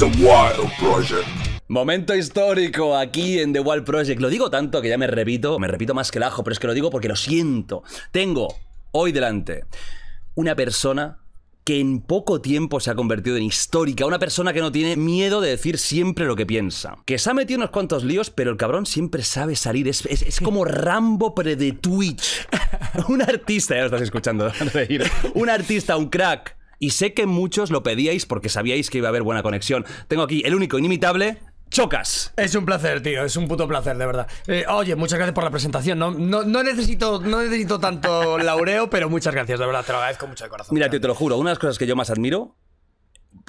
The Wild Project. Momento histórico aquí en The Wild Project. Lo digo tanto que ya me repito, me repito más que el ajo, pero es que lo digo porque lo siento. Tengo hoy delante una persona que en poco tiempo se ha convertido en histórica, una persona que no tiene miedo de decir siempre lo que piensa, que se ha metido unos cuantos líos, pero el cabrón siempre sabe salir, es, es- es como Rambo pre de Twitch. un artista, ya lo estás escuchando, un artista, un crack. Y sé que muchos lo pedíais porque sabíais que iba a haber buena conexión. Tengo aquí el único inimitable, Chocas. Es un placer, tío, es un puto placer, de verdad. Eh, oye, muchas gracias por la presentación. No, no, no necesito, no necesito tanto laureo, pero muchas gracias, de verdad, te lo agradezco mucho de corazón. Mira, tío, te lo juro, una de las cosas que yo más admiro,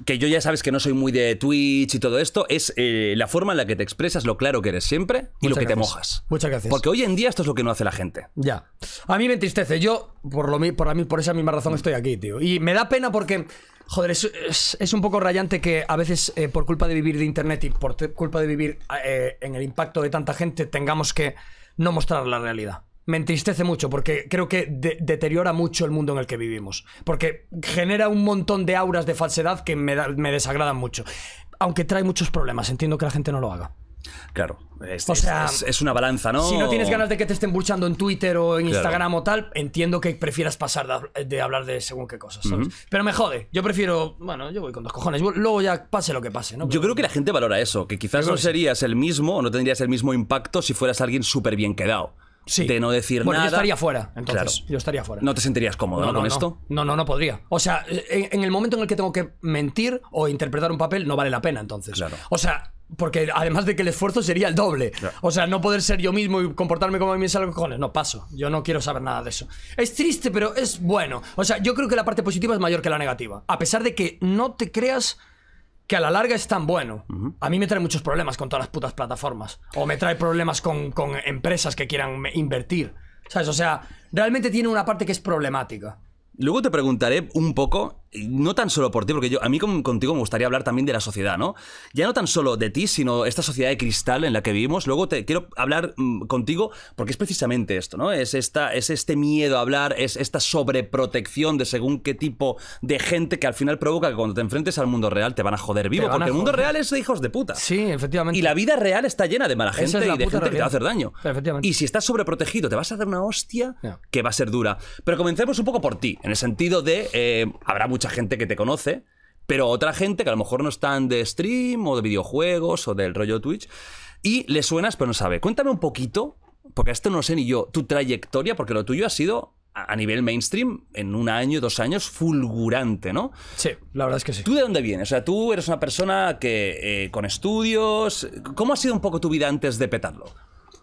que yo ya sabes que no soy muy de Twitch y todo esto, es eh, la forma en la que te expresas, lo claro que eres siempre y lo que te mojas. Muchas gracias. Porque hoy en día esto es lo que no hace la gente. Ya. A mí me entristece. Yo, por, lo, mi- por, la mi- por esa misma razón, estoy aquí, tío. Y me da pena porque, joder, es, es- es un poco rayante que a veces, eh, por culpa de vivir de internet y por te- culpa de vivir eh, en el impacto de tanta gente, tengamos que no mostrar la realidad. Me entristece mucho porque creo que de- deteriora mucho el mundo en el que vivimos. Porque genera un montón de auras de falsedad que me, me desagradan mucho. Aunque trae muchos problemas, entiendo que la gente no lo haga. Claro, es, O sea, es, es una balanza, ¿no? Si no tienes ganas de que te estén buchando en Twitter o en Claro. Instagram o tal, entiendo que prefieras pasar de, de hablar de según qué cosas, ¿sabes? Pero me jode. Yo prefiero, bueno, yo voy con dos cojones. Luego ya pase lo que pase, ¿no? Yo creo que la gente valora eso, que quizás no sí. serías el mismo o no tendrías el mismo impacto si fueras alguien súper bien quedado. Sí. De no decir bueno, nada. yo estaría fuera, entonces. Claro. Yo estaría fuera. No te sentirías cómodo ¿no? con esto. No, no, no podría. O sea, en, en el momento en el que tengo que mentir o interpretar un papel, no vale la pena entonces. Claro. O sea, porque además de que el esfuerzo sería el doble. O sea, no poder ser yo mismo y comportarme como a mí me sale los cojones. No, paso. Yo no quiero saber nada de eso. Es triste, pero es bueno. O sea, yo creo que la parte positiva es mayor que la negativa. A pesar de que no te creas que a la larga es tan bueno. A mí me trae muchos problemas con todas las putas plataformas. O me trae problemas con, con empresas que quieran invertir. ¿Sabes? O sea, realmente tiene una parte que es problemática. Luego te preguntaré un poco, no tan solo por ti, porque yo a mí con- contigo me gustaría hablar también de la sociedad, ¿no? Ya no tan solo de ti, sino esta sociedad de cristal en la que vivimos. Luego te quiero hablar mm, contigo porque es precisamente esto, ¿no? Es, esta, es este miedo a hablar, es esta sobreprotección de según qué tipo de gente que al final provoca que cuando te enfrentes al mundo real te van a joder vivo, porque el mundo real es de hijos de puta. Sí, efectivamente. Y la vida real está llena de mala gente es y de gente que te va a hacer daño. Efectivamente. Y si estás sobreprotegido, te vas a dar una hostia que va a ser dura. Pero comencemos un poco por ti, en el sentido de eh, habrá mucha gente que te conoce, pero otra gente que a lo mejor no están de stream o de videojuegos o del rollo Twitch y le suenas pero no sabe. Cuéntame un poquito, porque esto no sé ni yo, tu trayectoria, porque lo tuyo ha sido a a nivel mainstream en un año, dos años, fulgurante, ¿no? Sí, la verdad es que sí. ¿Tú de dónde vienes? O sea, tú eres una persona que eh, con estudios. ¿Cómo ha sido un poco tu vida antes de petarlo?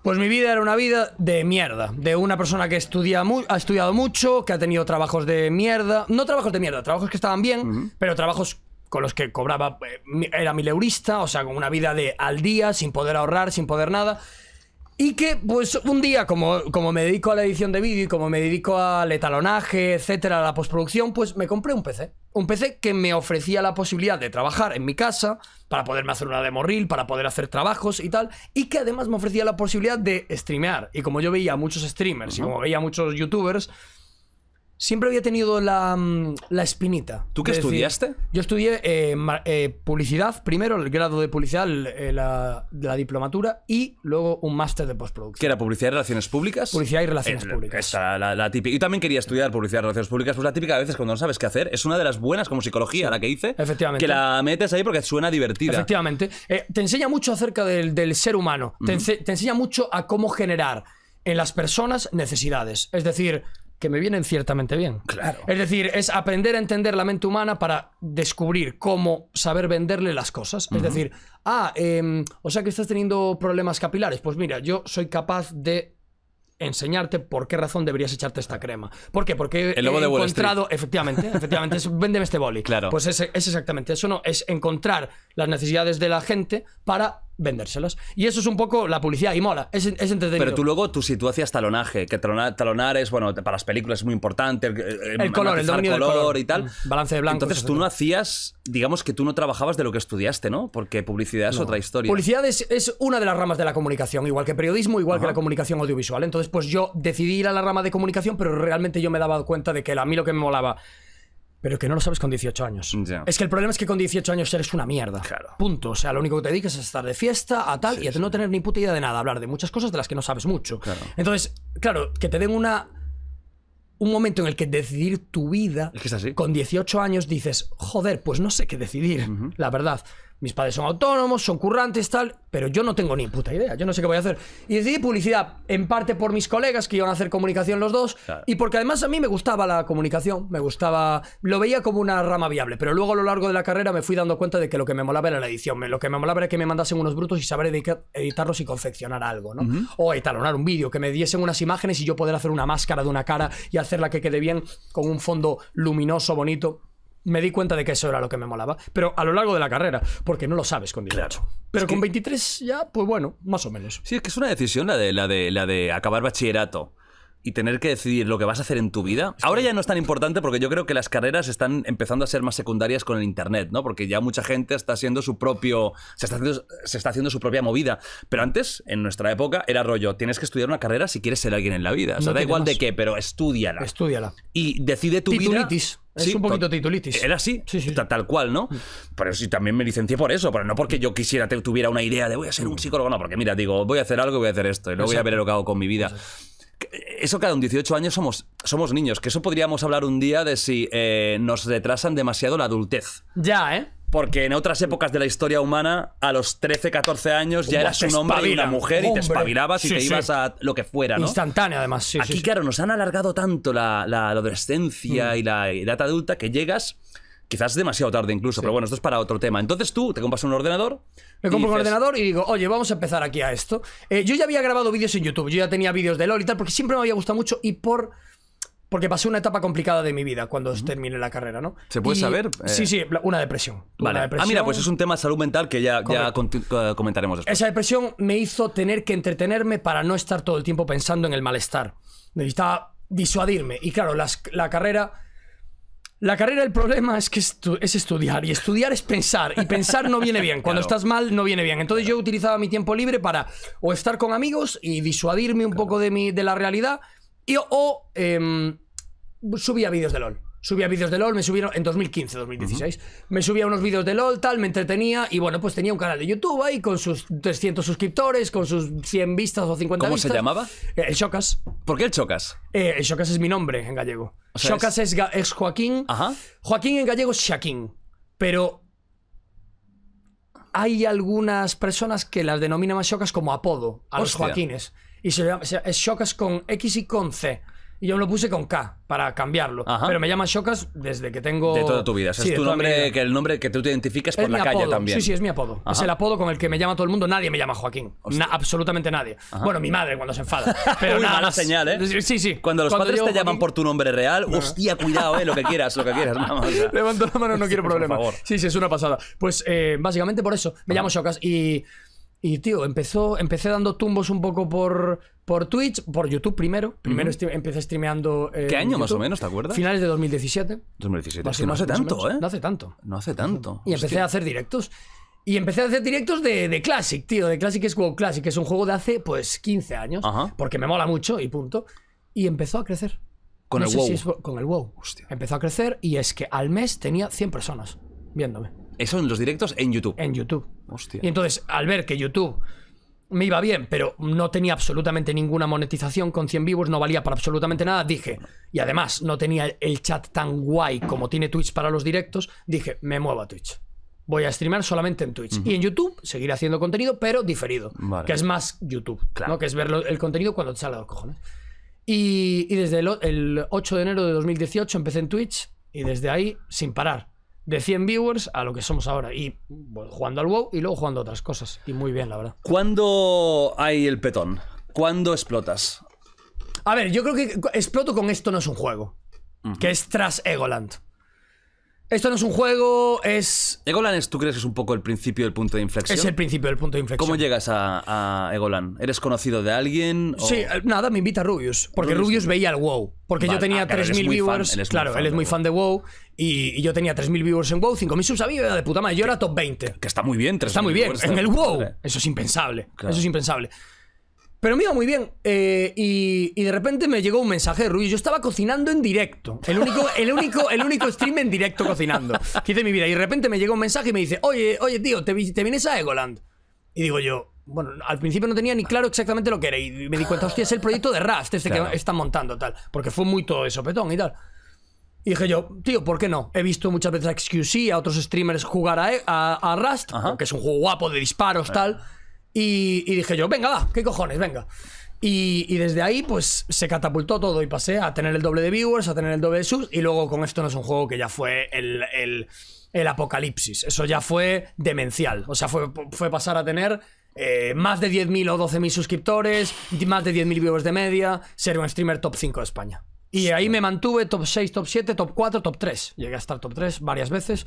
Pues mi vida era una vida de mierda. De una persona que estudia mu- ha estudiado mucho, que ha tenido trabajos de mierda. No trabajos de mierda, trabajos que estaban bien, pero trabajos con los que cobraba. eh, Era mileurista, o sea, con una vida de al día, sin poder ahorrar, sin poder nada. Y que, pues, un día, como, como me dedico a la edición de vídeo y como me dedico al etalonaje, etcétera, a la postproducción, pues me compré un PC. Un PC que me ofrecía la posibilidad de trabajar en mi casa, para poderme hacer una demo reel, para poder hacer trabajos y tal, y que además me ofrecía la posibilidad de streamear. Y como yo veía a muchos streamers y como veía a muchos youtubers, siempre había tenido la, mm, la espinita. ¿Tú qué de decir- estudiaste? yo estudié eh, ma- eh, publicidad, primero el grado de publicidad, el- eh, la, la diplomatura y luego un máster de ¿Qué postproducción. era publicidad y relaciones públicas? Publicidad y relaciones Eh, públicas. esa, la, la típica. Yo también quería estudiar publicidad y relaciones públicas, pues la típica a veces cuando no sabes qué hacer. Es una de las buenas como psicología, la que hice. Efectivamente. Que la metes ahí porque suena divertida. Efectivamente. Eh, te enseña mucho acerca del, del ser humano. Te, ense- te enseña mucho a cómo generar en las personas necesidades. Es decir, que me vienen ciertamente bien. Claro. Es decir, es aprender a entender la mente humana para descubrir cómo saber venderle las cosas. Es decir, ah, em, o sea que estás teniendo problemas capilares. Pues mira, yo soy capaz de enseñarte por qué razón deberías echarte esta crema. ¿Por qué? Porque El lobo he de encontrado, efectivamente, efectivamente, es, véndeme este boli. Claro. Pues es, es exactamente eso, ¿no? Es encontrar las necesidades de la gente para vendérselas. Y eso es un poco la publicidad y mola, es, es entretenido. Pero tú luego, tú, si tú hacías talonaje, que talona- talonar es, bueno, para las películas es muy importante. El, El color, el dominio del color color. y tal. Mm, balance de blancos, Entonces tú no hacías, digamos que tú no trabajabas de lo que estudiaste, ¿no? Porque publicidad es otra historia. Publicidad es, es una de las ramas de la comunicación, igual que periodismo, igual que la comunicación audiovisual. Entonces, pues yo decidí ir a la rama de comunicación, pero realmente yo me daba cuenta de que a mí lo que me molaba Pero que no lo sabes con 18 años. Es que el problema es que con 18 años eres una mierda. Claro. Punto. O sea, lo único que te dedicas es estar de fiesta, a tal, y a no tener ni puta idea de nada, hablar de muchas cosas de las que no sabes mucho. Claro. Entonces, claro, que te den una. Un momento en el que decidir tu vida. Es que es así. Con 18 años dices, joder, pues no sé qué decidir, la verdad. Mis padres son autónomos, son currantes, tal, pero yo no tengo ni puta idea, yo no sé qué voy a hacer. Y decidí publicidad, en parte por mis colegas que iban a hacer comunicación los dos, Claro. y porque además a mí me gustaba la comunicación, me gustaba, lo veía como una rama viable, pero luego a lo largo de la carrera me fui dando cuenta de que lo que me molaba era la edición, lo que me molaba era que me mandasen unos brutos y saber editarlos y confeccionar algo, ¿no? O etalonar un vídeo, que me diesen unas imágenes y yo poder hacer una máscara de una cara y hacerla que quede bien con un fondo luminoso, bonito. Me di cuenta de que eso era lo que me molaba, pero a lo largo de la carrera, porque no lo sabes con 18. Claro. Pero Es con que- 23 ya, pues bueno, más o menos. Sí, es que es una decisión la de, la de, la de acabar bachillerato y tener que decidir lo que vas a hacer en tu vida. Ahora ya no es tan importante porque yo creo que las carreras están empezando a ser más secundarias con el internet, ¿no? Porque ya mucha gente está haciendo su propio. Se está haciendo, se está haciendo su propia movida. Pero antes, en nuestra época, era rollo: tienes que estudiar una carrera si quieres ser alguien en la vida. O sea, No da igual de qué, pero estudiala. Estudiala. y decide tu Titulitis. vida. Es un poquito to- titulitis. Era así, Sí, sí. ta- tal cual, ¿no? Pero sí, también me licencié por eso, pero no porque yo quisiera, te- tuviera una idea de voy a ser un psicólogo, no, porque mira, digo, voy a hacer algo y voy a hacer esto, y luego ya Exacto. veré lo que hago con mi vida. Que- Eso cada un 18 años somos, somos niños, que eso podríamos hablar un día de si eh, nos retrasan demasiado la adultez. Ya, ¿eh? Porque en otras épocas de la historia humana, a los 13, 14 años ya eras un hombre y una mujer y te espabilabas y te sí. ibas a lo que fuera, ¿no? Instantánea, además. Sí, Aquí, sí, claro, nos han alargado tanto la, la- la Mm. adolescencia y la edad adulta que llegas quizás demasiado tarde incluso, pero bueno, esto es para otro tema. Entonces tú te compras un ordenador. Me compro un ordenador y digo, oye, vamos a empezar aquí a esto. Eh, yo ya había grabado vídeos en YouTube, yo ya tenía vídeos de LOL y tal, porque siempre me había gustado mucho y por. Porque pasé una etapa complicada de mi vida cuando terminé la carrera, ¿no? ¿Se puede Y- saber? Eh, Sí, sí, una depresión. Vale. una Ah, depresión. mira, pues es un tema de salud mental que ya, ya eh, comentaremos después. Esa depresión me hizo tener que entretenerme para no estar todo el tiempo pensando en el malestar. Necesitaba disuadirme. Y claro, las- la carrera. La carrera, el problema es que estu- es estudiar. Y estudiar es pensar. Y pensar no viene bien. Cuando Claro. estás mal, no viene bien. Entonces yo utilizaba mi tiempo libre para o estar con amigos y disuadirme un poco de, mi, de la realidad. Y, o em, subía vídeos de LOL. Subía vídeos de LOL, me subieron en 2015, 2016. Me subía unos vídeos de LOL, tal, me entretenía y bueno, pues tenía un canal de YouTube ahí con sus 300 suscriptores, con sus 100 vistas o 50 ¿Cómo se vistas. llamaba? Eh, El Chocas. ¿Por qué el chocas? Eh, el Chocas es mi nombre en gallego. O sea, Chocas es, es Joaquín. Ajá. Joaquín en gallego es Shaquín. Pero hay algunas personas que las denominan a Chocas como apodo a los. Joaquines. Y se llama, se- es Chocas con X y con C. Y yo me lo puse con K para cambiarlo. Ajá. Pero me llaman Chocas desde que tengo. De toda tu vida. O sea, Sí, es tu nombre, que el nombre que tú te identificas por Es la calle apodo. también. Sí, sí, es mi apodo. Es Ajá. el apodo con el que me llama todo el mundo. Nadie me llama Joaquín. Na- absolutamente nadie. Bueno, mi madre cuando se enfada. Pero Uy, nada mala más. señal, ¿eh? Sí, sí. Cuando los padres digo te llaman Joaquín- por tu nombre real, hostia, cuidado, eh, lo que quieras, lo que quieras. Vamos, o sea. Levanto la mano, no quiero Por problema. favor. Sí, sí, es una pasada. Pues eh, básicamente por eso. Me llamo Shocas y. Y, tío, empezó, empecé dando tumbos un poco por, por Twitch, por YouTube primero. Primero empecé streameando. eh, ¿Qué año más o YouTube. menos, te acuerdas? Finales de 2017. 2017. Más Es que no hace tanto. ¿eh? No hace tanto. No hace tanto. Y empecé Hostia. a hacer directos. Y empecé a hacer directos de, de Classic, tío. De Classic es WoW Classic, que es un juego de hace, pues, 15 años. Ajá. Porque me mola mucho y punto. Y empezó a crecer. Con No el WoW. si es con el WoW. Hostia. Empezó a crecer y es que al mes tenía 100 personas viéndome Eso en los directos en YouTube. en YouTube. Hostia. Y entonces, al ver que YouTube me iba bien, pero no tenía absolutamente ninguna monetización con 100 vivos, no valía para absolutamente nada, dije, y además no tenía el chat tan guay como tiene Twitch para los directos, dije, me muevo a Twitch. Voy a streamear solamente en Twitch. Y en YouTube seguiré haciendo contenido, pero diferido. Vale. Que es más YouTube. Claro. ¿no? Que es ver el contenido cuando te sale de los cojones. Y, y desde el, el 8 de enero de 2018 empecé en Twitch y desde ahí sin parar. De 100 viewers a lo que somos ahora. Y bueno, jugando al WoW y luego jugando a otras cosas. Y muy bien, la verdad. ¿Cuándo hay el petón? ¿Cuándo explotas? A ver, yo creo que exploto con esto no es un juego. Que es tras Egoland. Esto no es un juego, es. Egolan, ¿tú crees que es un poco el principio del punto de inflexión? Es el principio del punto de inflexión. ¿Cómo llegas a, a Egolan? ¿Eres conocido de alguien? o- Sí, eh, nada, me invita Rubius. Porque Rubius veía el WoW. Porque Vale, yo tenía ah, claro, él es 3.000 muy fan, viewers. claro, fan él es muy fan de WoW. Y, y yo tenía 3.000 viewers en WoW, 5.000 subs a mí de puta madre. Yo era top 20. Que está muy bien. Está muy bien. En el WoW. Eso es impensable. Claro. Eso es impensable. Pero me iba muy bien. eh, y, y de repente me llegó un mensaje de Rui. Yo estaba cocinando en directo. El único, el único, el único stream en directo cocinando que hice en mi vida. Y de repente me llegó un mensaje y me dice, oye, oye, tío, ¿te, te vienes a Egoland? Y digo yo, bueno, al principio no tenía ni claro exactamente lo que era. Y me di cuenta, hostia, es el proyecto de Rust, este Claro. que están montando, tal. Porque fue muy todo eso, petón y tal. Y dije yo, tío, ¿por qué no? He visto muchas veces a XQC, a otros streamers jugar a, a, a Rust, Ajá. que es un juego guapo de disparos, tal. Y, y dije yo, venga, va, ¿qué cojones? Venga. Y, y desde ahí, pues se catapultó todo y pasé a tener el doble de viewers, a tener el doble de subs. Y luego con esto no es un juego que ya fue el, el, el apocalipsis. Eso ya fue demencial. O sea, fue, fue pasar a tener eh, más de 10.000 o 12.000 suscriptores, más de 10.000 viewers de media, ser un streamer top 5 de España. Y ahí me mantuve top 6, top 7, top 4, top 3. Llegué a estar top 3 varias veces.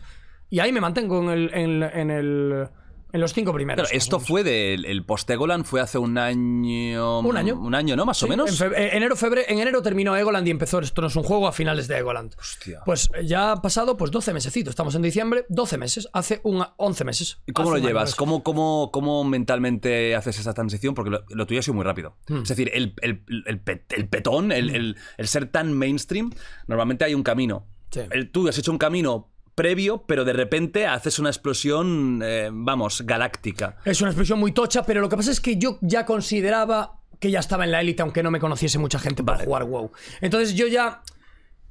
Y ahí me mantengo en, el, en, en el, en los 5 primeros. Claro, esto fue del el post-Egoland, fue hace un año. Un año. Un año, ¿no? Más o menos. En, eh, enero, febrero, en enero terminó Egoland y empezó Esto no es un juego a finales de Egoland. Hostia. Pues eh, ya ha pasado pues 12 mesecitos. Estamos en diciembre, 12 meses. Hace un, 11 meses. ¿Y cómo lo llevas? ¿Cómo, cómo, ¿Cómo mentalmente haces esa transición? Porque lo, lo tuyo ha sido muy rápido. Hmm. Es decir, el, el- el pet- el petón, el, el- el ser tan mainstream, normalmente hay un camino. Sí. El, tú has hecho un camino previo, pero de repente haces una explosión, eh, vamos, galáctica. Es una expresión muy tocha, pero lo que pasa es que yo ya consideraba que ya estaba en la élite, aunque no me conociese mucha gente para Vale. jugar WoW. Entonces yo ya.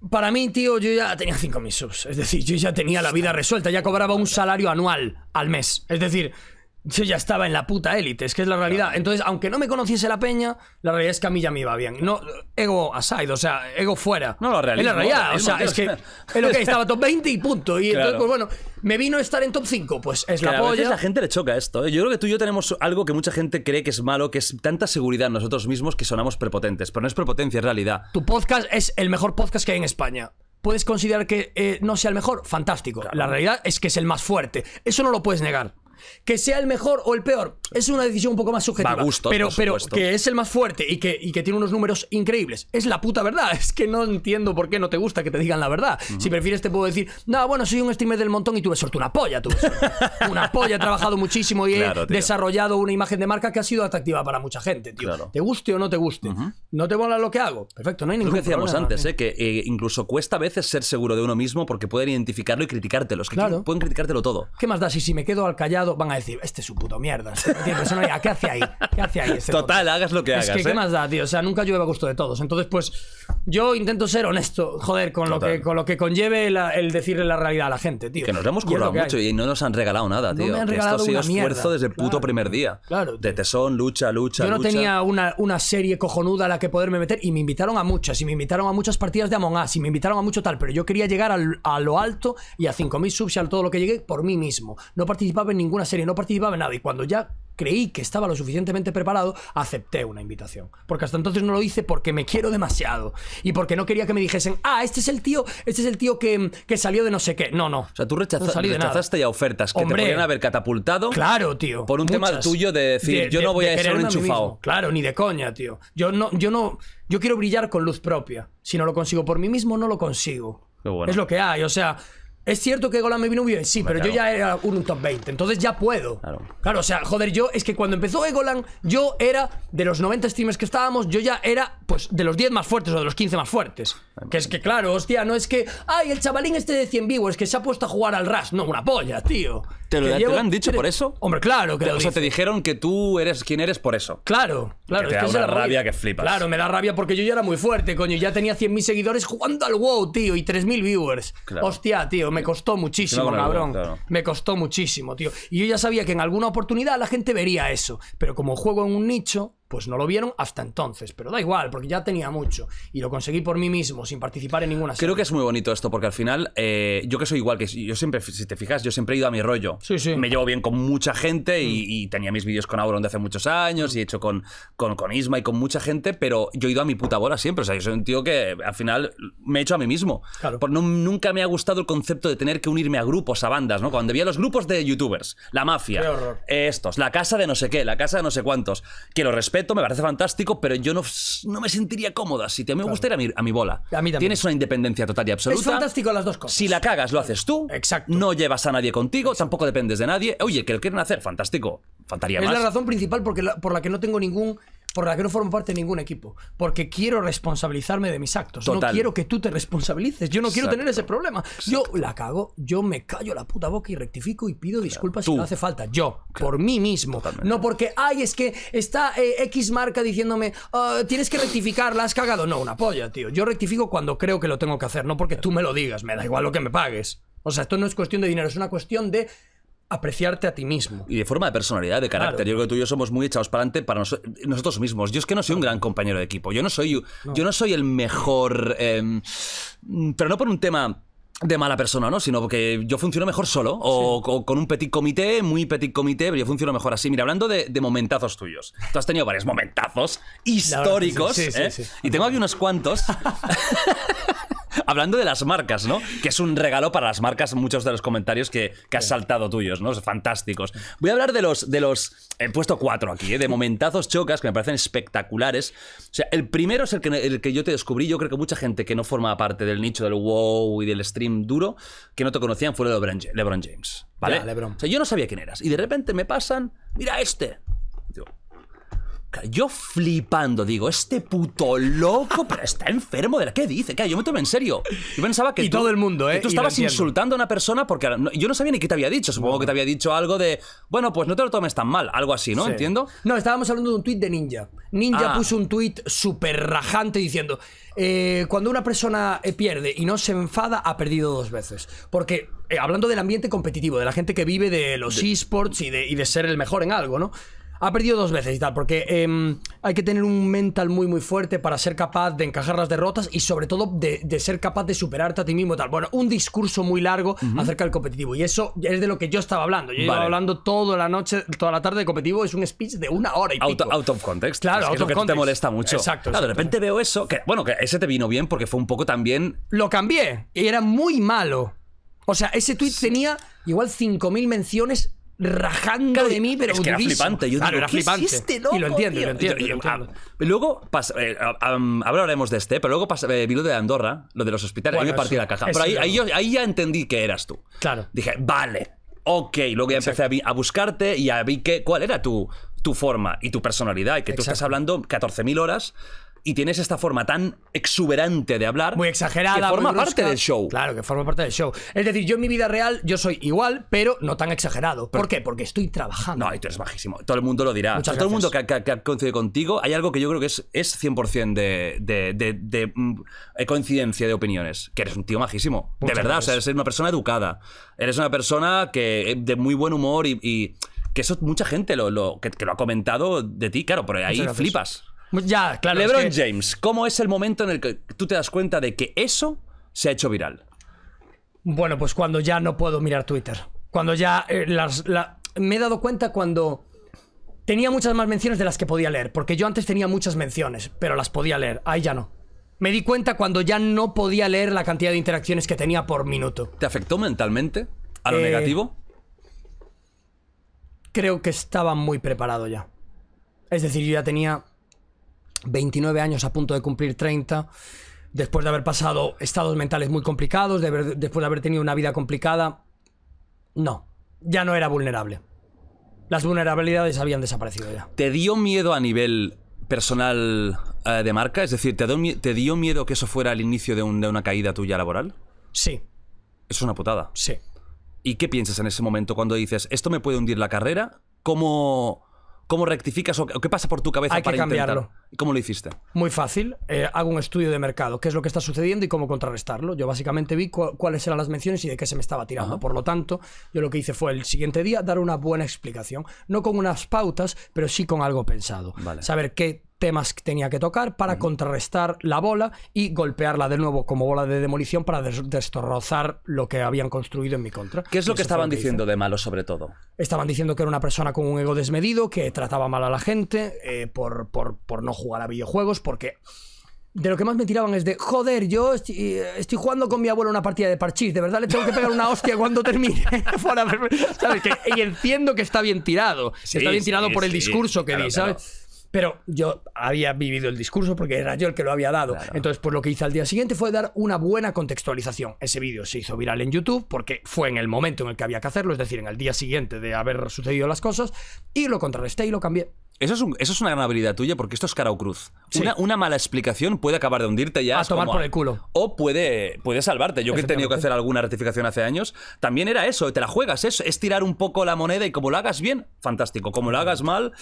Para mí, tío, yo ya tenía 5.000 subs. Es decir, yo ya tenía la vida resuelta, ya cobraba un salario anual al mes. Es decir, yo ya estaba en la puta élite, es que es la realidad. Entonces, aunque no me conociese la peña, la realidad es que a mí ya me iba bien. No, ego aside, o sea, ego fuera. No, lo Es la realidad, o sea, es que es lo que estaba top 20 y punto. Y Claro. entonces, pues bueno, me vino a estar en top 5, pues es la a veces polla. la gente le choca esto. ¿eh? Yo creo que tú y yo tenemos algo que mucha gente cree que es malo, que es tanta seguridad en nosotros mismos que sonamos prepotentes. Pero no es prepotencia, es realidad. Tu podcast es el mejor podcast que hay en España. ¿Puedes considerar que eh, no sea el mejor? Fantástico. La realidad es que es el más fuerte. Eso no lo puedes negar. Que sea el mejor o el peor es una decisión un poco más subjetiva. Va a gustos, pero, por pero que es el más fuerte y que, y que tiene unos números increíbles. Es la puta verdad. Es que no entiendo por qué no te gusta que te digan la verdad. Si prefieres, te puedo decir, no, bueno, soy un streamer del montón y tuve suerte. Una polla, tuve suerte. Una polla. He trabajado muchísimo y Claro, he tío. desarrollado una imagen de marca que ha sido atractiva para mucha gente, tío. Claro. Te guste o no te guste. ¿No te mola lo que hago? Perfecto, no hay Es lo ningún que decíamos problema. antes, ¿eh? que eh, incluso cuesta a veces ser seguro de uno mismo porque pueden identificarlo y criticártelo. Es que Claro. pueden criticártelo todo. ¿Qué más da si, si me quedo al callado van a decir, este es un puto mierda? este no tiene personalidad, ¿Qué hace ahí? ¿Qué hace ahí? este Total, tonto? hagas lo que Es hagas. que, ¿qué ¿eh? más da, tío? O sea, nunca llueve a gusto de todos. Entonces, pues, yo intento ser honesto, joder, con, lo que, con lo que conlleve la- el decirle la realidad a la gente, tío. Que nos hemos es currado que mucho y no nos han regalado nada, No tío. me han Que regalado esto ha sido mierda. esfuerzo desde el puto primer día. Claro, De tío. tesón, lucha, lucha, Yo no lucha. tenía una, una serie cojonuda a la que poderme meter y me invitaron a muchas, y me invitaron a muchas partidas de Among Us, y me invitaron a mucho tal, pero yo quería llegar al- a lo alto y a 5.000 subs y a todo lo que llegué por mí mismo. No participaba en ninguna serie, no participaba en nada, y cuando ya creí que estaba lo suficientemente preparado, acepté una invitación. Porque hasta entonces no lo hice porque me quiero demasiado y porque no quería que me dijesen, ah, este es el tío, este es el tío que, que salió de no sé qué. No, no. O sea, tú rechaza- No rechazaste ya ofertas que Hombre. te podrían haber catapultado. Claro, tío. Por un tema tuyo de decir, yo no voy a ser un enchufado. Claro, ni de coña, tío. Yo no, yo no, yo quiero brillar con luz propia. Si no lo consigo por mí mismo, no lo consigo. Bueno. Es lo que hay, o sea. Es cierto que Golan me vino bien, sí, pero yo claro. ya era un top 20, entonces ya puedo. Claro. o sea, joder, yo es que cuando empezó Egolan, yo era de los 90 streamers que estábamos, yo ya era, pues, de los 10 más fuertes o de los 15 más fuertes. Que es que, claro, hostia, no es que, ay, el chavalín este de 100 viewers que se ha puesto a jugar al Rush. No, una polla, tío. ¿Te lo- Que te lo han dicho por eso? Hombre, claro que lo o sea, te dijeron que tú eres quien eres por eso. Claro, claro. te es da esa una rabia movida. que flipas. Claro, me da rabia porque yo ya era muy fuerte, coño. Ya tenía 100.000 seguidores jugando al WoW, tío, y 3.000 viewers. Claro. Hostia, tío, me costó muchísimo, cabrón. Claro. Me costó muchísimo, tío. Y yo ya sabía que en alguna oportunidad la gente vería eso. Pero como juego en un nicho, pues no lo vieron hasta entonces. Pero da igual, porque ya tenía mucho. Y lo conseguí por mí mismo, sin participar en ninguna serie. Creo que es muy bonito esto, porque al final, eh, yo que soy igual que yo siempre, si te fijas, yo siempre he ido a mi rollo. Sí, sí. Me llevo bien con mucha gente y, y tenía mis vídeos con Auron de hace muchos años y he hecho con, con, con Isma y con mucha gente, pero yo he ido a mi puta bola siempre. O sea, yo soy un tío que al final me he hecho a mí mismo. Claro. Por- no- nunca me ha gustado el concepto de tener que unirme a grupos, a bandas, ¿no? Cuando veía los grupos de youtubers, la mafia, Qué horror. estos, la casa de no sé qué, la casa de no sé cuántos, que lo respeto, me parece fantástico, pero yo no, no me sentiría cómoda. Si te me gustaría a mi, a mi bola. A mí también. Tienes una independencia total y absoluta. Es fantástico las dos cosas. Si la cagas, lo haces tú. Exacto. No llevas a nadie contigo, tampoco dependes de nadie. Oye, que lo quieren hacer, fantástico. Faltaría Es más. la razón principal porque la- por la que no tengo ningún por la que no formo parte de ningún equipo. Porque quiero responsabilizarme de mis actos. No quiero que tú te responsabilices. Yo no quiero tener ese problema. Yo la cago, yo me callo la puta boca y rectifico y pido disculpas si no hace falta. Yo, por mí mismo. Totalmente. No porque, ay, es que está eh, X marca diciéndome, "Ah, tienes que rectificar, la has cagado. No, una polla, tío. Yo rectifico cuando creo que lo tengo que hacer, no porque tú me lo digas. Me da igual lo que me pagues. O sea, esto no es cuestión de dinero, es una cuestión de apreciarte a ti mismo. Y de forma de personalidad, de carácter. Claro. Yo creo que tú y yo somos muy echados para adelante para noso- nosotros mismos. Yo es que no soy un gran compañero de equipo. Yo no soy, Yo no soy el mejor. em, pero no por un tema de mala persona, ¿no? Sino porque yo funciono mejor solo o co- con un petit comité, muy petit comité, pero yo funciono mejor así. Mira, hablando de, de momentazos tuyos. Tú has tenido varios momentazos históricos, sí, sí, ¿eh? sí, sí. Y tengo aquí unos cuantos. Hablando de las marcas, ¿no? Que es un regalo para las marcas, muchos de los comentarios que, que has saltado tuyos, ¿no? Fantásticos. Voy a hablar de los. De los he puesto cuatro aquí, ¿eh? De momentazos chocas que me parecen espectaculares. O sea, el primero es el que, el que yo te descubrí. Yo creo que mucha gente que no forma parte del nicho del wow y del stream duro, que no te conocían, fue LeBron, LeBron James. ¿Vale? Ya, LeBron. O sea, yo no sabía quién eras. Y de repente me pasan, mira este. Yo flipando, digo, este puto loco, pero está enfermo de la ¿Qué dice? ¿Qué? Yo me tomé en serio. Yo pensaba que Y tú- todo el mundo, ¿eh? que tú estabas insultando a una persona porque no- yo no sabía ni qué te había dicho. Supongo que te había dicho algo de, bueno, pues no te lo tomes tan mal, algo así, ¿no? Sí. Entiendo. No, estábamos hablando de un tuit de Ninja. Ninja Ah. puso un tuit súper rajante diciendo: eh, Cuando una persona eh, pierde y no se enfada, ha perdido dos veces. Porque, eh, hablando del ambiente competitivo, de la gente que vive de los esports y de, y de ser el mejor en algo, ¿no? Ha perdido dos veces y tal, porque em, hay que tener un mental muy muy fuerte para ser capaz de encajar las derrotas y sobre todo de, de ser capaz de superarte a ti mismo y tal. Bueno, un discurso muy largo acerca del competitivo y eso es de lo que yo estaba hablando. Yo iba Vale. hablando toda la noche, toda la tarde de competitivo, es un speech de una hora y Out, pico. out of context. Claro, es que out es lo of que te molesta mucho. Exacto, Claro, de repente veo eso. Que, bueno, que ese te vino bien porque fue un poco también. Lo cambié y era muy malo. O sea, ese tweet tenía igual 5.000 menciones rajando Claro, de mí, pero es que era durísimo. flipante. Yo Claro, digo, era ¿qué es flipante. este loco, y lo entiendo, tío? lo entiendo, y lo Y- entiendo. Luego, pasa, eh, um, ahora hablaremos de este, pero luego pasa, eh, vi lo de Andorra, lo de los hospitales. ahí Bueno, me partí la caja. Pero ahí, ahí, yo- ahí ya entendí que eras tú. Claro. Dije, vale, ok. Luego ya empecé a, buscarte y ya vi que, cuál era tu, tu forma y tu personalidad. Y que tú estás hablando 14.000 horas y tienes esta forma tan exuberante de hablar. Muy exagerada. Que forma muy parte del show. Claro, que forma parte del show. Es decir, yo en mi vida real, yo soy igual, pero no tan exagerado. ¿Por qué? Porque estoy trabajando. No, y tú eres bajísimo. Todo el mundo lo dirá. Muchas todo el mundo gracias. que, que- que ha coincidido contigo, hay algo que yo creo que es, es 100% de, de, de- de, mm, coincidencia de opiniones. Que eres un tío majísimo. de Muchas verdad, o sea, gracias. eres una persona educada. Eres una persona que eh, de muy buen humor y, y que eso mucha gente lo, lo- que, que lo ha comentado de ti, claro, pero ahí gracias. flipas. Ya, claro. es LeBron que- James, ¿cómo es el momento en el que tú te das cuenta de que eso se ha hecho viral? Bueno, pues cuando ya no puedo mirar Twitter. Cuando ya eh, las, la- me he dado cuenta cuando tenía muchas más menciones de las que podía leer. Porque yo antes tenía muchas menciones, pero las podía leer. Ahí ya no. Me di cuenta cuando ya no podía leer la cantidad de interacciones que tenía por minuto. ¿Te afectó mentalmente a lo Eh, negativo? Creo que estaba muy preparado ya. Es decir, yo ya tenía 29 años a punto de cumplir 30. Después de haber pasado estados mentales muy complicados, de haber- después de haber tenido una vida complicada, no, ya no era vulnerable. Las vulnerabilidades habían desaparecido ya. ¿Te dio miedo a nivel personal eh, de marca? Es decir, ¿te, dio mie- ¿te dio miedo que eso fuera el inicio de, un- de una caída tuya laboral? Sí, Es una putada. sí. ¿Y qué piensas en ese momento cuando dices, esto me puede hundir la carrera? ¿Cómo, cómo rectificas o qué pasa por tu cabeza Hay que para cambiarlo. intentar? ¿Y ¿Cómo lo hiciste? Muy fácil. eh, hago un estudio de mercado, qué es lo que está sucediendo y cómo contrarrestarlo. Yo básicamente vi cu- cuáles eran las menciones y de qué se me estaba tirando. Ajá. Por lo tanto, yo lo que hice fue el siguiente día dar una buena explicación. No con unas pautas, pero sí con algo pensado. Vale. Saber qué temas tenía que tocar para contrarrestar la bola y golpearla de nuevo como bola de demolición para des- destrozar lo que habían construido en mi contra. ¿Qué es lo que estaban hice. diciendo de malo sobre todo? Estaban diciendo que era una persona con un ego desmedido, que trataba mal a la gente eh, por, por, por no jugar a videojuegos, porque de lo que más me tiraban es de, joder, yo estoy, estoy jugando con mi abuelo una partida de parchís, de verdad le tengo que pegar una hostia cuando termine. ¿sabes? Que, y entiendo que está bien tirado, Sí, está bien sí, tirado por el sí, discurso que claro, di, claro. Pero yo había vivido el discurso porque era yo el que lo había dado. Claro. Entonces, pues lo que hice al día siguiente fue dar una buena contextualización. Ese vídeo se hizo viral en YouTube porque fue en el momento en el que había que hacerlo, es decir, en el día siguiente de haber sucedido las cosas, y lo contrarresté y lo cambié. Eso es, un- eso es una gran habilidad tuya porque esto es cara o cruz. Sí. Una, una mala explicación puede acabar de hundirte ya. A tomar como- por el culo. O puede, puede salvarte. Yo que he tenido que hacer alguna rectificación hace años, también era eso, te la juegas, es, es tirar un poco la moneda y como lo hagas bien, fantástico. Como lo hagas mal,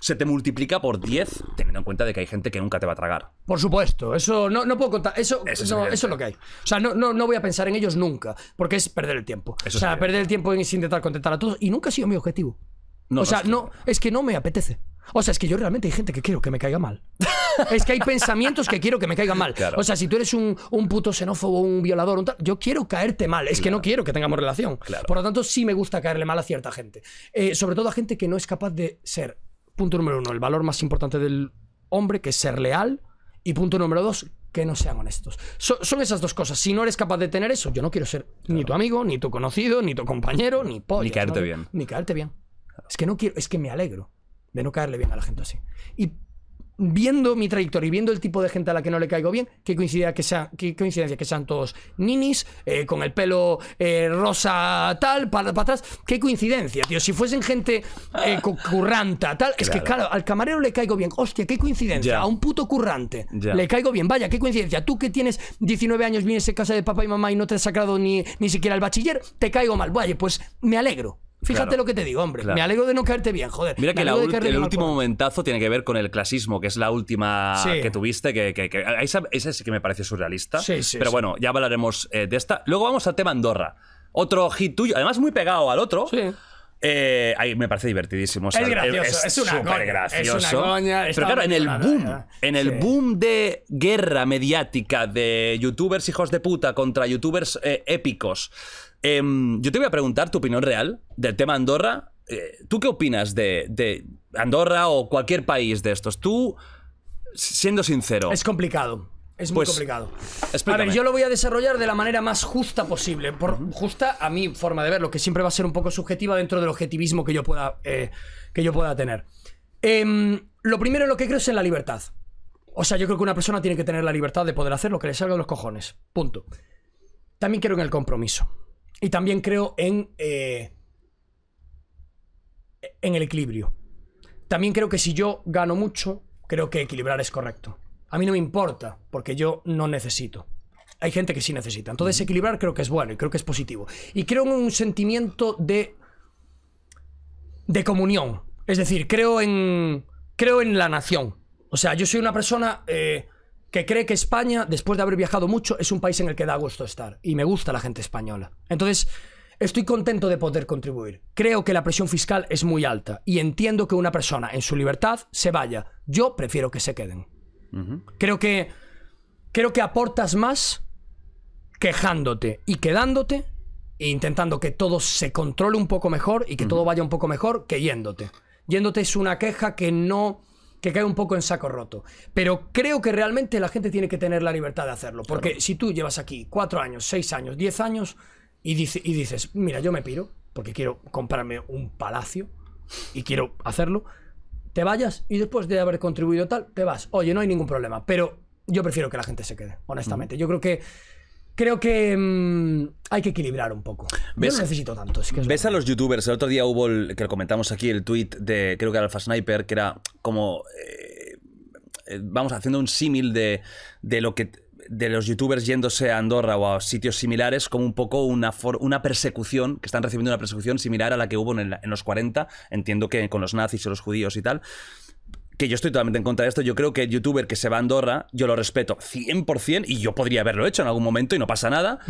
se te multiplica por 10, teniendo en cuenta de que hay gente que nunca te va a tragar. Por supuesto, eso no, no puedo contar. Eso, Eso es no, evidente. eso es lo que hay. O sea, no, no, no voy a pensar en ellos nunca, porque es perder el tiempo. Eso o sea, perder el tiempo en es intentar contentar a todos y nunca ha sido mi objetivo. No, o sea, no, es que no me apetece. O sea, es que yo realmente hay gente que quiero que me caiga mal. es que hay pensamientos que quiero que me caigan mal. Claro. O sea, si tú eres un, un puto xenófobo, un violador, un tal, yo quiero caerte mal. Es que no quiero que tengamos relación. Claro. Por lo tanto, sí me gusta caerle mal a cierta gente. Eh, sobre todo a gente que no es capaz de ser, punto número uno, el valor más importante del hombre, que es ser leal. Y punto número dos, que no sean honestos. So- son esas dos cosas. Si no eres capaz de tener eso, yo no quiero ser ni tu amigo, ni tu conocido, ni tu compañero, ni pollas, Ni caerte ¿no? bien. Ni caerte bien. Es que no quiero, es que me alegro de no caerle bien a la gente así. Y viendo mi trayectoria y viendo el tipo de gente a la que no le caigo bien, qué coincidencia que sean, qué coincidencia que sean todos ninis, eh, con el pelo eh, rosa tal, para, atrás. Qué coincidencia, tío. Si fuesen gente eh, cu- curranta, tal, es que Claro. al camarero le caigo bien. Hostia, qué coincidencia. A un puto currante le caigo bien. Vaya, qué coincidencia. Tú que tienes 19 años, vienes a casa de papá y mamá y no te has sacado ni, ni siquiera el bachiller, te caigo mal. Vaya, pues me alegro. Fíjate Claro. lo que te digo, hombre. Claro. Me alegro de no caerte bien, joder. Mira que la de el último momentazo tiene que ver con el clasismo, que es la última Sí. que tuviste, que, que- que- esa, esa sí que me parece surrealista. Sí, sí, Pero bueno, ya hablaremos eh, de esta. Luego vamos al tema Andorra. Otro hit tuyo, además muy pegado al otro. Sí. Eh, ahí me parece divertidísimo. o sea, Es gracioso, es una coña, gracioso. es una Pero claro, en el boom, ya. en el Sí. boom de guerra mediática de youtubers hijos de puta contra youtubers eh, épicos, em, yo te voy a preguntar tu opinión real del tema Andorra. Eh, ¿Tú qué opinas de, de Andorra o cualquier país de estos? Tú, siendo sincero. Es complicado. Es muy Pues, complicado. A ver, yo lo voy a desarrollar de la manera más justa posible. Por justa a mi forma de verlo, que siempre va a ser un poco subjetiva dentro del objetivismo que yo pueda, eh, que yo pueda tener. Em, lo primero en lo que creo es en la libertad. O sea, yo creo que una persona tiene que tener la libertad de poder hacer lo que le salga de los cojones. Punto. También creo en el compromiso. Y también creo en. eh, en el equilibrio. También creo que si yo gano mucho, creo que equilibrar es correcto. A mí no me importa, porque yo no necesito. Hay gente que sí necesita. Entonces, equilibrar creo que es bueno y creo que es positivo. Y creo en un sentimiento de. de comunión. Es decir, creo en. creo en la nación. O sea, yo soy una persona eh, que cree que España, después de haber viajado mucho, es un país en el que da gusto estar. Y me gusta la gente española. Entonces, estoy contento de poder contribuir. Creo que la presión fiscal es muy alta. Y entiendo que una persona en su libertad se vaya. Yo prefiero que se queden. Creo que. Creo que aportas más quejándote y quedándote e intentando que todo se controle un poco mejor y que todo vaya un poco mejor que yéndote. Yéndote es una queja que no que cae un poco en saco roto. Pero creo que realmente la gente tiene que tener la libertad de hacerlo. Porque si tú llevas aquí cuatro años, seis años, diez años y, dice- y dices, mira, yo me piro porque quiero comprarme un palacio y quiero hacerlo, te vayas y después de haber contribuido tal, te vas. Oye, no hay ningún problema. Pero yo prefiero que la gente se quede, honestamente. Yo creo que creo que mm, hay que equilibrar un poco. ¿Ves- Yo no necesito tanto. Es que es ¿Ves a los youtubers? El otro día hubo el que lo comentamos aquí, el tweet de, creo que era Alpha Sniper, que era como. eh, eh, vamos, haciendo un símil de, de lo que. de los youtubers yéndose a Andorra o a sitios similares, como un poco una, for- una persecución, que están recibiendo una persecución similar a la que hubo en, el- en los 40, entiendo que con los nazis y los judíos y tal. Que yo estoy totalmente en contra de esto. Yo creo que el youtuber que se va a Andorra, yo lo respeto 100% y yo podría haberlo hecho en algún momento y no pasa nada.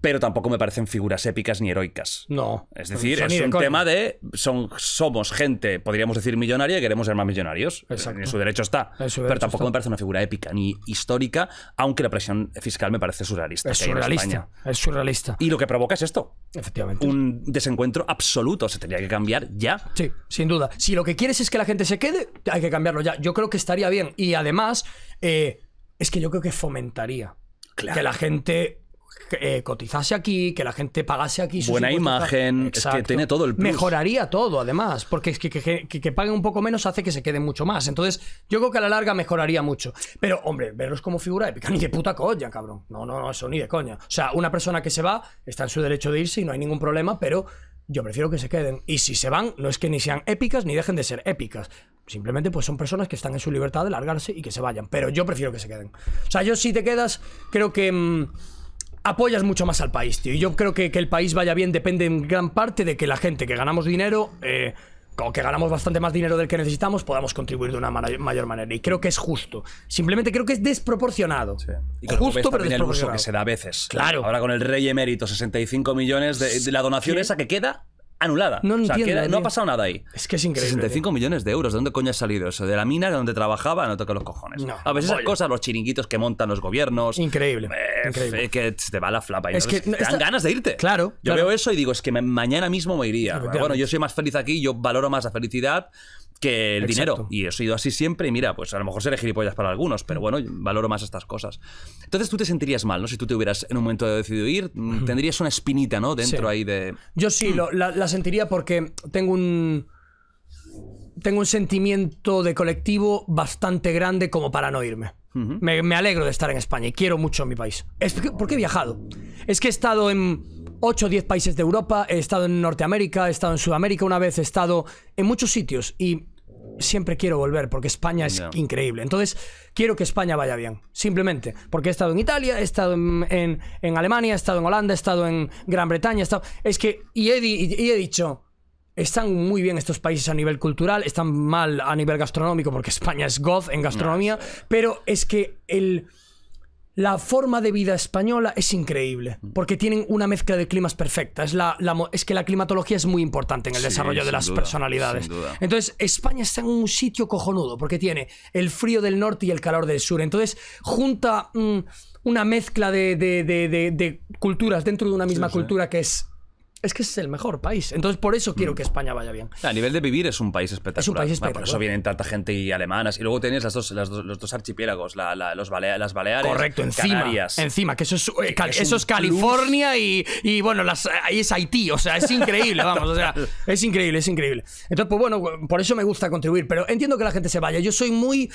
Pero tampoco me parecen figuras épicas ni heroicas. No. Es decir, es un tema de son, somos gente, podríamos decir millonaria, y queremos ser más millonarios. Exacto. En su derecho está. Pero tampoco está. me parece una figura épica ni histórica, aunque la presión fiscal me parece surrealista. Es surrealista. Es surrealista. Y lo que provoca es esto: Efectivamente. un desencuentro absoluto. Se tendría que cambiar ya. Sí, sin duda. Si lo que quieres es que la gente se quede, hay que cambiarlo ya. Yo creo que estaría bien. Y además, eh, es que yo creo que fomentaría Claro. que la gente eh, cotizase aquí, que la gente pagase aquí. Buena imagen, es que tiene todo el plus. Mejoraría todo, además, porque es que, que, que- que paguen un poco menos hace que se queden mucho más. Entonces, yo creo que a la larga mejoraría mucho. Pero, hombre, verlos como figura épica, ni de puta coña, cabrón. No, no, no, eso ni de coña. O sea, una persona que se va está en su derecho de irse y no hay ningún problema, pero yo prefiero que se queden. Y si se van, no es que ni sean épicas ni dejen de ser épicas. Simplemente pues son personas que están en su libertad de largarse y que se vayan. Pero yo prefiero que se queden. O sea, yo si te quedas, creo que... mm, apoyas mucho más al país, tío. Y yo creo que que el país vaya bien depende en gran parte de que la gente que ganamos dinero, eh, o que ganamos bastante más dinero del que necesitamos, podamos contribuir de una mayor manera. Y creo que es justo. Simplemente creo que es desproporcionado. Y creo que Justo, pero también el uso desproporcionado. que se da a veces. Claro. Ahora con el rey emérito, 65 millones de, de la donación ¿Qué? esa que queda anulada. No o sea, entiendo, queda- no ha pasado nada ahí. Es que es increíble. 65 millones de euros. ¿De dónde coño ha salido eso? ¿De la mina de donde trabajaba? No toca los cojones. No, a veces esas cosas, los chiringuitos que montan los gobiernos. Increíble, eh, increíble. eh, que te va la flapa. y Es que entonces te esta- dan ganas de irte. Claro, Yo claro. veo eso y digo, es que me- mañana mismo me iría. Efectivamente. Bueno, yo soy más feliz aquí, yo valoro más la felicidad que el Exacto. dinero. Y he sido así siempre. Y mira, pues a lo mejor seré gilipollas para algunos, pero bueno, valoro más estas cosas. Entonces tú te sentirías mal, ¿no? Si tú te hubieras en un momento decidido ir, mm, tendrías una espinita, ¿no? Dentro Sí. ahí de. Yo sí, lo- la, la sentiría porque tengo un. Tengo un sentimiento de colectivo bastante grande como para no irme. me, me alegro de estar en España y quiero mucho mi país. Es que- porque he viajado. Es que he estado en 8 o 10 países de Europa, he estado en Norteamérica, he estado en Sudamérica una vez, he estado en muchos sitios y siempre quiero volver porque España es increíble. Entonces, quiero que España vaya bien. Simplemente. Porque he estado en Italia, he estado en, en- en Alemania, he estado en Holanda, he estado en Gran Bretaña, he estado... Es que... Y he, di- y he dicho... Están muy bien estos países a nivel cultural, están mal a nivel gastronómico porque España es goth en gastronomía, pero es que el... La forma de vida española es increíble, porque tienen una mezcla de climas perfecta. Es, la, es que la climatología es muy importante en el Sí, desarrollo de las duda, personalidades. Entonces, España está en un sitio cojonudo, porque tiene el frío del norte y el calor del sur. Entonces, junta mm, una mezcla de, de- de- de- de culturas dentro de una misma sí. cultura que es. Es que es el mejor país. Entonces, por eso Mm. quiero que España vaya bien. A nivel de vivir es un país espectacular. Es un país Bueno, por espectacular. eso vienen tanta gente y alemanas. Y luego tienes las dos, las dos- los dos archipiélagos, la- la- los Balea- las Baleares, Correcto, encima. Canarias. Encima, que eso es, eh, cal- es un eso es California y, y, bueno, las, ahí es Haití. O sea, es increíble, vamos. O sea, es increíble, es increíble. Entonces, pues bueno, por eso me gusta contribuir. Pero entiendo que la gente se vaya. Yo soy muy.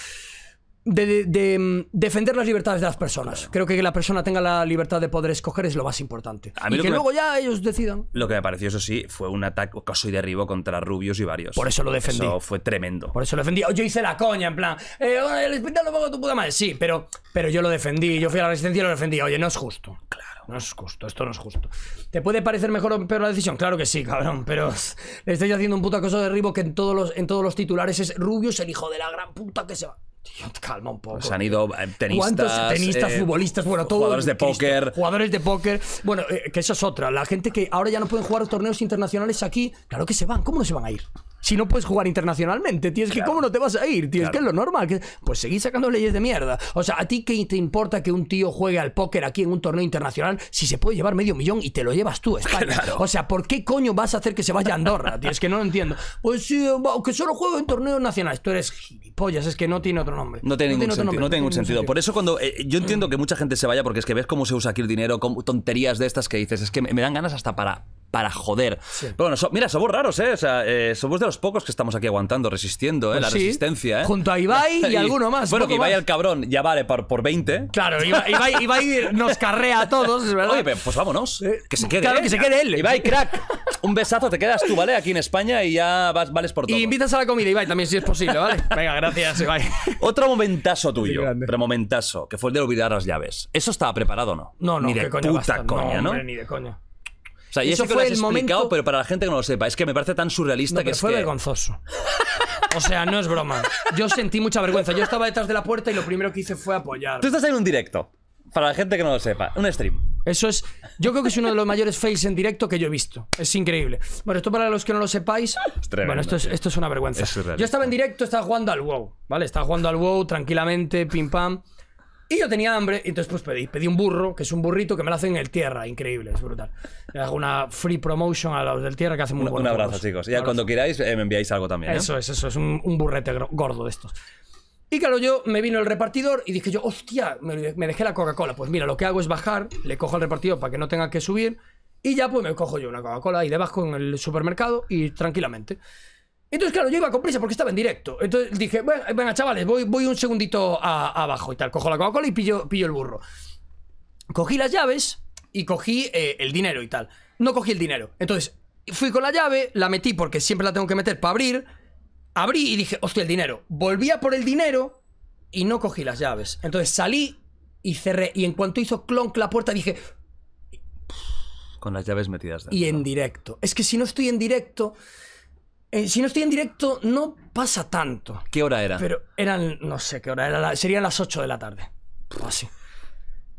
De, de- de, mm, defender las libertades de las personas. Creo que que la persona tenga la libertad de poder escoger es lo más importante. A mí y lo que que me- luego ya ellos decidan. Lo que me pareció, eso sí, fue un ataque, acoso y derribo contra rubios y varios. Por eso lo defendí. Eso fue tremendo. Por eso lo defendí. Yo hice la coña, en plan, eh, el hospital lo pago tu puta madre. Sí, pero, pero yo lo defendí. Yo fui a la resistencia y lo defendí. Oye, no es justo. Claro. No es justo, esto no es justo. ¿Te puede parecer mejor o peor la decisión? Claro que sí, cabrón, pero le estáis haciendo un puto acoso de derribo que en todos los, en todos los titulares es Rubio es el hijo de la gran puta que se va. Tío, calma un poco. Se han ido eh, tenistas. ¿Cuántos tenistas, eh, futbolistas, bueno, todo Jugadores de póker. Jugadores de póker. Bueno, eh, que eso es otra. La gente que ahora ya no pueden jugar torneos internacionales aquí, claro que se van. ¿Cómo no se van a ir? Si no puedes jugar internacionalmente, tío, es que ¿cómo no te vas a ir? Tío, es que es lo normal. que- Pues seguir sacando leyes de mierda. O sea, ¿a ti qué te importa que un tío juegue al póker aquí en un torneo internacional si se puede llevar medio millón y te lo llevas tú, España? O sea, ¿por qué coño vas a hacer que se vaya a Andorra, tío? Es que no lo entiendo. Pues sí, que solo juego en torneos nacionales. Tú eres gilipollas, es que no tiene otro nombre. No tiene ningún sentido. nombre, no tiene ningún sentido. Por eso cuando eh, yo entiendo que mucha gente se vaya porque es que ves cómo se usa aquí el dinero, como tonterías de estas que dices, es que me, me dan ganas hasta para para joder. Pero bueno, so- mira, somos raros, ¿eh? O sea, eh, somos de los pocos que estamos aquí aguantando, resistiendo, ¿eh? Pues la sí, resistencia, ¿eh? junto a Ibai y alguno más, Bueno, que Ibai más. el cabrón ya vale por, por 20. Claro, Ibai, Ibai- Ibai nos carrea a todos, es verdad. Oye, pues vámonos. Que se quede. claro, que se quede él. Ibai, crack. Un besazo, te quedas tú, ¿vale? Aquí en España y ya vas, vales por todo. y invitas a la comida, Ibai, también, si es posible, ¿vale? Venga, gracias, Ibai. Otro momentazo tuyo, pero momentazo, que fue el de olvidar las llaves. ¿Eso estaba preparado o no? No, no, Ni de basta. coña, ¿no? hombre, ni de coña. Sea, y Eso eso que fue lo has explicado, momento- pero para la gente que no lo sepa, es que me parece tan surrealista No, que pero es fue que... vergonzoso. O sea, no es broma. Yo sentí mucha vergüenza. Yo estaba detrás de la puerta y lo primero que hice fue apoyar. Tú estás en un directo, para la gente que no lo sepa, un stream. Eso es. Yo creo que es uno de los mayores fails en directo que yo he visto. Es increíble. Bueno, esto para los que no lo sepáis. tremendo, bueno, esto es, esto es una vergüenza. Es yo estaba en directo, estaba jugando al WoW, ¿vale? Estaba jugando al WoW tranquilamente, pim pam. Y yo tenía hambre, y entonces pues pedí, pedí un burro, que es un burrito que me lo hacen en el tierra, increíble, es brutal. Le hago una free promotion a los del tierra que hacen muy Un, un buenos abrazo, burros. chicos. Ya cuando queráis eh, me enviáis algo también. ¿eh? Eso es, eso es, un, un burrete gordo de estos. Y claro, yo me vino el repartidor y dije yo, hostia, me, me dejé la Coca-Cola. Pues mira, lo que hago es bajar, le cojo al repartidor para que no tenga que subir y ya pues me cojo yo una Coca-Cola y le bajo en el supermercado y tranquilamente. Entonces, claro, yo iba con prisa porque estaba en directo. Entonces dije, "Bueno, venga, chavales, voy, voy un segundito a- abajo y tal. Cojo la Coca-Cola y pillo, pillo el burro. Cogí las llaves y cogí eh, el dinero y tal. No cogí el dinero. Entonces, fui con la llave, la metí porque siempre la tengo que meter para abrir. Abrí y dije, hostia, el dinero. Volví a por el dinero y no cogí las llaves. Entonces salí y cerré. Y en cuanto hizo clonk la puerta, dije, Con las llaves metidas dentro. y en directo. Es que si no estoy en directo. Eh, si no estoy en directo, no pasa tanto. ¿Qué hora era? Pero eran, no sé qué hora, era la- serían las 8 de la tarde. O así.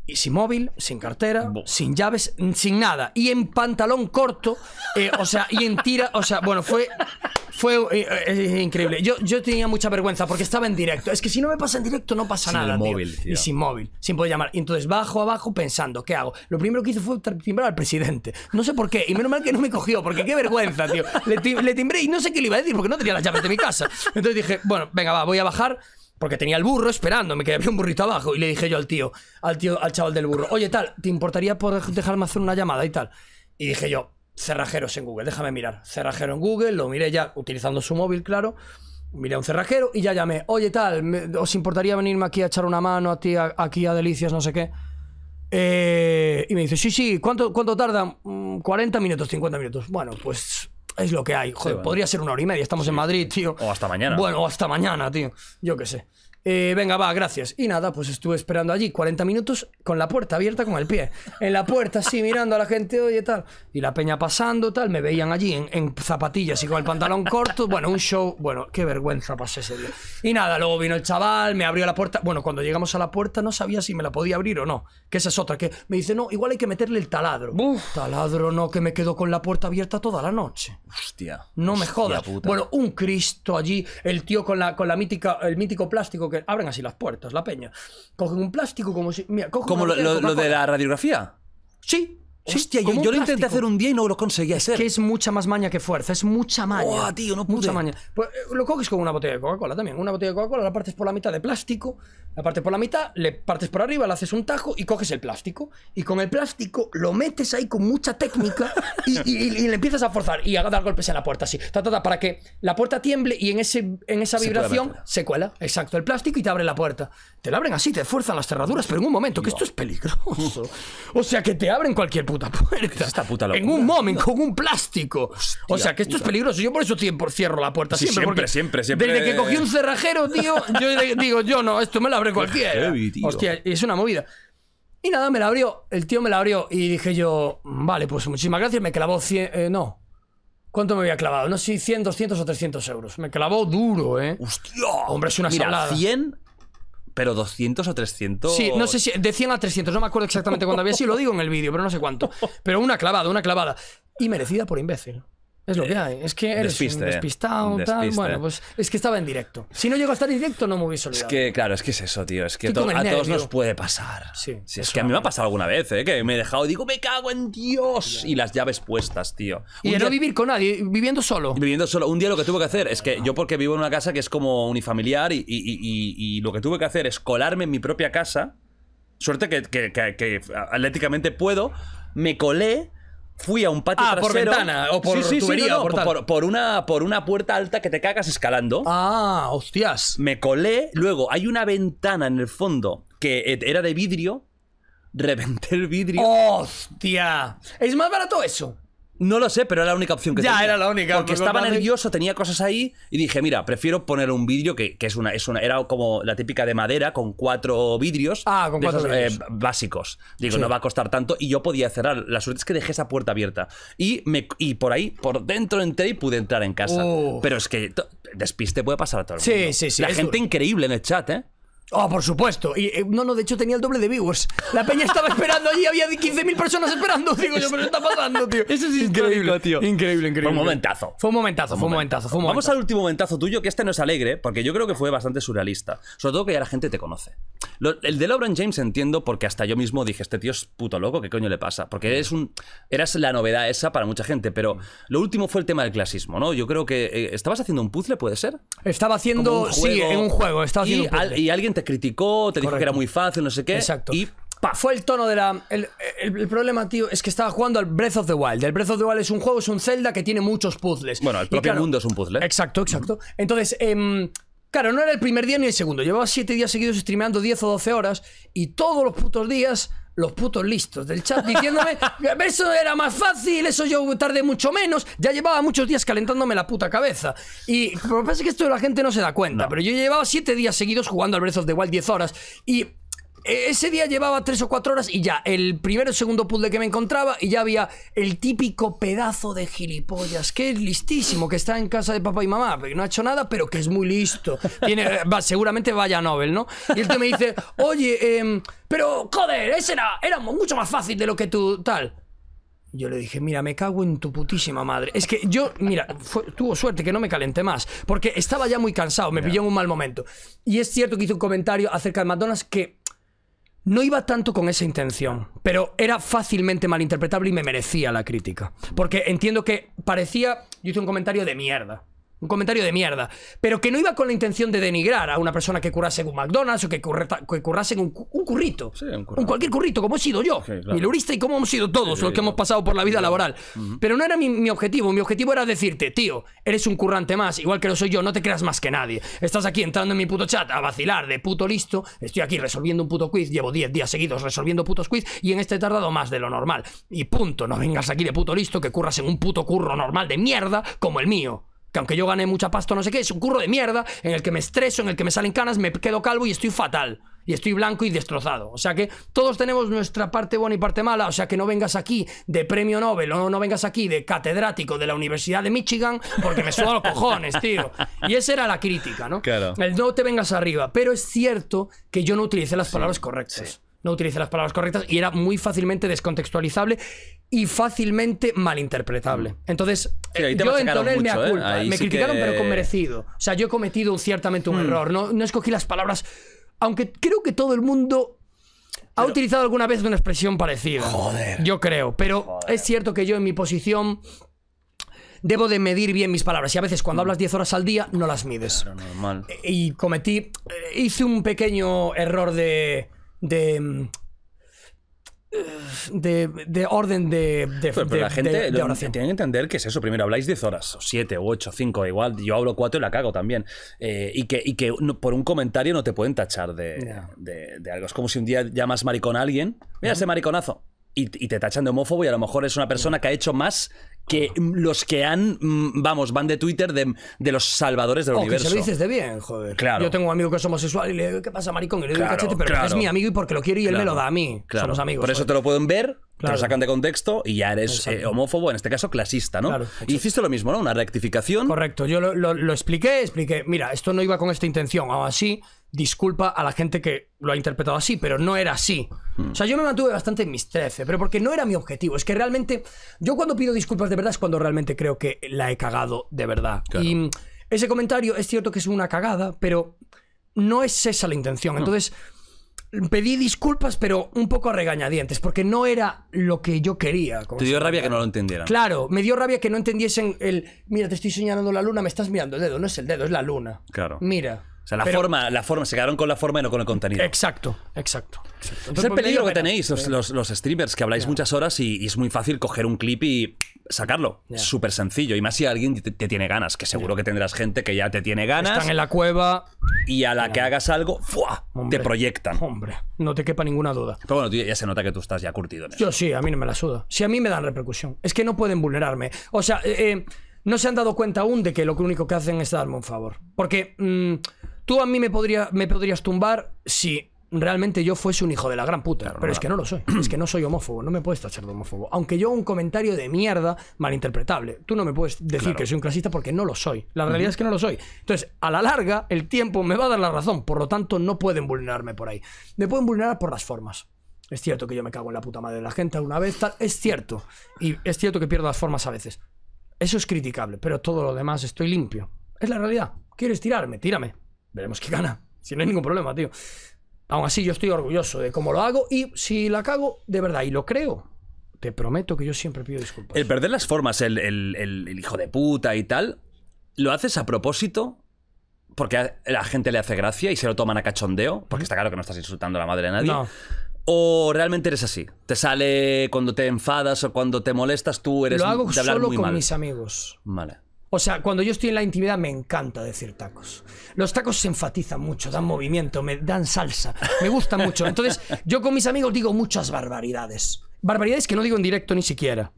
Y sin móvil, sin cartera, sin llaves, sin nada. Y en pantalón corto, eh, o sea, y en tira, o sea, bueno, fue, fue eh, eh, increíble. Yo, yo tenía mucha vergüenza porque estaba en directo. Es que si no me pasa en directo, no pasa Sin el nada. tío. móvil, tío. Y sin móvil, sin poder llamar. Y entonces bajo abajo pensando, ¿qué hago? Lo primero que hice fue timbrar al presidente. No sé por qué. Y menos mal que no me cogió, porque qué vergüenza, tío. Le, ti- le timbré y no sé qué le iba a decir porque no tenía las llaves de mi casa. Entonces dije, bueno, venga, va, voy a bajar. Porque tenía el burro esperándome, que había un burrito abajo. Y le dije yo al tío, al tío, al chaval del burro, oye, tal, ¿te importaría poder dejarme hacer una llamada y tal? Y dije yo, cerrajeros en Google, déjame mirar. Cerrajero en Google, lo miré ya utilizando su móvil, claro. Miré a un cerrajero y ya llamé, oye, tal, me- ¿os importaría venirme aquí a echar una mano a ti, a- aquí a Delicias, no sé qué? Eh, y me dice, sí, sí, ¿cuánto, cuánto tarda? "Mm, 40 minutos, 50 minutos. Bueno, pues es lo que hay. Joder, bueno. podría ser una hora y media. Estamos en Madrid, tío. O hasta mañana. Bueno, o hasta mañana, tío. Yo qué sé. Eh, venga, va, gracias. Y nada, pues estuve esperando allí 40 minutos con la puerta abierta con el pie. En la puerta, así, mirando a la gente, oye, tal. Y la peña pasando, tal. Me veían allí en, en zapatillas y con el pantalón corto. Bueno, un show. Bueno, qué vergüenza pasé ese día. Y nada, luego vino el chaval, me abrió la puerta. Bueno, cuando llegamos a la puerta no sabía si me la podía abrir o no. Que esa es otra, que me dice, no, igual hay que meterle el taladro. Taladro no, que me quedo con la puerta abierta toda la noche. Hostia. No me jodas. puta. Bueno, un Cristo allí, el tío con la, con la mítica, el mítico plástico que abren así las puertas, la peña. Cogen un plástico como si. Mira, cogen ¿Como lo, botella lo- lo de la radiografía? Sí. Hostia, yo, yo lo intenté hacer un día y no lo conseguí hacer. Que es mucha más maña que fuerza, es mucha maña. Buah, tío, no Mucha pude. maña. Pues eh, lo coges con una botella de Coca-Cola también. Una botella de Coca-Cola la partes por la mitad de plástico, la partes por la mitad, le partes por arriba, le haces un tajo y coges el plástico. Y con el plástico lo metes ahí con mucha técnica y, y- y le empiezas a forzar y a dar golpes en la puerta así, ta, ta, ta, para que la puerta tiemble y en, ese, en esa Se vibración meter. se cuela, exacto, el plástico y te abre la puerta. Te la abren así, te fuerzan las cerraduras, pero en un momento, que esto es peligroso. O sea, que te abren cualquier puta puerta. esta puta En locura, un momento, con un plástico. o sea, que esto es peligroso. Yo por eso siempre cierro la puerta. Sí, siempre, siempre, siempre, siempre. Desde que cogí un cerrajero, tío, yo digo, yo no, esto me lo abre cualquiera. heavy. Hostia, es una movida. Y nada, me la abrió. El tío me la abrió y dije yo, vale, pues muchísimas gracias. Me clavó 100. eh, no. ¿Cuánto me había clavado? No sé si 100, 200 o 300 euros. Me clavó duro, ¿eh? ¡Hostia! Hombre, es una Mira, salada. 100, pero 200 o 300. Sí, no sé si de 100 a 300, no me acuerdo exactamente cuándo había sido, lo digo en el vídeo, pero no sé cuánto. Pero una clavada, una clavada. Y merecida por imbécil. Es lo que hay. Es que eres Despiste, un eh. despistado, tal. Bueno, pues es que estaba en directo. Si no llego a estar en directo, no me hubiese Es olvidado. que, claro, es que es eso, tío. Es que to- a todos nos puede pasar. Sí, es eso que a mí me ha pasado alguna vez, ¿eh? Que me he dejado y digo, me cago en Dios. Y las llaves puestas, tío. y no vivir con nadie, viviendo solo. Viviendo solo. Un día lo que tuve que hacer es que yo, porque vivo en una casa que es como unifamiliar, y, y- y- y- y lo que tuve que hacer es colarme en mi propia casa. Suerte que, que- que- que atléticamente puedo. Me colé. Fui a un patio Ah, por trasero. ventana, o por Sí, sí, sí, no, no, por por, por una, por una puerta alta que te cagas escalando. Ah, hostias. Me colé, luego hay una ventana en el fondo que eh, era de vidrio. Reventé el vidrio. Hostia. ¿Es más barato eso? No lo sé, pero era la única opción que Ya, tenía. era la única, Porque porque estaba nervioso, tenía cosas ahí y dije, mira, prefiero poner un vidrio que, que es, una, es una. Era como la típica de madera con cuatro vidrios. Ah, con cuatro esos, eh, vidrios. básicos. Digo, Sí. no va a costar tanto y yo podía cerrar. La suerte es que dejé esa puerta abierta. Y, me, y por ahí, por dentro entré y pude entrar en casa. Pero es que despiste puede pasar a todo el Sí, mundo. sí, sí, La es gente duro. increíble en el chat, ¿eh? Oh, por supuesto. Y eh, no, no, de hecho tenía el doble de viewers. La peña estaba esperando allí, había 15.000 personas esperando. Digo yo, pero ¿qué está pasando, tío? Eso es increíble, tío. Increíble, increíble. Fue un momentazo. Fue un momentazo, fue un momentazo, fue un Vamos al último momentazo tuyo, que este no es alegre, porque yo creo que fue bastante surrealista. Sobre todo que ya la gente te conoce. Lo- el de LeBron James entiendo porque hasta yo mismo dije, este tío es puto loco, ¿qué coño le pasa? Porque eres un, eras la novedad esa para mucha gente, pero lo último fue el tema del clasismo, ¿no? Yo creo que eh, estabas haciendo un puzzle, ¿puede ser? Estaba Como haciendo, un sí, juego. en un juego, estaba haciendo y, un puzzle. al- y alguien te criticó, te dijo que era muy fácil, no sé qué. Exacto. Y Pa, fue el tono de la. El, el- el problema, tío, es que estaba jugando al Breath of the Wild. El Breath of the Wild es un juego, es un Zelda que tiene muchos puzzles. Bueno, el propio mundo es un puzzle. Exacto, exacto. Entonces, em, claro, no era el primer día ni el segundo. Llevaba 7 días seguidos streameando 10 o 12 horas y todos los putos días los putos listos del chat diciéndome eso era más fácil, eso yo tardé mucho menos. Ya llevaba muchos días calentándome la puta cabeza. Y lo que pasa es que esto la gente no se da cuenta, pero yo llevaba siete días seguidos jugando al Breath of the Wild 10 horas y ese día llevaba tres o cuatro horas y ya, el primero y segundo puzzle que me encontraba y ya había el típico pedazo de gilipollas que es listísimo, que está en casa de papá y mamá, que no ha hecho nada, pero que es muy listo. Tiene, va, seguramente vaya Nobel, ¿no? Y él te me dice, oye, em, pero joder, ese era, era mucho más fácil de lo que tú tal. Yo le dije, mira, me cago en tu putísima madre. Es que yo, mira, tuvo suerte que no me calenté más, porque estaba ya muy cansado, me pilló en un mal momento. Y es cierto que hizo un comentario acerca de McDonald's que no iba tanto con esa intención, pero era fácilmente malinterpretable y me merecía la crítica. Porque entiendo que parecía, yo hice un comentario de mierda. Un comentario de mierda. Pero que no iba con la intención de denigrar a una persona que currase en un McDonald's o que, currase en un, currito. Sí, un, un, cualquier currito, como he sido yo. Mi lurista y como hemos sido todos los que hemos pasado por la vida laboral. Pero no era mi, objetivo. Mi objetivo era decirte, tío, eres un currante más, igual que lo soy yo, no te creas más que nadie. Estás aquí entrando en mi puto chat a vacilar de puto listo. Estoy aquí resolviendo un puto quiz. Llevo 10 días seguidos resolviendo putos quiz y en este he tardado más de lo normal. Y punto. No vengas aquí de puto listo que curras en un puto curro normal de mierda como el mío que aunque yo gane mucha pasta no sé qué, es un curro de mierda en el que me estreso, en el que me salen canas, me quedo calvo y estoy fatal. Y estoy blanco y destrozado. O sea que todos tenemos nuestra parte buena y parte mala. O sea que no vengas aquí de premio Nobel o no vengas aquí de catedrático de la Universidad de Michigan porque me suda los cojones, tío. Y esa era la crítica, ¿no? Claro. El no te vengas arriba. Pero es cierto que yo no utilicé las palabras correctas no utilicé las palabras correctas y era muy fácilmente descontextualizable y fácilmente malinterpretable. Entonces, eh, yo entoné el mea ¿eh? culpa. Me criticaron, pero con merecido. O sea, yo he cometido ciertamente un hmm. error. No, no escogí las palabras. Aunque creo que todo el mundo ha utilizado alguna vez una expresión parecida. Joder. Yo creo. Pero es cierto que yo en mi posición debo de medir bien mis palabras. Y a veces cuando hmm. hablas 10 horas al día, no las mides. normal. Y cometí. Hice un pequeño error de de de, de, orden de, de, pero, la gente tiene que entender que es eso. Primero, habláis 10 horas, o 7, o 8, 5, igual. Yo hablo 4 y la cago también. Eh, y que, y que por un comentario no te pueden tachar de, algo. Es como si un día llamas maricón a alguien. Mira ese mariconazo. Y, y, te tachan de homófobo y a lo mejor es una persona que ha hecho más que los que han, mm, vamos, van de Twitter de, de los salvadores del oh, universo. Que se lo dices de bien, joder. Claro. Yo tengo un amigo que es homosexual y le digo, ¿qué pasa, maricón? Y le doy el cachete, pero es mi amigo y porque lo quiero y él me lo da a mí. Somos amigos. Por eso te lo pueden ver, te lo sacan de contexto y ya eres eh, homófobo, en este caso clasista, ¿no? y hiciste lo mismo, ¿no? Una rectificación. Correcto. Yo lo, lo, lo expliqué, expliqué, mira, esto no iba con esta intención, aún así disculpa a la gente que lo ha interpretado así, pero no era así. O sea, yo me mantuve bastante en mis 13, pero porque no era mi objetivo. Es que realmente, yo cuando pido disculpas de verdad es cuando realmente creo que la he cagado de verdad. Y ese comentario es cierto que es una cagada, pero no es esa la intención. Entonces, pedí disculpas, pero un poco a regañadientes, porque no era lo que yo quería. Te dio rabia que no lo entendieran. Claro, me dio rabia que no entendiesen el, mira, te estoy señalando la luna, me estás mirando el dedo, no es el dedo, es la luna. Claro. Mira. O sea, la, forma, la forma, se quedaron con la forma y no con el contenido. Exacto, exacto. es el peligro que tenéis los, los, streamers, que habláis muchas horas y, es muy fácil coger un clip y sacarlo. Súper sencillo. Y más si alguien te, tiene ganas, que seguro que tendrás gente que ya te tiene ganas. Están en la cueva. Y a la que hagas algo, ¡fua! te proyectan. Hombre, no te quepa ninguna duda. Pero bueno, ya se nota que tú estás ya curtido en eso. Yo sí, a mí no me la suda. Si a mí me dan repercusión. Es que no pueden vulnerarme. O sea, eh, eh, no se han dado cuenta aún de que lo único que hacen es darme un favor. Porque... Mm, Tú a mí me, podría, me podrías tumbar si realmente yo fuese un hijo de la gran puta. pero es que no lo soy. Es que no soy homófobo. No me puedes tachar de homófobo. Aunque yo un comentario de mierda malinterpretable. Tú no me puedes decir que soy un clasista porque no lo soy. La realidad es que no lo soy. Entonces, a la larga, el tiempo me va a dar la razón. Por lo tanto, no pueden vulnerarme por ahí. Me pueden vulnerar por las formas. Es cierto que yo me cago en la puta madre de la gente alguna vez. Es cierto. Y es cierto que pierdo las formas a veces. Eso es criticable. Pero todo lo demás estoy limpio. Es la realidad. ¿Quieres tirarme? Tírame veremos qué gana. Si no hay ningún problema, tío. Aún así, yo estoy orgulloso de cómo lo hago y si la cago, de verdad, y lo creo, te prometo que yo siempre pido disculpas. El perder las formas, el, hijo de puta y tal, ¿lo haces a propósito? Porque a la gente le hace gracia y se lo toman a cachondeo, porque está claro que no estás insultando a la madre de nadie. No. ¿O realmente eres así? ¿Te sale cuando te enfadas o cuando te molestas tú eres Lo hago de solo con mis amigos. Vale. O sea, cuando yo estoy en la intimidad me encanta decir tacos. Los tacos se enfatizan mucho, dan movimiento, me dan salsa, me gustan mucho. Entonces, yo con mis amigos digo muchas barbaridades. Barbaridades que no digo en directo ni siquiera.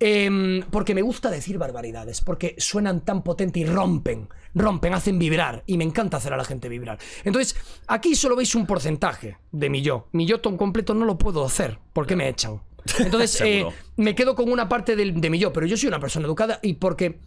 Em, porque me gusta decir barbaridades, porque suenan tan potente y rompen, rompen, hacen vibrar. Y me encanta hacer a la gente vibrar. Entonces, aquí solo veis un porcentaje de mi yo. Mi yo completo no lo puedo hacer, porque me echan. Entonces, eh, me quedo con una parte del- de mi yo, pero yo soy una persona educada y porque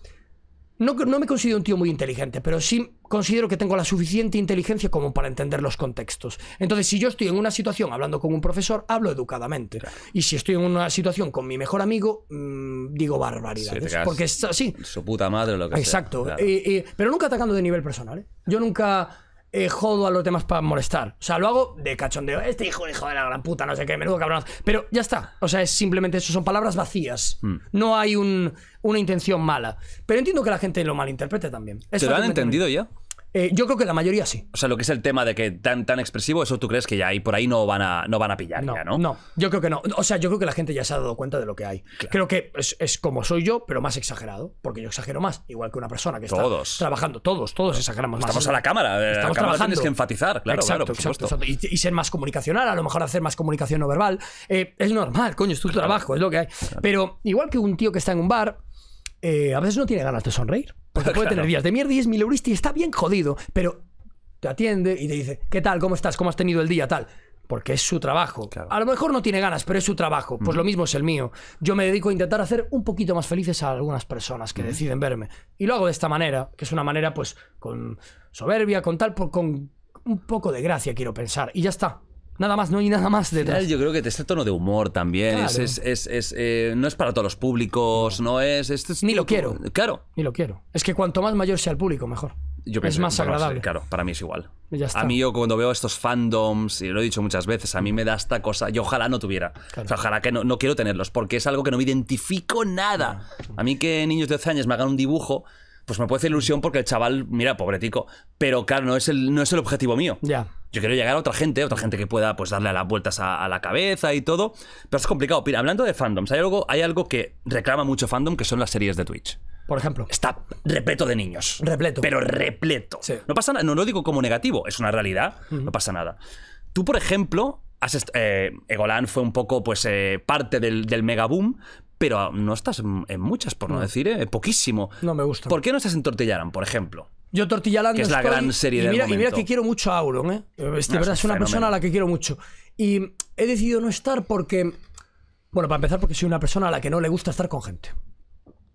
no, no me considero un tío muy inteligente, pero sí considero que tengo la suficiente inteligencia como para entender los contextos. Entonces, si yo estoy en una situación hablando con un profesor, hablo educadamente. Y si estoy en una situación con mi mejor amigo, mm, digo barbaridades. porque es así. Su puta madre lo que sea. Exacto. claro. Eh, eh, pero nunca atacando de nivel personal. ¿eh? Yo nunca eh, jodo a los demás para molestar. O sea, lo hago de cachondeo. Este hijo, hijo de la gran puta, no sé qué, menudo cabrón. Pero ya está. O sea, es simplemente eso. Son palabras vacías. Hmm. No hay un- una intención mala. Pero entiendo que la gente lo malinterprete también. Es ¿Te lo han entendido ya? Eh, yo creo que la mayoría sí. O sea, lo que es el tema de que tan, tan expresivo, eso tú crees que ya ahí por ahí no van a, no van a pillar No, ya, ¿no? no, yo creo que no. O sea, yo creo que la gente ya se ha dado cuenta de lo que hay. Creo que es, es como soy yo, pero más exagerado. Porque yo exagero más, igual que una persona que está Todos. trabajando. Todos, todos exageramos más. Estamos a la cámara. eh, Estamos la cámara trabajando. tienes que enfatizar, claro, exacto, claro, por exacto, supuesto. exacto. Y, y ser más comunicacional, a lo mejor hacer más comunicación no verbal. Eh, es normal, coño, es tu trabajo, es lo que hay. Pero igual que un tío que está en un bar, eh, a veces no tiene ganas de sonreír. Porque puede Claro. tener días de mierda y es mileurista y está bien jodido. Pero te atiende y te dice, ¿qué tal? ¿Cómo estás? ¿Cómo has tenido el día? Tal. Porque es su trabajo. Claro. A lo mejor no tiene ganas, pero es su trabajo. Pues lo mismo es el mío. Yo me dedico a intentar hacer un poquito más felices a algunas personas que deciden verme. Y lo hago de esta manera, que es una manera, pues, con soberbia, con tal, con un poco de gracia, quiero pensar. Y ya está. Nada más, no hay nada más detrás. Yo creo que este tono de humor también es, Claro. es, es- es, eh, no es para todos los públicos, no, es, es Ni lo quiero. Claro. Y lo quiero. Es que cuanto más mayor sea el público, mejor. Yo es más agradable. claro, para mí es igual. Y ya está. A mí yo cuando veo estos fandoms, y lo he dicho muchas veces, a mí me da esta cosa, yo ojalá no tuviera. O sea, ojalá que no, no quiero tenerlos, porque es algo que no me identifico nada. A mí que niños de 12 años me hagan un dibujo, pues me puede hacer ilusión porque el chaval, mira, pobretico. Pero claro, no es el, no es el objetivo mío. Ya. Yo quiero llegar a otra gente, otra gente que pueda pues darle las vueltas a, a la cabeza y todo. Pero es complicado. Mira, hablando de fandoms, hay algo, hay algo que reclama mucho fandom, que son las series de Twitch. Por ejemplo. Está repleto de niños. Repleto. Pero repleto. Sí. No pasa nada, no lo digo como negativo, es una realidad, no pasa nada. Tú, por ejemplo, eh, Egolan fue un poco pues eh, parte del, del megaboom, pero no estás en, muchas, por no, decir, eh, poquísimo. No me gusta. ¿Por qué no estás en Tortillaran, por ejemplo? Yo Tortillalando Que es la gran serie y del mira, Y mira que quiero mucho a Auron, ¿eh? Este, No, verdad, es una persona a la que quiero mucho. Y he decidido no estar porque... Bueno, para empezar porque soy una persona a la que no le gusta estar con gente.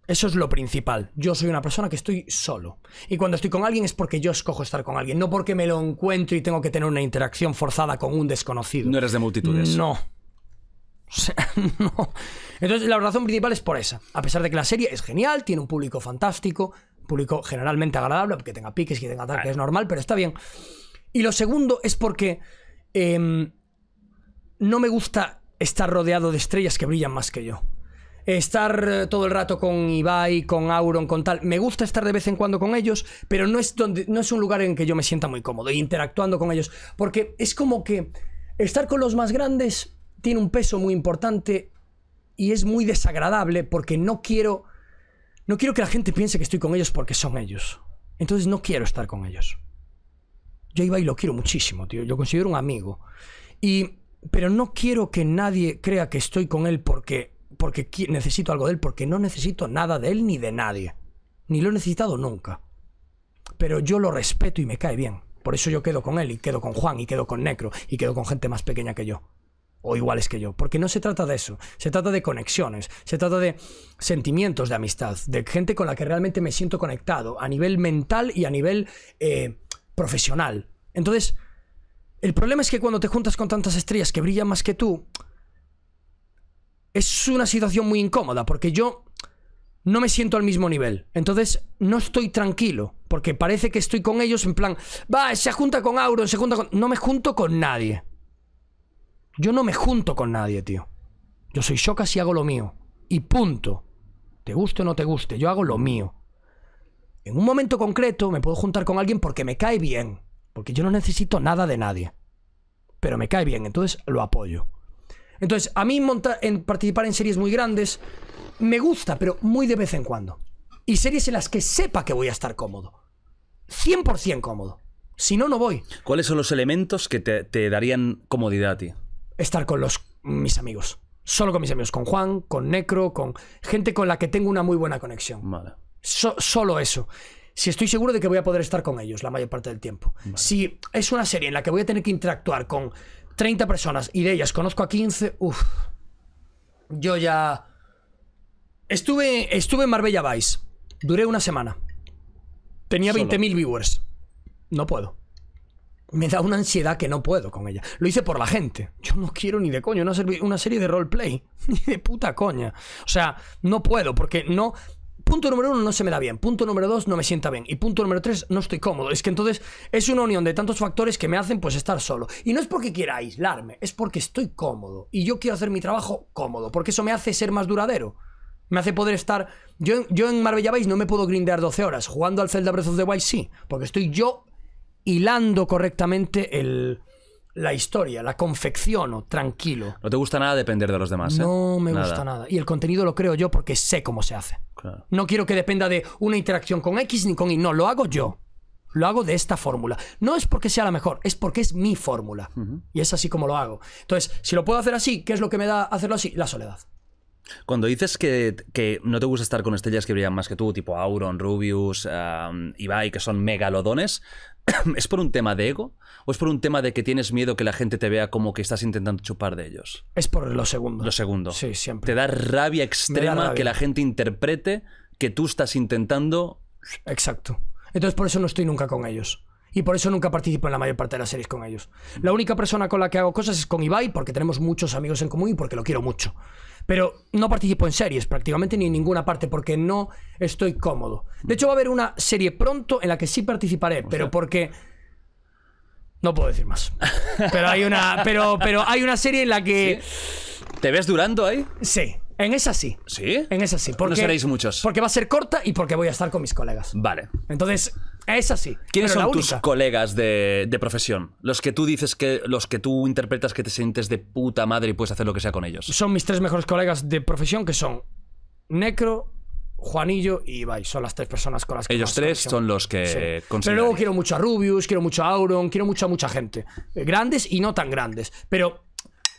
Eso es lo principal. Yo soy una persona que estoy solo. Y cuando estoy con alguien es porque yo escojo estar con alguien, no porque me lo encuentro y tengo que tener una interacción forzada con un desconocido. No eres de multitudes. No. O sea, no. Entonces, la razón principal es por esa. A pesar de que la serie es genial, tiene un público fantástico, público generalmente agradable, que tenga piques, que tenga tal, que es normal, pero está bien. Y lo segundo es porque em, no me gusta estar rodeado de estrellas que brillan más que yo. Estar eh, todo el rato con Ibai, con Auron, con tal. Me gusta estar de vez en cuando con ellos, pero no es, donde, no es un lugar en que yo me sienta muy cómodo, interactuando con ellos. Porque es como que estar con los más grandes tiene un peso muy importante y es muy desagradable porque no quiero. No quiero que la gente piense que estoy con ellos porque son ellos. Entonces no quiero estar con ellos. Yo a Ibai lo quiero muchísimo, tío. Yo considero un amigo. Y. Pero no quiero que nadie crea que estoy con él porque. Porque necesito algo de él, porque no necesito nada de él ni de nadie. Ni lo he necesitado nunca. Pero yo lo respeto y me cae bien. Por eso yo quedo con él y quedo con Juan y quedo con Necro y quedo con gente más pequeña que yo. O iguales que yo. Porque no se trata de eso. Se trata de conexiones. Se trata de sentimientos de amistad. De gente con la que realmente me siento conectado. A nivel mental y a nivel eh, profesional. Entonces, el problema es que cuando te juntas con tantas estrellas que brillan más que tú, es una situación muy incómoda. Porque yo no me siento al mismo nivel. Entonces, no estoy tranquilo. Porque parece que estoy con ellos en plan, va, se junta con Auron, se junta con... No me junto con nadie. Yo no me junto con nadie, tío. Yo soy Shokas y hago lo mío. Y punto. Te guste o no te guste, yo hago lo mío. En un momento concreto me puedo juntar con alguien porque me cae bien. Porque yo no necesito nada de nadie. Pero me cae bien, entonces lo apoyo. Entonces, a mí monta- en participar en series muy grandes me gusta, pero muy de vez en cuando. Y series en las que sepa que voy a estar cómodo. 100% cómodo. Si no, no voy. ¿Cuáles son los elementos que te, te darían comodidad a ti? Estar con los, mis amigos. Solo con mis amigos. Con Juan, con Necro, con gente con la que tengo una muy buena conexión. Vale. So- solo eso. Si estoy seguro de que voy a poder estar con ellos la mayor parte del tiempo. Si es una serie en la que voy a tener que interactuar con 30 personas y de ellas conozco a 15, uff. Yo ya. Estuve, estuve en Marbella Vice. Duré una semana. Tenía Solo. 20.000 viewers. No puedo. Me da una ansiedad que no puedo con ella. Lo hice por la gente. Yo no quiero ni de coño una, una serie de roleplay. Ni de puta coña. O sea, no puedo porque no... Punto número uno, no se me da bien. Punto número dos, no me sienta bien. Y punto número tres, no estoy cómodo. Es que entonces es una unión de tantos factores que me hacen pues estar solo. Y no es porque quiera aislarme, es porque estoy cómodo. Y yo quiero hacer mi trabajo cómodo, porque eso me hace ser más duradero. Me hace poder estar... Yo, yo en Marbella Vice no me puedo grindear 12 horas. Jugando al Zelda Breath of the Wild sí. Porque estoy yo hilando correctamente el, la historia, la confecciono tranquilo. No te gusta nada depender de los demás, ¿eh? No me gusta nada. Y el contenido lo creo yo porque sé cómo se hace. Claro. No quiero que dependa de una interacción con X ni con Y. No, lo hago yo. Lo hago de esta fórmula. No es porque sea la mejor, es porque es mi fórmula. Y es así como lo hago. Entonces, si lo puedo hacer así, ¿qué es lo que me da hacerlo así? La soledad. Cuando dices que, que no te gusta estar con estrellas que brillan más que tú, tipo Auron, Rubius, um, Ibai, que son megalodones, ¿es por un tema de ego? ¿O es por un tema de que tienes miedo que la gente te vea como que estás intentando chupar de ellos? Es por lo segundo. Lo segundo. Sí, siempre. Te da rabia extrema rabia. que la gente interprete que tú estás intentando. Exacto. Entonces por eso no estoy nunca con ellos. Y por eso nunca participo en la mayor parte de las series con ellos. La única persona con la que hago cosas es con Ibai, porque tenemos muchos amigos en común y porque lo quiero mucho. Pero no participo en series prácticamente ni en ninguna parte porque no estoy cómodo. De hecho va a haber una serie pronto en la que sí participaré, pero porque... No puedo decir más. Pero hay una, pero, pero hay una serie en la que... ¿Te ves durando ahí? Sí, en esa sí. ¿Sí? En esa sí. Porque, no seréis muchos. Porque va a ser corta y porque voy a estar con mis colegas. Vale. Entonces, esa sí. ¿Quiénes son tus colegas de, de profesión? Los que tú dices que. Los que tú interpretas que te sientes de puta madre y puedes hacer lo que sea con ellos. Son mis tres mejores colegas de profesión, que son Necro, Juanillo y Ibai. Son las tres personas con las que Ellos tres son los que Sí. Pero luego quiero mucho a Rubius, quiero mucho a Auron, quiero mucho a mucha gente. Eh, Grandes y no tan grandes. Pero.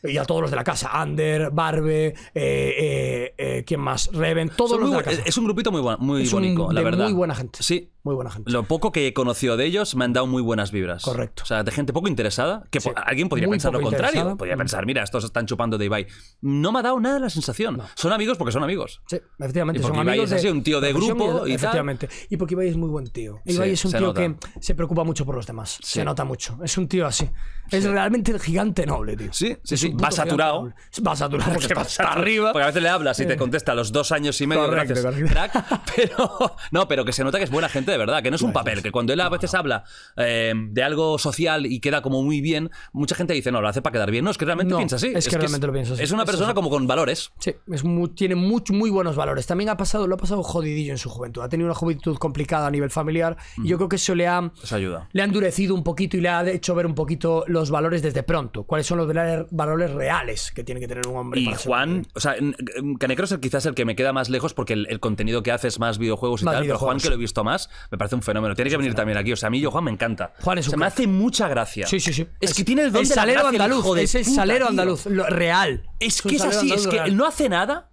Y a todos los de la casa. Ander, Barbe, eh, eh, eh, ¿quién más? Reven, todos Son los muy de la casa. es un grupito muy, bu- muy Es un- bonito, la de verdad. muy buena gente. Sí. Muy buena gente. Lo poco que he conocido de ellos me han dado muy buenas vibras. Correcto. O sea, de gente poco interesada, que Sí. po- alguien podría Muy pensar lo contrario. Podría Mm. pensar, mira, estos están chupando de Ibai. No me ha dado nada la sensación. Son amigos porque son amigos. Sí, efectivamente. Y porque son Ibai amigos es así, de un tío de grupo y tal. Efectivamente. Y porque Ibai es muy buen tío. Sí, Ibai es un tío nota. que se preocupa mucho por los demás. Sí. Se nota mucho. Es un tío así. Es realmente el gigante noble, tío. Sí, sí, Es sí. Va saturado. Va saturado porque hasta arriba. Porque a veces le hablas y te contesta a los dos años y medio. Correcto, gracias, correcto. crack. Pero, no, pero que se nota que es buena gente de verdad, que no es un papel. Que cuando él a veces habla eh, de algo social y queda como muy bien, mucha gente dice, no, lo hace para quedar bien. No, es que realmente No, piensa así. es que realmente lo piensa así. Es una persona como con valores. Sí, es muy- tiene much- muy buenos valores. También ha pasado, lo ha pasado jodidillo en su juventud. Ha tenido una juventud complicada a nivel familiar y yo creo que eso le ha, Eso ayuda. le ha endurecido un poquito y le ha hecho ver un poquito los valores desde pronto. ¿Cuáles son los valores- reales que tiene que tener un hombre? Y para ser Juan, hombre? o sea, n- n- Canecro es el- quizás el que me queda más lejos porque el, el contenido que hace es más videojuegos y Más tal, pero Juan, que lo he visto más, me parece un fenómeno. Tiene que venir también aquí. O sea, a mí yo Juan me encanta. Juan es O sea, un me hace mucha gracia. Sí, sí, sí. Es, que tiene el don el de la salero gracia, andaluz. hijo de es el puta, salero tío. andaluz, lo real. Es un que es así, es que. Mm. no hace nada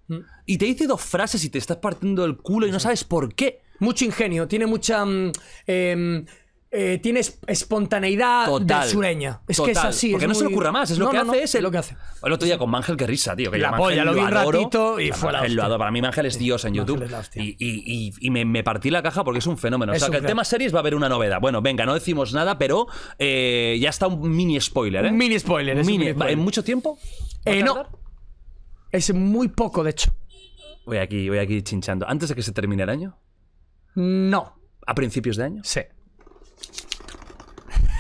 y te dice dos frases y te estás partiendo el culo y no sabes por qué. Mucho ingenio, tiene mucha. mm, em, eh, tiene es- espontaneidad Total. del sureña. Es que es así. Porque es no se le ocurra más, es lo No, que no, hace, no, es el... lo que hace. El otro día con Mangel, que risa, tío. Que La polla, lo vi un ratito y fue la lo adoro. Para mí Mangel es Dios en YouTube. Y, y- y- y me, me partí la caja porque es un fenómeno. O sea, que el tema series va a haber una novedad. Bueno, venga, no decimos nada, pero eh, ya está un mini spoiler, ¿eh? Un mini spoiler, es un Mini- spoiler. ¿En mucho tiempo? ¿Va a Eh, no. Es muy poco, de hecho. Voy aquí, voy aquí chinchando. ¿Antes de que se termine el año? No. ¿A principios de año? Sí.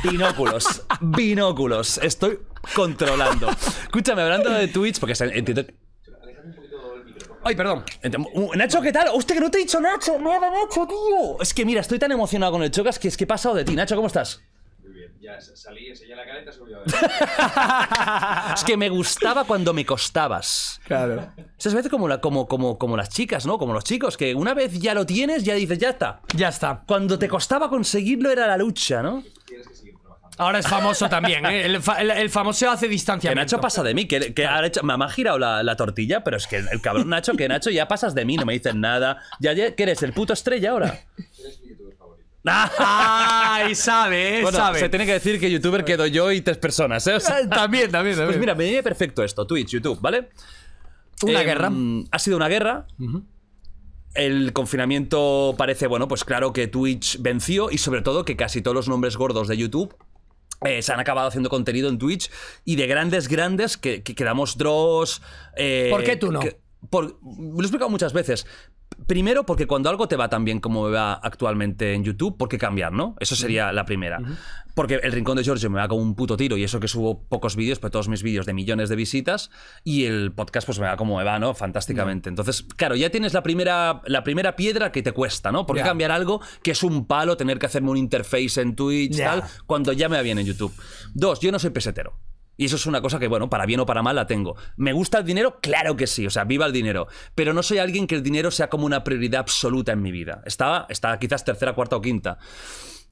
Binóculos. binóculos. Estoy controlando. Escúchame, hablando de Twitch, porque entiendo Ay, perdón. Uh, Nacho, ¿qué tal? Hostia, que no te he dicho Nacho. Nada, Nacho, tío. Es que mira, estoy tan emocionado con el Chocas que es que he pasado de ti. Nacho, ¿cómo estás? Ya salí, enseñé la careta, subió. Es que me gustaba cuando me costabas. Claro. Esas veces como, la, como, como, como las chicas, ¿no? Como los chicos, que una vez ya lo tienes, ya dices, ya está. Ya está. Cuando te costaba conseguirlo era la lucha, ¿no? Tienes que seguir trabajando. Ahora es famoso también, ¿eh? El, fa- el- el famoso hace Que distanciamiento. Nacho pasa de mí, que, que ha hecho- me ha girado la, la tortilla, pero es que el cabrón Nacho, que Nacho ya pasas de mí, no me dices nada. Ya, ya, ¿qué eres? ¿El puto estrella ahora? Eres mi youtuber favorito. ¡Ay, sabe, eh, Bueno, sabe! se tiene que decir que youtuber quedo yo y tres personas, ¿eh? O sea, Eh, También, también, también. pues mira, me viene perfecto esto, Twitch, YouTube, ¿vale? Una Em, guerra. Ha sido una guerra. El confinamiento parece, bueno, pues claro que Twitch venció y sobre todo que casi todos los nombres gordos de YouTube eh, se han acabado haciendo contenido en Twitch y de grandes, grandes que, que, que damos Dross. eh, ¿Por qué tú no? que- por- lo he explicado muchas veces. Primero, porque cuando algo te va tan bien como me va actualmente en YouTube, ¿por qué cambiar, no? Eso sería la primera. Porque el rincón de Giorgio me va como un puto tiro y eso que subo pocos vídeos, pero todos mis vídeos de millones de visitas y el podcast pues me va como me va, ¿no? Fantásticamente. Entonces, claro, ya tienes la primera, la primera piedra que te cuesta, ¿no? ¿Por qué cambiar algo que es un palo tener que hacerme un interface en Twitch, Ya. tal, cuando ya me va bien en YouTube? Dos, yo no soy pesetero. Y eso es una cosa que, bueno, para bien o para mal la tengo. ¿Me gusta el dinero? Claro que sí, o sea, viva el dinero. Pero no soy alguien que el dinero sea como una prioridad absoluta en mi vida. Está, está quizás tercera, cuarta o quinta.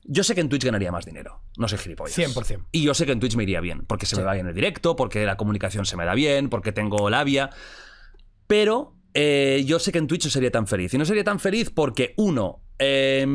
Yo sé que en Twitch ganaría más dinero. No soy gilipollas. 100%. Y yo sé que en Twitch me iría bien. Porque se me va bien el directo, porque la comunicación se me da bien, porque tengo labia. Pero eh, yo sé que en Twitch no sería tan feliz. Y no sería tan feliz porque, uno, eh,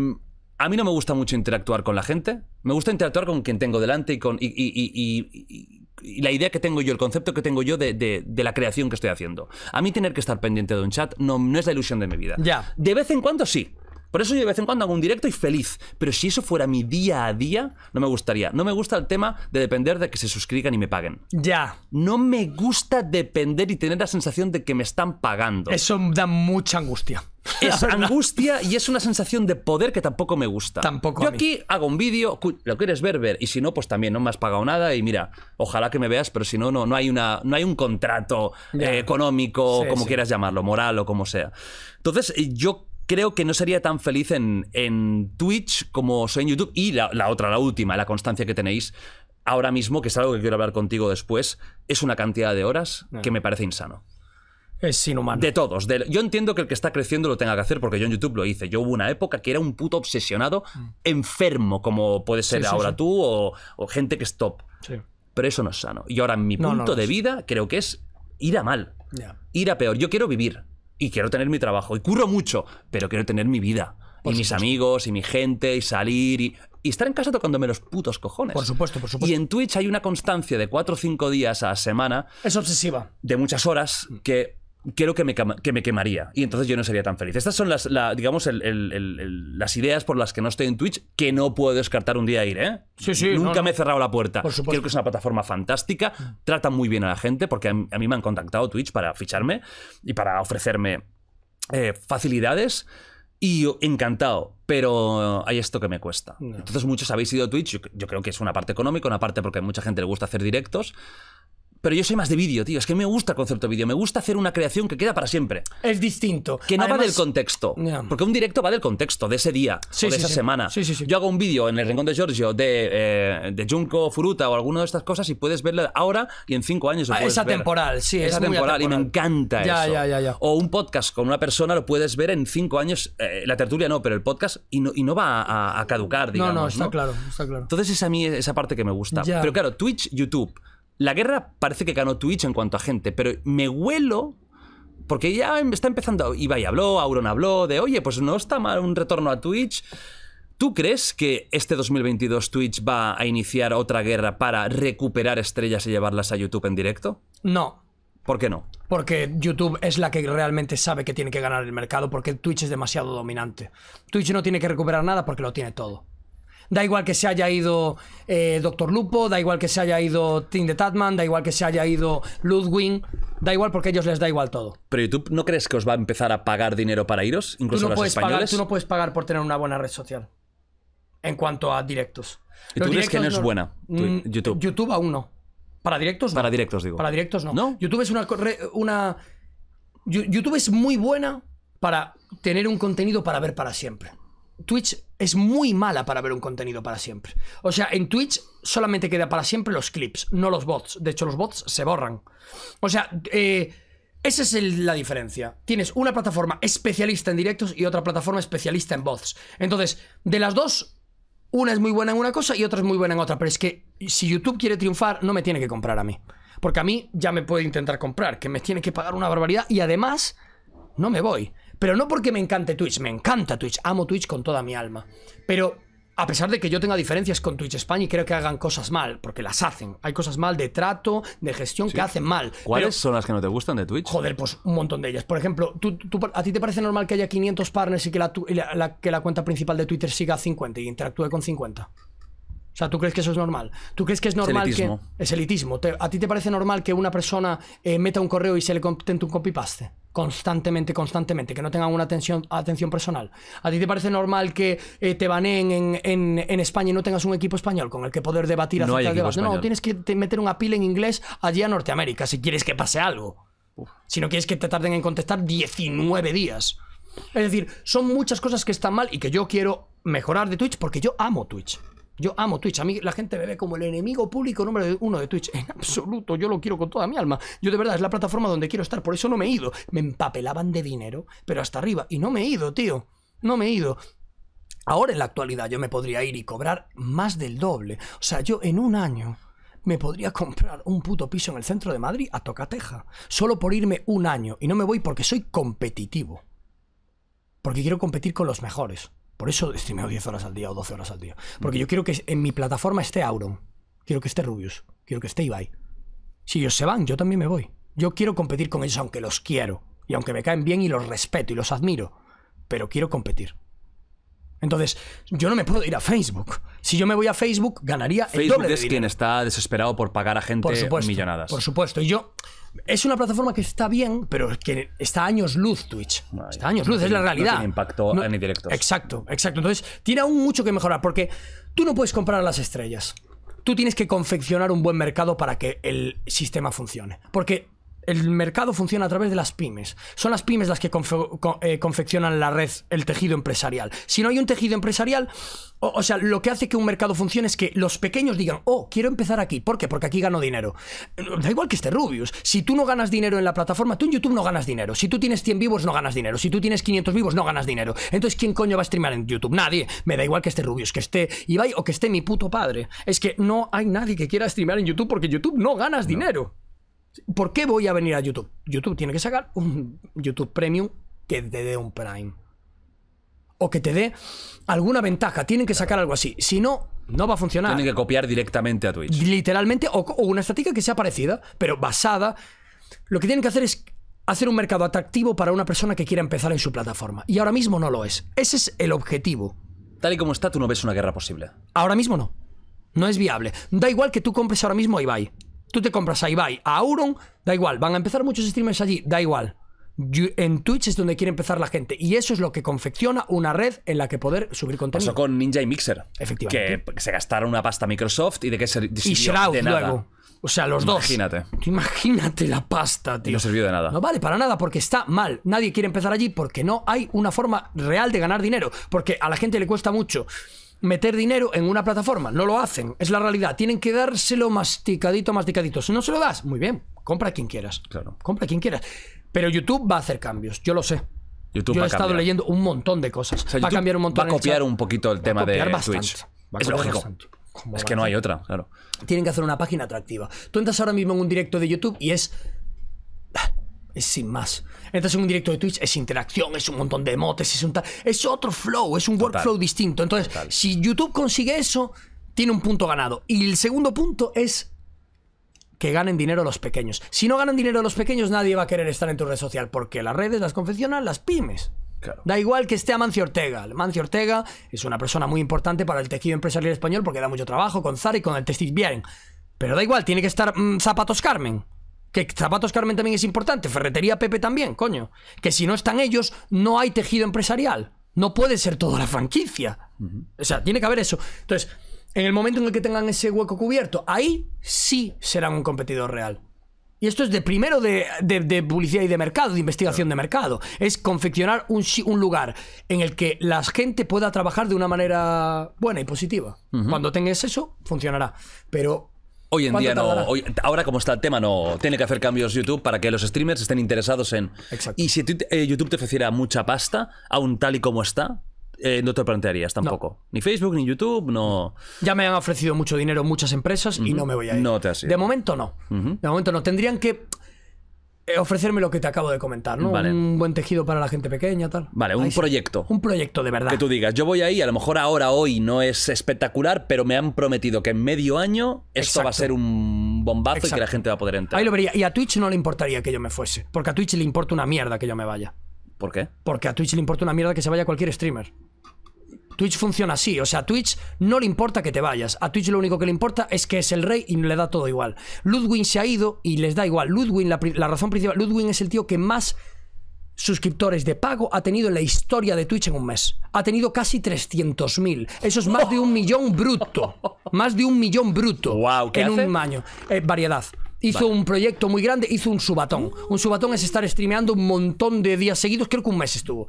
a mí no me gusta mucho interactuar con la gente. Me gusta interactuar con quien tengo delante y con. Y, y- y- y- la idea que tengo yo, el concepto que tengo yo de, de- de la creación que estoy haciendo. A mí tener que estar pendiente de un chat no, no es la ilusión de mi vida. Ya. De vez en cuando sí. Por eso yo de vez en cuando hago un directo y feliz. Pero si eso fuera mi día a día, no me gustaría. No me gusta el tema de depender de que se suscriban y me paguen. Ya. No me gusta depender y tener la sensación de que me están pagando. Eso da mucha angustia. Es angustia y es una sensación de poder que tampoco me gusta. Tampoco Yo a mí. aquí hago un vídeo, lo quieres ver, ver. Y si no, pues también no me has pagado nada. Y mira, ojalá que me veas, pero si no, no, no, hay, una, no hay un contrato eh, económico, Sí, como sí. quieras llamarlo, moral o como sea. Entonces, yo creo que no sería tan feliz en, en Twitch como soy en YouTube. Y la, la otra, la última, la constancia que tenéis ahora mismo, que es algo que quiero hablar contigo después, es una cantidad de horas que me parece insano. Es inhumano. De todos. de- yo entiendo que el que está creciendo lo tenga que hacer porque yo en YouTube lo hice. Yo hubo una época que era un puto obsesionado, enfermo, como puede ser Mm. Sí, sí, ahora sí. tú o, o gente que es top. Pero eso no es sano. Y ahora mi No, no punto de vida creo que es ir a mal, ir a peor. Yo quiero vivir y quiero tener mi trabajo y curro mucho, pero quiero tener mi vida. Por y mis amigos y mi gente y salir y, y estar en casa tocándome los putos cojones. Por supuesto, por supuesto. Y en Twitch hay una constancia de 4 o 5 días a la semana Es obsesiva. de muchas horas que creo que me, que me quemaría y entonces yo no sería tan feliz. Estas son las, la- digamos, el- el- el- las ideas por las que no estoy en Twitch que no puedo descartar un día ir, ¿eh? Sí, sí, Nunca no, no. me he cerrado la puerta. Por supuesto. Creo que es una plataforma fantástica. Tratan muy bien a la gente porque a mí, a mí me han contactado Twitch para ficharme y para ofrecerme eh, facilidades. Y encantado, pero hay esto que me cuesta. No. Entonces muchos habéis ido a Twitch, yo, yo creo que es una parte económica, una parte porque a mucha gente le gusta hacer directos. Pero yo soy más de vídeo, tío. Es que me gusta el concepto de vídeo. Me gusta hacer una creación que queda para siempre. Es distinto. Que no va del contexto. Porque un directo va del contexto, de ese día Sí, o de sí, esa sí. semana. Yo hago un vídeo en el Rincón de Giorgio de, eh, de Junko Furuta o alguna de estas cosas y puedes verlo ahora y en cinco años lo Ah, puedes es ver. atemporal, sí, Es es atemporal y me encanta Ya, eso. ya, ya, ya. O un podcast con una persona lo puedes ver en cinco años, eh, la tertulia no, pero el podcast y no, y no va a, a caducar, digamos. no, no, está ¿no? claro, está claro. Entonces es a mí esa parte que me gusta. Pero claro, Twitch, YouTube. La guerra parece que ganó Twitch en cuanto a gente, pero me huelo... Porque ya em- está empezando... Ibai habló, Auron habló de, oye, pues no está mal un retorno a Twitch. ¿Tú crees que este 2022 Twitch va a iniciar otra guerra para recuperar estrellas y llevarlas a YouTube en directo? No, ¿Por qué no? porque YouTube es la que realmente sabe que tiene que ganar el mercado, porque Twitch es demasiado dominante. Twitch no tiene que recuperar nada porque lo tiene todo. Da igual que se haya ido eh, Doctor Lupo, da igual que se haya ido Tim de Tatman, da igual que se haya ido Ludwig, da igual porque a ellos les da igual todo. ¿Pero YouTube no crees que os va a empezar a pagar dinero para iros? Tú Incluso no, los puedes pagar, españoles. tú no puedes pagar por tener una buena red social. En cuanto a directos. ¿Y Los tú crees que no es buena, Mm, tu- YouTube? YouTube aún no. Para directos no. Para directos, digo. Para directos no. ¿No? YouTube es una, una. YouTube es muy buena para tener un contenido para ver para siempre. Twitch es muy mala para ver un contenido para siempre. O sea, en Twitch solamente queda para siempre los clips, no los bots. De hecho, los bots se borran. O sea, eh, esa es la diferencia. Tienes una plataforma especialista en directos y otra plataforma especialista en bots. Entonces, de las dos, una es muy buena en una cosa y otra es muy buena en otra. Pero es que si YouTube quiere triunfar, no me tiene que comprar a mí. Porque a mí ya me puede intentar comprar, que me tiene que pagar una barbaridad y además no me voy. Pero no porque me encante Twitch, me encanta Twitch, amo Twitch con toda mi alma. Pero a pesar de que yo tenga diferencias con Twitch España y creo que hagan cosas mal, porque las hacen. Hay cosas mal de trato, de gestión que hacen mal. ¿Cuáles Pero- son las que no te gustan de Twitch? Joder, pues un montón de ellas. Por ejemplo, ¿tú, tú- ¿a ti te parece normal que haya 500 partners y que la- que la cuenta principal de Twitter siga a 50 y interactúe con 50? O sea, ¿tú crees que eso es normal? ¿Tú crees que es normal elitismo. que... Es elitismo. ¿A ti te parece normal que una persona eh, meta un correo y se le contente un copy-paste? Constantemente, constantemente, que no tengan una atención, atención personal. ¿A ti te parece normal que eh, te baneen en, en- en España y no tengas un equipo español con el que poder debatir No acerca equipo debate? No, tienes que te- meter un apil en inglés allí a Norteamérica si quieres que pase algo. Si no quieres que te tarden en contestar 19 días. Es decir, son muchas cosas que están mal y que yo quiero mejorar de Twitch porque yo amo Twitch. Yo amo Twitch. A mí la gente me ve como el enemigo público número uno de Twitch. En absoluto, yo lo quiero con toda mi alma. Yo de verdad es la plataforma donde quiero estar. Por eso no me he ido. Me empapelaban de dinero, pero hasta arriba. Y no me he ido, tío. No me he ido. Ahora en la actualidad yo me podría ir y cobrar más del doble. O sea, yo en un año me podría comprar un puto piso en el centro de Madrid a tocateja. Solo por irme un año. Y no me voy porque soy competitivo. Porque quiero competir con los mejores. Por eso streameo 10 horas al día o 12 horas al día. Porque yo quiero que en mi plataforma esté Auron. Quiero que esté Rubius. Quiero que esté Ibai. Si ellos se van, yo también me voy. Yo quiero competir con ellos aunque los quiero. Y aunque me caen bien y los respeto y los admiro. Pero quiero competir. Entonces, yo no me puedo ir a Facebook. Si yo me voy a Facebook, ganaría el Facebook doble de es dinero. quien está desesperado por pagar a gente Por supuesto. millonadas. Por supuesto. Y yo. Es una plataforma que está bien, pero que está a años luz Twitch. Vaya. está a años No luz, es la no realidad. tiene impacto en directos. Exacto, exacto. Entonces, tiene aún mucho que mejorar, porque tú no puedes comprar las estrellas. Tú tienes que confeccionar un buen mercado para que el sistema funcione. Porque el mercado funciona a través de las pymes. Son las pymes las que confe- eh, confeccionan la red, el tejido empresarial. Si no hay un tejido empresarial, o, o sea, lo que hace que un mercado funcione es que los pequeños digan, oh, quiero empezar aquí. ¿Por qué? Porque aquí gano dinero. Da igual que esté Rubius. Si tú no ganas dinero en la plataforma, tú en YouTube no ganas dinero. Si tú tienes 100 vivos, no ganas dinero. Si tú tienes 500 vivos, no ganas dinero. Entonces, ¿quién coño va a streamar en YouTube? Nadie. Me da igual que esté Rubius, que esté Ibai o que esté mi puto padre. Es que no hay nadie que quiera streamear en YouTube porque en YouTube no ganas dinero. ¿Por qué voy a venir a YouTube? YouTube tiene que sacar un YouTube Premium que te dé un Prime. O que te dé alguna ventaja. Tienen que sacar algo así. Si no, no va a funcionar. Tienen que copiar directamente a Twitch. Literalmente, o, o una estática que sea parecida, pero basada. Lo que tienen que hacer es hacer un mercado atractivo para una persona que quiera empezar en su plataforma. Y ahora mismo no lo es. Ese es el objetivo. Tal y como está, tú no ves una guerra posible. Ahora mismo no. No es viable. Da igual que tú compres ahora mismo a Ibai. Tú te compras a Ibai, a Auron, da igual. Van a empezar muchos streamers allí, da igual. Yo- En Twitch es donde quiere empezar la gente. Y eso es lo que confecciona una red en la que poder subir contenido. Pasó con Ninja y Mixer. Efectivamente. Que se gastaron una pasta Microsoft y de qué se y Shroud de nada. luego. O sea, los Imagínate. dos. Tú Imagínate la pasta, tío. no sirvió de nada. No vale para nada porque está mal. Nadie quiere empezar allí porque no hay una forma real de ganar dinero. Porque a la gente le cuesta mucho meter dinero en una plataforma. No lo hacen. Es la realidad. Tienen que dárselo masticadito, masticadito. Si no se lo das, muy bien. Compra a quien quieras. Claro. Compra a quien quieras. Pero YouTube va a hacer cambios. Yo lo sé. YouTube Yo he estado cambiar. leyendo un montón de cosas. O sea, va a cambiar un montón. Va a copiar un poquito el Va tema de bastante. Twitch. Va a Es lógico. bastante. ¿Cómo Es que no hay otra, claro. tienen que hacer una página atractiva. Tú entras ahora mismo en un directo de YouTube y es. Es sin más. Entras en un directo de Twitch, es interacción, es un montón de emotes, es un tal. Es otro flow, es un workflow distinto. Entonces, si YouTube consigue eso, tiene un punto ganado. Y el segundo punto es que ganen dinero los pequeños. Si no ganan dinero los pequeños, nadie va a querer estar en tu red social, porque las redes las confeccionan las pymes. Claro. Da igual que esté Amancio Ortega. Amancio Ortega es una persona muy importante para el tejido empresarial español porque da mucho trabajo con Zara y con el Textil Vieren. Pero da igual, tiene que estar mm, Zapatos Carmen. Que Zapatos Carmen también es importante. Ferretería Pepe también, coño. Que si no están ellos, no hay tejido empresarial. No puede ser toda la franquicia. O sea, tiene que haber eso. Entonces, en el momento en el que tengan ese hueco cubierto, ahí sí serán un competidor real. Y esto es de primero de, de- de publicidad y de mercado, de investigación de mercado. Es confeccionar un, un lugar en el que la gente pueda trabajar de una manera buena y positiva. Cuando tengas eso, funcionará. Pero Hoy en ¿Cuánto día no. hoy- ahora, como está el tema, no. Tiene que hacer cambios YouTube para que los streamers estén interesados en. Exacto. Y si eh, YouTube te ofreciera mucha pasta, aún tal y como está, eh, no te lo plantearías tampoco. Ni Facebook, ni YouTube, no. ya me han ofrecido mucho dinero muchas empresas y no me voy a ir. No te has ido. De momento no. De momento no. Tendrían que ofrecerme lo que te acabo de comentar, ¿no? Vale. Un buen tejido para la gente pequeña, tal. Vale, un Ahí sí. proyecto. Un proyecto de verdad. Que tú digas, yo voy ahí, a lo mejor ahora, hoy, no es espectacular, pero me han prometido que en medio año esto va a ser un bombazo y que la gente va a poder entrar. Ahí lo vería. Y a Twitch no le importaría que yo me fuese. Porque a Twitch le importa una mierda que yo me vaya. ¿Por qué? Porque a Twitch le importa una mierda que se vaya cualquier streamer. Twitch funciona así, o sea, a Twitch no le importa que te vayas. A Twitch lo único que le importa es que es el rey y le da todo igual. Ludwig se ha ido y les da igual. Ludwig, la, la razón principal, Ludwig es el tío que más suscriptores de pago ha tenido en la historia de Twitch en un mes. Ha tenido casi 300.000. Eso es más de un millón bruto. Más de un millón bruto. Guau, ¿qué en hace? un año. Eh, variedad. Hizo un proyecto muy grande, hizo un subatón. Un subatón es estar streameando un montón de días seguidos, creo que un mes estuvo.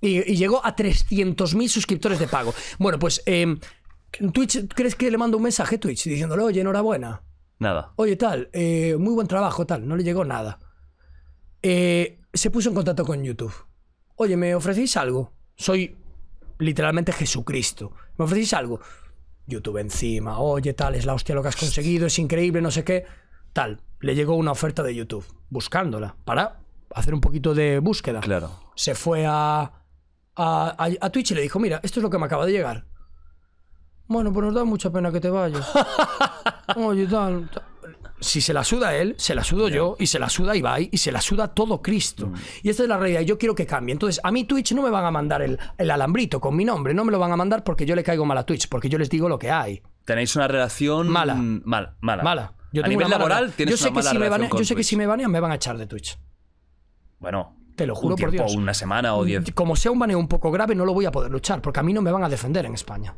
Y, y llegó a 300.000 suscriptores de pago. Bueno, pues eh, Twitch, ¿crees que le mando un mensaje a Twitch diciéndole, oye, enhorabuena? Nada. Oye, tal, eh, muy buen trabajo, tal. No le llegó nada. Eh, se puso en contacto con YouTube. Oye, ¿me ofrecéis algo? Soy literalmente Jesucristo. ¿Me ofrecéis algo? YouTube encima, oye, tal, es la hostia lo que has conseguido, es increíble, no sé qué. Tal, le llegó una oferta de YouTube, buscándola, para hacer un poquito de búsqueda. Claro. Se fue a, a, a- a Twitch y le dijo, mira, esto es lo que me acaba de llegar. Bueno, pues nos da mucha pena que te vayas. Oye, tal, tal. Si se la suda él, se la sudo yo, y se la suda Ibai, y se la suda todo Cristo. Mm. Y esta es la realidad, yo quiero que cambie. Entonces, a mí Twitch no me van a mandar el, el alambrito con mi nombre, no me lo van a mandar porque yo le caigo mal a Twitch, porque yo les digo lo que hay. Tenéis una relación Mala. Mal, mala. Mala. Yo a tengo nivel una mala laboral relación. tienes yo sé una que mala si me con Yo sé que si me banean, me van a echar de Twitch. Bueno, Te lo juro un por Dios. una semana o diez. Como sea un baneo un poco grave, no lo voy a poder luchar, porque a mí no me van a defender en España.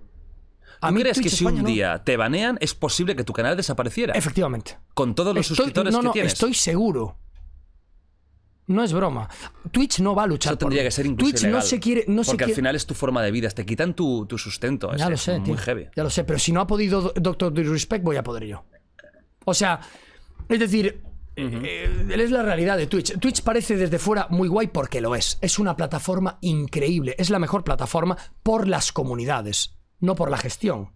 A ¿Tú mí crees que si España un no. día te banean, es posible que tu canal desapareciera? Efectivamente. Con todos los Estoy- suscriptores no, que no, tienes. estoy seguro. No es broma. Twitch no va a luchar Eso tendría que ser incluso Twitch no se quiere. No se porque al quiere- final es tu forma de vida, te quitan tu, tu sustento. Ya es, lo es sé, muy tío. heavy. Ya lo sé, pero si no ha podido Doctor Disrespect, voy a poder yo. O sea, es decir, eh, es la realidad de Twitch. Twitch parece desde fuera muy guay porque lo es. Es una plataforma increíble. Es la mejor plataforma por las comunidades, no por la gestión.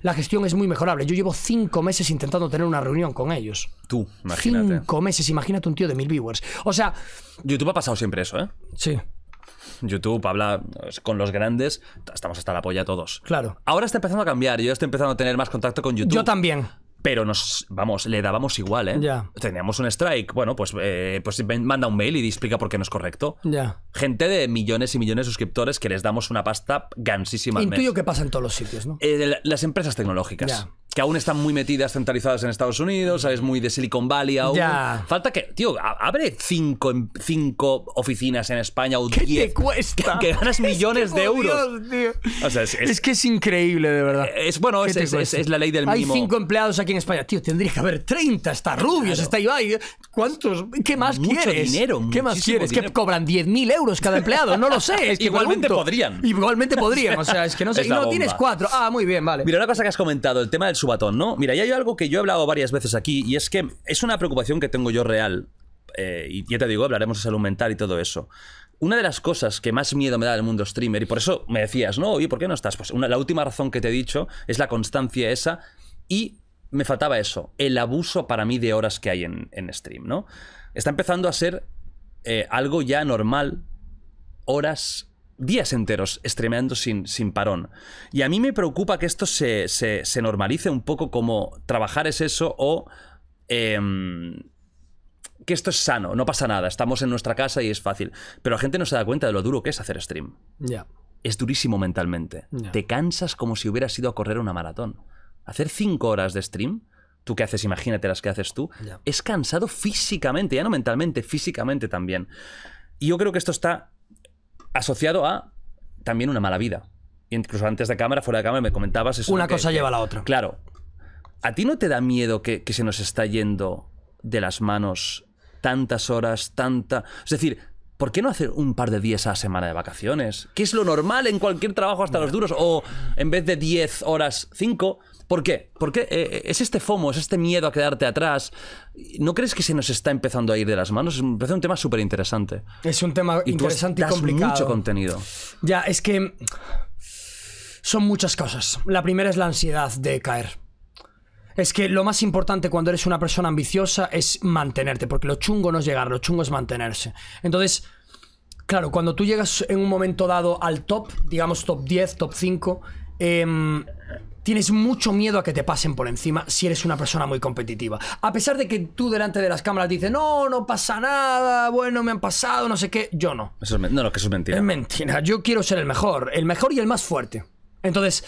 La gestión es muy mejorable. Yo llevo cinco meses intentando tener una reunión con ellos. Tú, imagínate. Cinco meses, imagínate un tío de mil viewers. O sea, YouTube ha pasado siempre eso, ¿eh? sí, YouTube habla eh, con los grandes, estamos hasta la polla todos. claro. Ahora está empezando a cambiar, yo estoy empezando a tener más contacto con YouTube. Yo también. Pero nos, vamos, le dábamos igual, ¿eh? Ya. Teníamos un strike, bueno, pues, eh, pues manda un mail y explica por qué no es correcto. Ya. Gente de millones y millones de suscriptores que les damos una pasta gansísima al mes. Intuyo que pasa en todos los sitios, ¿no? Eh, las empresas tecnológicas. Ya. Que aún están muy metidas, centralizadas en Estados Unidos, ¿sabes? Muy de Silicon Valley aún. Ya. Falta que, tío, abre cinco, em- cinco oficinas en España o ¿Qué diez. te cuesta? Que, que ganas millones Es que, de euros. Dios, tío. O sea, es, es- Es que es increíble, de verdad. es- bueno, ¿Qué es, la ley del Hay mínimo. cinco empleados aquí en España. Tío, tendría que haber 30. Está Rubios, está Ibai. ¿Cuántos? ¿Qué más Mucho quieres? dinero, ¿Qué más quieres? dinero. Que cobran 10.000 euros cada empleado. No lo sé. Que Igualmente pregunto. podrían. Igualmente podrían. O sea, es que no sé. Y no, bomba. tienes cuatro. Ah, muy bien, vale. Mira, una cosa que has comentado, el tema del subatón, ¿no? Mira, ya hay algo que yo he hablado varias veces aquí y es que es una preocupación que tengo yo real. eh, y ya te digo, hablaremos de salud mental y todo eso. Una de las cosas que más miedo me da del mundo streamer, y por eso me decías, no, oye, ¿por qué no estás? Pues una- la última razón que te he dicho es la constancia esa y me faltaba eso, el abuso para mí de horas que hay en, en stream, ¿no? Está empezando a ser eh, algo ya normal, horas, días enteros streameando sin, sin parón. Y a mí me preocupa que esto se, se- se normalice un poco como trabajar es eso o em, que esto es sano, no pasa nada, estamos en nuestra casa y es fácil. Pero la gente no se da cuenta de lo duro que es hacer stream. Ya. Es durísimo mentalmente. Ya. Te cansas como si hubieras ido a correr una maratón. Hacer cinco horas de stream, tú que haces, imagínate las que haces tú, es cansado físicamente, ya no mentalmente, físicamente también. Y yo creo que esto está asociado a también una mala vida. Incluso antes de cámara, fuera de cámara, me comentabas eso. Una que- cosa lleva a la otra. Claro. ¿A ti no te da miedo que, que se nos está yendo de las manos tantas horas, tanta... Es decir, ¿por qué no hacer un par de días a la semana de vacaciones? Que es lo normal en cualquier trabajo hasta los duros. O en vez de 10 horas, 5. ¿Por qué? Porque eh, es este FOMO, es este miedo a quedarte atrás. ¿No crees que se nos está empezando a ir de las manos? Me parece un tema súper interesante. Es un tema Y tú interesante y complicado. mucho contenido. Ya, es que son muchas cosas. La primera es la ansiedad de caer. Es que lo más importante cuando eres una persona ambiciosa es mantenerte, porque lo chungo no es llegar, lo chungo es mantenerse. Entonces, claro, cuando tú llegas en un momento dado al top, digamos top 10, top 5, em, tienes mucho miedo a que te pasen por encima si eres una persona muy competitiva. A pesar de que tú delante de las cámaras dices, no, no pasa nada, bueno, me han pasado, no sé qué, yo no. Eso es no, no, que eso es mentira. Es mentira. Yo quiero ser el mejor. El mejor y el más fuerte. Entonces,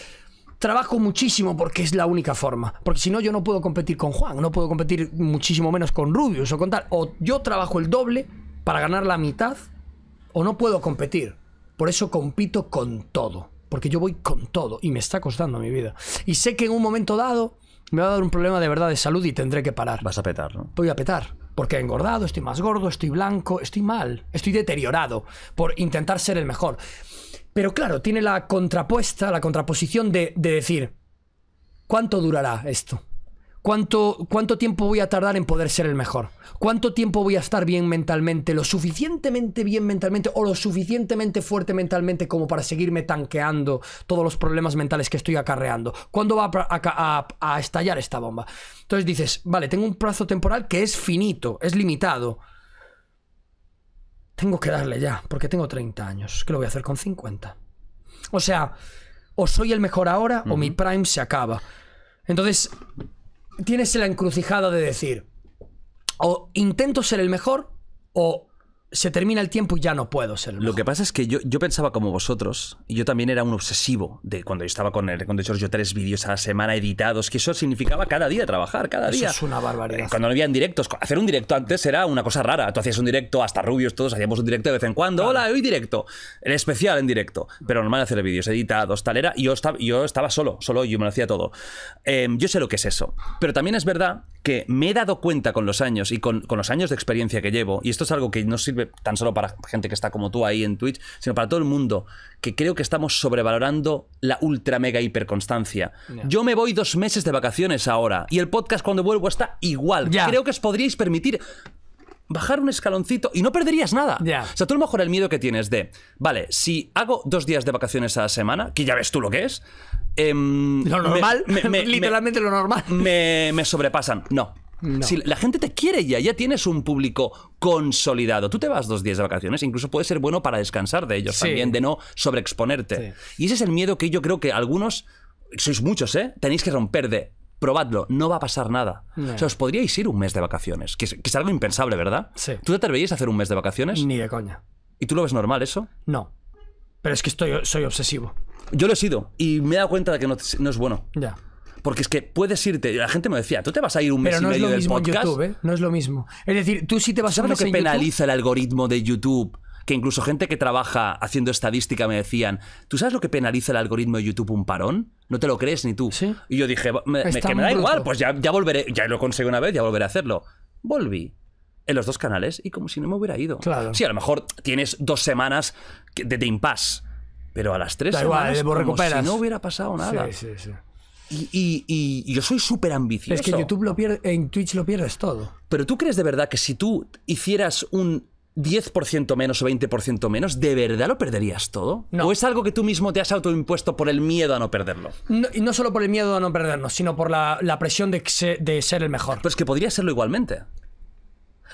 trabajo muchísimo porque es la única forma. Porque si no, yo no puedo competir con Juan. No puedo competir muchísimo menos con Rubius o con tal. O yo trabajo el doble para ganar la mitad. O no puedo competir. Por eso compito con todo. Porque yo voy con todo. Y me está costando mi vida. Y sé que en un momento dado me va a dar un problema de verdad de salud y tendré que parar Vas a petar, ¿no? voy a petar. Porque he engordado, estoy más gordo, estoy blanco, estoy mal, estoy deteriorado por intentar ser el mejor. Pero claro, tiene la contrapuesta, la contraposición de, de decir, ¿cuánto durará esto? ¿Cuánto, ¿Cuánto tiempo voy a tardar en poder ser el mejor? ¿Cuánto tiempo voy a estar bien mentalmente, lo suficientemente bien mentalmente o lo suficientemente fuerte mentalmente como para seguirme tanqueando todos los problemas mentales que estoy acarreando? ¿Cuándo va a, a- a- a estallar esta bomba? Entonces dices, vale, tengo un plazo temporal que es finito, es limitado. Tengo que darle ya, porque tengo 30 años. ¿Qué lo voy a hacer con 50? O sea, o soy el mejor ahora o mi prime se acaba. Entonces, tienes la encrucijada de decir, o intento ser el mejor o se termina el tiempo y ya no puedo ser Lo que pasa es que yo, yo pensaba como vosotros, y yo también era un obsesivo de cuando yo estaba con el con hecho yo tres vídeos a la semana editados, que eso significaba cada día trabajar, cada Eso día. es una barbaridad. Eh, Cuando no habían directos, hacer un directo antes era una cosa rara. Tú hacías un directo, hasta rubios todos hacíamos un directo de vez en cuando. Hola, hoy directo. El especial en directo. Pero normal hacer vídeos editados, tal era. Y yo estaba, yo estaba solo, solo yo me lo hacía todo. Eh, yo sé lo que es eso. Pero también es verdad que me he dado cuenta con los años y con, con los años de experiencia que llevo, y esto es algo que no sirve tan solo para gente que está como tú ahí en Twitch, sino para todo el mundo, que creo que estamos sobrevalorando la ultra mega hiperconstancia. Yo me voy dos meses de vacaciones ahora y el podcast cuando vuelvo está igual. Ya. Creo que os podríais permitir bajar un escaloncito y no perderías nada. Ya. O sea, tú a lo mejor el miedo que tienes de, vale, si hago dos días de vacaciones a la semana, que ya ves tú lo que es, em, Lo normal, me- me- me- literalmente lo normal. me, sobrepasan. No. No. Si la gente te quiere ya, ya tienes un público consolidado. Tú te vas dos días de vacaciones, incluso puede ser bueno para descansar de ellos Sí. también, de no sobreexponerte. Y ese es el miedo que yo creo que algunos, sois muchos, ¿eh? Tenéis que romper de. Probadlo, no va a pasar nada. No. O sea, os podríais ir un mes de vacaciones, que es, que es algo impensable, ¿verdad? Sí. ¿Tú te atreverías a hacer un mes de vacaciones? Ni de coña. ¿Y tú lo ves normal eso? No. Pero es que estoy, soy obsesivo. Yo lo he sido y me he dado cuenta de que no, no es bueno. Ya. Porque es que puedes irte. La gente me decía, tú te vas a ir un mes Pero y no es medio lo del mismo en podcast. YouTube, ¿eh? No es lo mismo. Es decir, tú sí te vas a ¿Sabes lo que penaliza el algoritmo de YouTube? Que incluso gente que trabaja haciendo estadística me decían, ¿tú sabes lo que penaliza el algoritmo de YouTube un parón? No te lo crees ni tú. Sí. Y yo dije, "Va- me- me- que me da igual, pues ya, ya volveré, ya lo conseguí una vez, ya volveré a hacerlo. Volví. En los dos canales y como si no me hubiera ido. Claro. Sí, a lo mejor tienes dos semanas de, de impasse. Pero a las tres Da semanas, eh, como si no hubiera pasado nada. Sí, sí, sí. Y, y- yo soy súper ambicioso. Es que YouTube lo pierde, en Twitch lo pierdes todo. Pero tú crees de verdad que si tú hicieras un 10% menos o 20% menos, ¿de verdad lo perderías todo? No. ¿O es algo que tú mismo te has autoimpuesto por el miedo a no perderlo? No- y no solo por el miedo a no perdernos, sino por la, la presión de, de ser el mejor. Pues que podría serlo igualmente.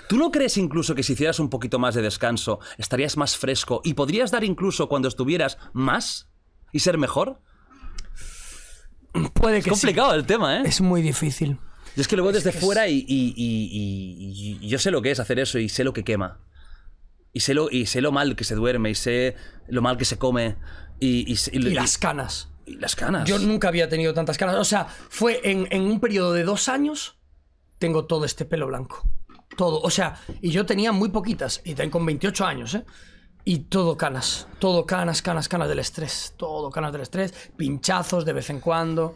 ¿Tú no crees incluso que si hicieras un poquito más de descanso, estarías más fresco y podrías dar incluso cuando estuvieras más y ser mejor? Puede Es que complicado el tema, ¿eh? Es muy difícil. Yo es que lo veo desde fuera y, y- y- y- y yo sé lo que es hacer eso y sé lo que quema. Y sé lo, y sé lo mal que se duerme y sé lo mal que se come Y las canas. y las canas. Yo nunca había tenido tantas canas. O sea, fue en, en un periodo de dos años, tengo todo este pelo blanco. Todo. O sea, y yo tenía muy poquitas. Y tengo con 28 años, ¿eh? Y todo canas, todo canas, canas, canas del estrés, todo canas del estrés, pinchazos de vez en cuando,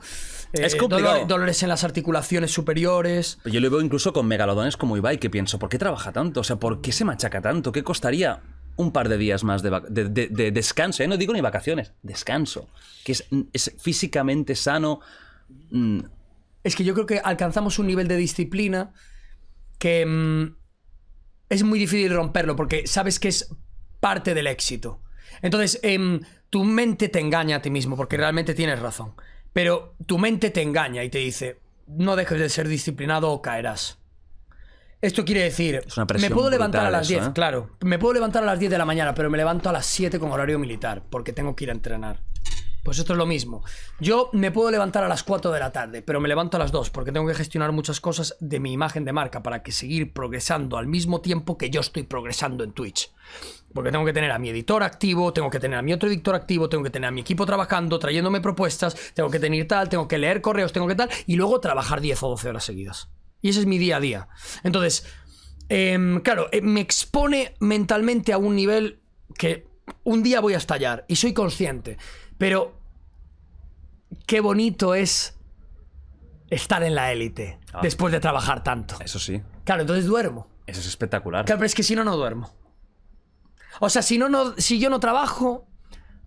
eh, Es complicado. dolores en las articulaciones superiores. Yo lo veo incluso con megalodones como Ibai, que pienso, ¿por qué trabaja tanto? O sea, ¿por qué se machaca tanto? ¿Qué costaría un par de días más de, de- de- de descanso? Ya no digo ni vacaciones, descanso. Que es, es físicamente sano. mm, Es que yo creo que alcanzamos un nivel de disciplina que mm, es muy difícil romperlo porque sabes que es parte del éxito. Entonces, em, tu mente te engaña a ti mismo porque realmente tienes razón. Pero tu mente te engaña y te dice, no dejes de ser disciplinado o caerás. Esto quiere decir, me puedo levantar a las eso, 10, ¿eh? claro, me puedo levantar a las 10 de la mañana, pero me levanto a las 7 con horario militar porque tengo que ir a entrenar. Pues esto es lo mismo. Yo me puedo levantar a las 4 de la tarde, pero me levanto a las 2 porque tengo que gestionar muchas cosas de mi imagen de marca para que seguir progresando al mismo tiempo que yo estoy progresando en Twitch. Porque tengo que tener a mi editor activo, tengo que tener a mi otro editor activo, tengo que tener a mi equipo trabajando, trayéndome propuestas, tengo que tener tal, tengo que leer correos, tengo que tal, y luego trabajar 10 o 12 horas seguidas. Y ese es mi día a día. Entonces, em, claro, eh, me expone mentalmente a un nivel que un día voy a estallar y soy consciente. Pero qué bonito es estar en la élite Ah. después de trabajar tanto. eso sí, Claro, entonces duermo. eso es espectacular. Claro, pero es que si no, no duermo. O sea, si, no, no, si yo no trabajo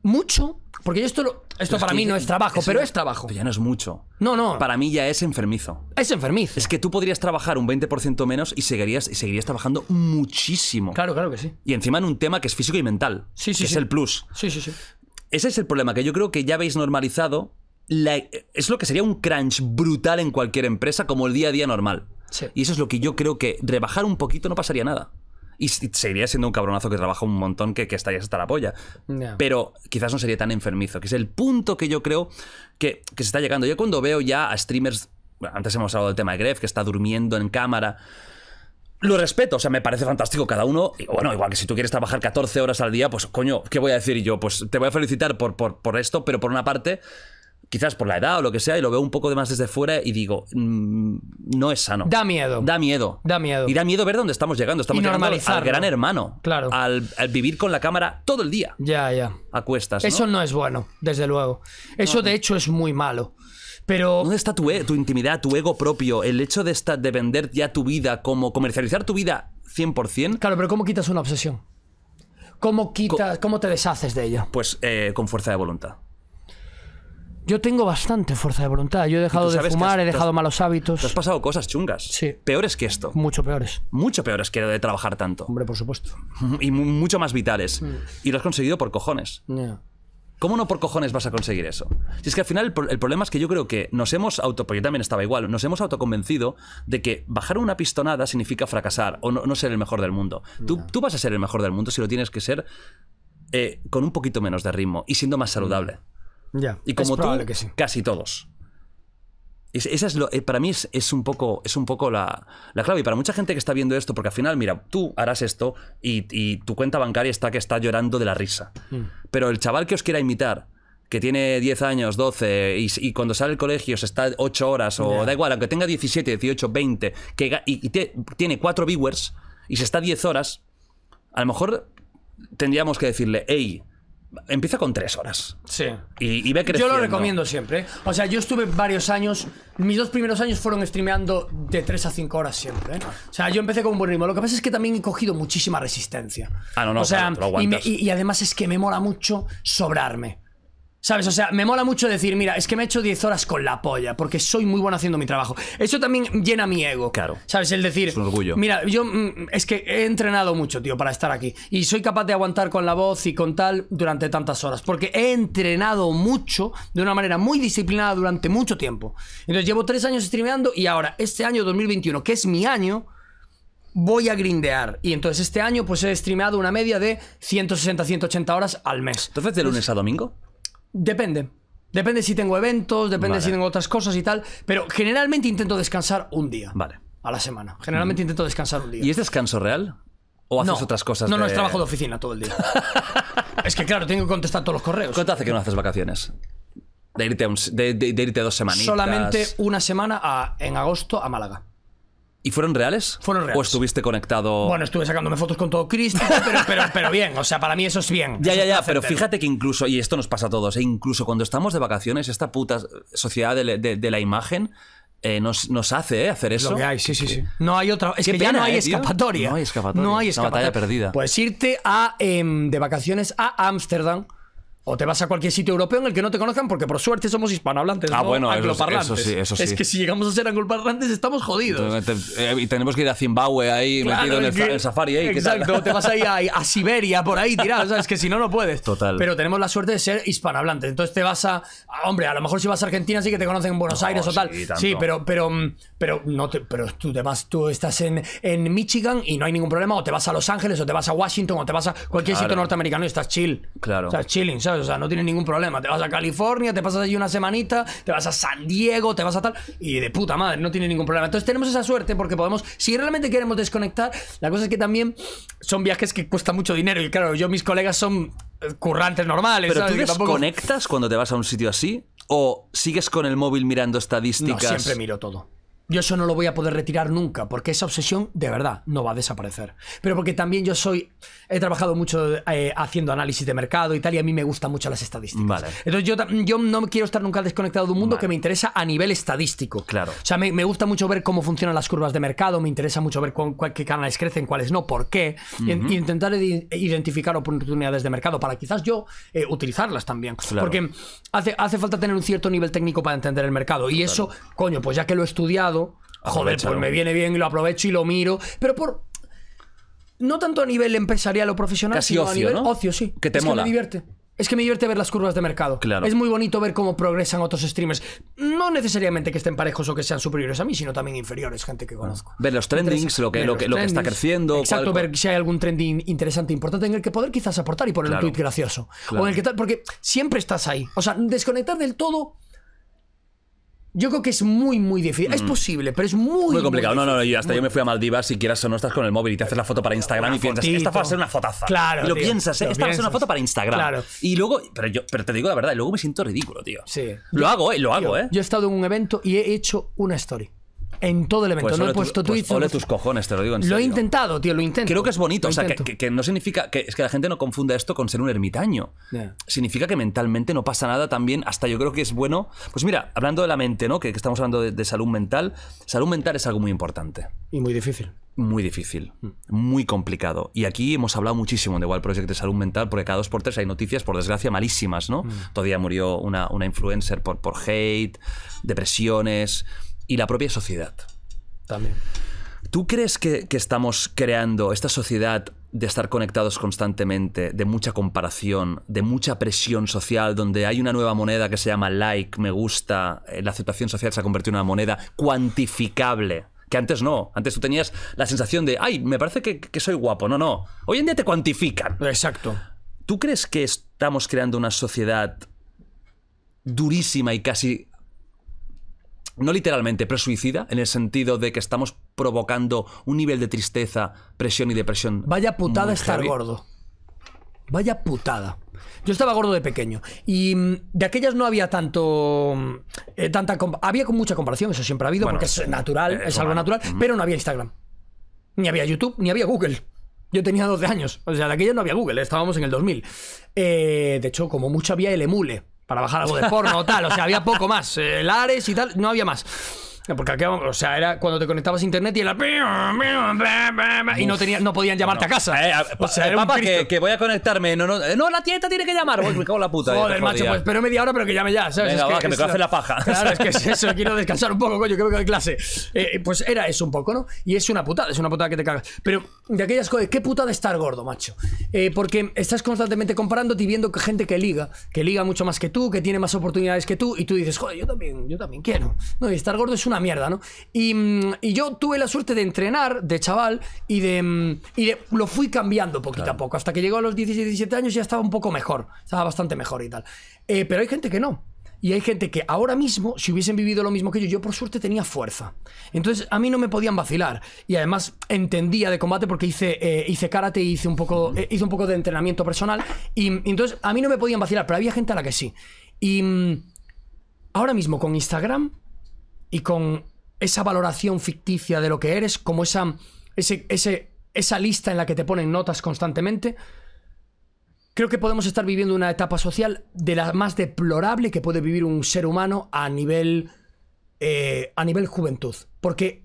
mucho, porque yo esto, lo- esto es para mí no es trabajo, pero ya- es trabajo. Pero ya no es mucho. No, no, Para mí ya es enfermizo. es enfermizo. Es que tú podrías trabajar un 20% menos y seguirías, y seguirías trabajando muchísimo. Claro, claro que sí. Y encima en un tema que es físico y mental. Sí, sí, que sí. es el plus. Sí, sí, sí. Ese es el problema, que yo creo que ya habéis normalizado. la- es lo que sería un crunch brutal en cualquier empresa, como el día a día normal. Sí. Y eso es lo que yo creo que rebajar un poquito no pasaría nada. Y seguiría siendo un cabronazo que trabaja un montón que, que estarías hasta la polla. Pero quizás no sería tan enfermizo, que es el punto que yo creo que, que se está llegando. Yo cuando veo ya a streamers, bueno, antes hemos hablado del tema de Gref, que está durmiendo en cámara, lo respeto, o sea, me parece fantástico cada uno. Y bueno, igual que si tú quieres trabajar 14 horas al día, pues coño, ¿qué voy a decir yo? Pues te voy a felicitar por, por, por esto, pero por una parte, quizás por la edad o lo que sea, y lo veo un poco de más desde fuera y digo, mm, no es sano. Da miedo. Da miedo. Da miedo. Y da miedo ver dónde estamos llegando. Estamos Y llegando al- gran hermano. Claro. Al, al vivir con la cámara todo el día Ya, ya. a cuestas. ¿no? Eso no es bueno, desde luego. Eso de hecho es muy malo. Pero ¿Dónde está tu, e- tu intimidad, tu ego propio? El hecho de, esta- de vender ya tu vida, como comercializar tu vida 100%, Claro, pero ¿cómo quitas una obsesión? ¿Cómo quitas, cómo te deshaces de ella? pues eh, con fuerza de voluntad. Yo tengo bastante fuerza de voluntad. Yo he dejado de fumar, has- he has- dejado malos Te has hábitos. pasado cosas chungas. Sí. Peores que esto. Mucho peores. Mucho peores que de trabajar tanto. Hombre, por supuesto. Y mu- mucho más vitales. Mm. Y lo has conseguido por cojones. ¿Cómo no por cojones vas a conseguir eso? Si es que al final el, pro- el problema es que yo creo que nos hemos auto... Porque yo también estaba igual. Nos hemos autoconvencido de que bajar una pistonada significa fracasar o no, no ser el mejor del mundo. Tú, tú vas a ser el mejor del mundo si lo tienes que ser eh, con un poquito menos de ritmo y siendo más saludable. Ya. Y como es tú, probable que sí. casi todos. Es- Esa es lo, eh, para mí es, es un poco, es un poco la, la clave. Y para mucha gente que está viendo esto, porque al final, mira, tú harás esto y, y tu cuenta bancaria está que está llorando de la risa. Mm. Pero el chaval que os quiera imitar, que tiene 10 años, 12, y, y cuando sale del colegio se está 8 horas, o da igual, aunque tenga 17, 18, 20, que, y, y te- tiene 4 viewers y se está 10 horas, a lo mejor tendríamos que decirle, hey, empieza con 3 horas. Sí. Y, y ve Yo creciendo. lo recomiendo siempre. O sea, yo estuve varios años. Mis dos primeros años fueron streameando de 3 a 5 horas siempre. O sea, yo empecé con un buen ritmo. Lo que pasa es que también he cogido muchísima resistencia. Ah, no, no, O sea, claro, te lo y, me- aguantas. y- y además es que me mola mucho sobrarme. ¿Sabes? O sea, me mola mucho decir, mira, es que me he hecho 10 horas con la polla, porque soy muy bueno haciendo mi trabajo. Eso también llena mi ego. Claro. ¿Sabes? El decir, Es un orgullo. mira, yo mm, es que he entrenado mucho, tío, para estar aquí. Y soy capaz de aguantar con la voz y con tal durante tantas horas. Porque he entrenado mucho, de una manera muy disciplinada durante mucho tiempo. Entonces llevo tres años streameando y ahora, este año 2021, que es mi año, voy a grindear. Y entonces este año, pues he streameado una media de 160, 180 horas al mes. Entonces, de lunes a domingo. Depende. Depende si tengo eventos, depende Vale. si tengo otras cosas y tal. Pero generalmente intento descansar un día. Vale. A la semana. Generalmente intento descansar un día. ¿Y es descanso real? ¿O haces no. otras cosas? No, no, es trabajo de oficina todo el día. es que claro, tengo que contestar todos los correos. ¿Cuánto hace que no haces vacaciones? De irte, a un de, de- de irte dos semanitas. Solamente una semana a- en agosto a Málaga. ¿Y fueron reales? Fueron ¿O reales. estuviste conectado? Bueno, estuve sacándome fotos con todo Cristo, pero, pero, pero bien, o sea, para mí eso es bien. Ya, ya, ya, pero fíjate que incluso, y esto nos pasa a todos, e incluso cuando estamos de vacaciones, esta puta sociedad de, de- de la imagen eh, nos, nos hace eh, hacer eso. Lo que hay, sí, sí, sí. No hay otra. Es Qué que ya no hay eh, escapatoria. No hay escapatoria. No hay Es una batalla escapatoria. perdida. Puedes irte a, em, de vacaciones a Ámsterdam. O te vas a cualquier sitio europeo en el que no te conozcan porque por suerte somos hispanohablantes, Ah, no bueno, angloparlantes. eso sí, eso Es que si llegamos a ser angloparlantes estamos jodidos. Entonces, eh, Y tenemos que ir a Zimbabue ahí, Claro, metido en el, que- safari ahí. ¿qué tal? Exacto, te vas ahí a, a Siberia por ahí tirado, ¿sabes? Que si no, no puedes. Total. Pero tenemos la suerte de ser hispanohablantes. Entonces te vas a. hombre, a lo mejor si vas a Argentina sí que te conocen en Buenos No, Aires o tal. sí, tanto. Sí, pero, pero, pero no te, pero tú te vas, tú estás en, en Michigan y no hay ningún problema. O te vas a Los Ángeles, o te vas a Washington, o te vas a cualquier Claro. sitio norteamericano y estás chill. Claro. O sea, chilling, ¿sabes? O sea, no tienes ningún problema. Te vas a California, te pasas allí una semanita, te vas a San Diego, te vas a tal. Y de puta madre, no tienes ningún problema. Entonces tenemos esa suerte porque podemos, si realmente queremos desconectar, la cosa es que también son viajes que cuestan mucho dinero. Y claro, yo, mis colegas son eh, currantes normales. Pero ¿sabes? tú tampoco- desconectas cuando te vas a un sitio así o sigues con el móvil mirando No, estadísticas. siempre miro todo. Yo eso no lo voy a poder retirar nunca, porque esa obsesión de verdad no va a desaparecer. Pero porque también yo soy, he trabajado mucho eh, haciendo análisis de mercado y tal, y a mí me gustan mucho las estadísticas. Vale. Entonces yo, yo no quiero estar nunca desconectado de un mundo Vale. que me interesa a nivel estadístico. Claro. O sea, me, me gusta mucho ver cómo funcionan las curvas de mercado, me interesa mucho ver cuál- qué canales crecen, cuáles no, por qué, y, y intentar identificar oportunidades de mercado para quizás yo eh, utilizarlas también. Claro. Porque hace, hace falta tener un cierto nivel técnico para entender el mercado. Y eso, coño, pues ya que lo he estudiado, joder, pues me viene bien y lo aprovecho y lo miro. Pero por. No tanto a nivel empresarial o profesional, Casi sino a nivel ¿no? ocio, sí. Que te es mola. Que me divierte. Es que me divierte ver las curvas de mercado. Claro. Es muy bonito ver cómo progresan otros streamers. No necesariamente que estén parejos o que sean superiores a mí, sino también inferiores, gente que conozco. Ver los trendings, lo que, lo que, lo que está creciendo. Exacto, cuál- ver si hay algún trending interesante, importante en el que poder quizás aportar y poner Claro. un tweet gracioso. Claro. O en el que tal, porque siempre estás ahí. O sea, desconectar del todo. Yo creo que es muy, muy difícil. Es posible, pero es muy. Mm. Muy complicado. No, no, no. Yo hasta yo me fui a Maldivas. Si quieras o no estás con el móvil y te haces la foto para Instagram Una y piensas, fotito. esta va a ser una fotaza. Claro, Y lo tío. piensas, ¿eh? Lo esta va a ser una piensas. foto para Instagram. Claro. Y luego, pero yo, pero te digo la verdad, y luego me siento ridículo, tío. Sí. Lo hago, ¿eh? Lo hago, Tío, ¿eh? Yo he estado en un evento y he hecho una story. En todo el evento. Pues no ole he tu- puesto pues tweets. he ole tus cojones, te lo digo en Lo he intentado, tío, lo intento. Creo que es bonito, Lo o sea, que, que- no significa que es que la gente no confunda esto con ser un ermitaño. Significa que mentalmente no pasa nada también, hasta yo creo que es bueno. Pues mira, hablando de la mente, ¿no? Que, que estamos hablando de, de salud mental, salud mental es algo muy importante. Y muy difícil. Muy difícil, Mm. muy complicado. Y aquí hemos hablado muchísimo en The Wild Project de salud mental, porque cada dos por tres hay noticias, por desgracia, malísimas, ¿no? Mm. Todavía murió una, una influencer por, por hate, depresiones y la propia sociedad. También. ¿Tú crees que, que estamos creando esta sociedad de estar conectados constantemente, de mucha comparación, de mucha presión social, donde hay una nueva moneda que se llama like, me gusta, eh, la aceptación social se ha convertido en una moneda cuantificable? Que antes no, antes tú tenías la sensación de, ay, me parece que, que soy guapo, no, no, hoy en día te cuantifican. Exacto. ¿Tú crees que estamos creando una sociedad durísima y casi, no literalmente, pero suicida, en el sentido de que estamos provocando un nivel de tristeza, presión y depresión? Vaya putada estar heavy? gordo. Vaya putada. Yo estaba gordo de pequeño y mm, de aquellas no había tanto mm, eh, tanta había con mucha comparación, eso siempre ha habido Bueno, porque es natural, es es algo humano. natural, pero no había Instagram. Ni había YouTube, ni había Google. Yo tenía 12 años, o sea, de aquellas no había Google, estábamos en el 2000. Eh, de hecho, como mucho había el emule para bajar algo de porno o tal, o sea, había poco más. Eh, El Ares y tal, no había más. Porque aquí, o sea, era cuando te conectabas a internet y era y no tenía, no podían llamarte a casa. Eh, o sea, eh, papá, que, que voy a conectarme. No, no, eh, no, la tieta tiene que llamar. Voy, me cago en la puta. Joder, macho, pues espero media hora, pero que llame ya, ¿sabes? Venga, Es va, que me es hace la paja. Claro, es que es eso, quiero descansar un poco, coño, que vengo de clase. Eh, pues era eso un poco, ¿no? Y es una putada, es una putada que te cagas. Pero de aquellas cosas, qué putada estar gordo, macho. Eh, porque estás constantemente comparándote y viendo que gente que liga, que liga mucho más que tú, que tiene más oportunidades que tú, y tú dices, joder, yo también, yo también quiero. No, y estar gordo es una mierda, ¿no? Y, mm, y yo tuve la suerte de entrenar de chaval y de, mm, y de lo fui cambiando poquito a poco. Hasta que llegó a los 16, 17 años ya estaba un poco mejor, estaba bastante mejor y tal. Eh, pero hay gente que no. Y hay gente que ahora mismo, si hubiesen vivido lo mismo que yo, yo por suerte tenía fuerza. Entonces a mí no me podían vacilar. Y además entendía de combate porque hice, eh, hice karate y hice un, poco, eh, hice un poco de entrenamiento personal. Y, y entonces a mí no me podían vacilar, pero había gente a la que sí. Y mm, ahora mismo con Instagram y con esa valoración ficticia de lo que eres, como esa, ese, ese- esa lista en la que te ponen notas constantemente, creo que podemos estar viviendo una etapa social de la más deplorable que puede vivir un ser humano a nivel, eh, a nivel juventud. Porque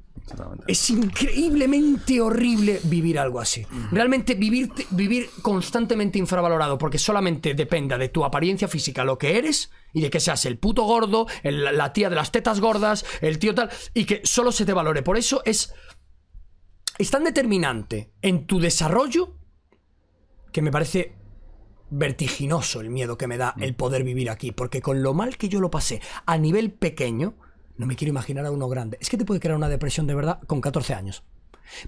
es increíblemente horrible vivir algo así. Realmente vivir, vivir constantemente infravalorado porque solamente dependa de tu apariencia física, lo que eres y de que seas el puto gordo, la tía de las tetas gordas, el tío tal, y que solo se te valore. Por eso es, es tan determinante en tu desarrollo que me parece vertiginoso el miedo que me da el poder vivir aquí, porque con lo mal que yo lo pasé a nivel pequeño, no me quiero imaginar a uno grande. Es que te puede crear una depresión de verdad con 14 años.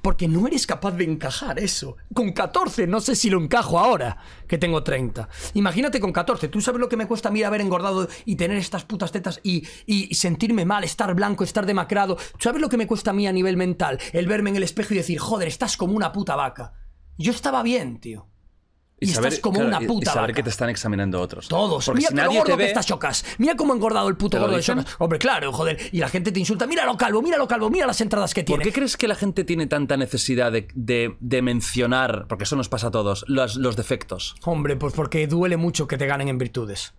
Porque no eres capaz de encajar eso. Con 14, no sé si lo encajo ahora, que tengo 30. Imagínate con 14, tú sabes lo que me cuesta a mí haber engordado y tener estas putas tetas y, y sentirme mal, estar blanco, estar demacrado. ¿Sabes lo que me cuesta a mí a nivel mental? El verme en el espejo y decir, joder, estás como una puta vaca. Yo estaba bien, tío. Y, estás como claro, una puta Y saber vaca. que te están examinando otros. Todos. Porque Mira si nadie gordo que está Chocas. Mira cómo ha engordado el puto ¿Te lo gordo de? Chocas. Hombre, claro, joder. Y la gente te insulta. Mira lo calvo, mira lo calvo, mira las entradas que ¿Por tiene. qué crees que la gente tiene tanta necesidad de, de- de mencionar, porque eso nos pasa a todos, los, los defectos? Hombre, pues porque duele mucho que te ganen en virtudes.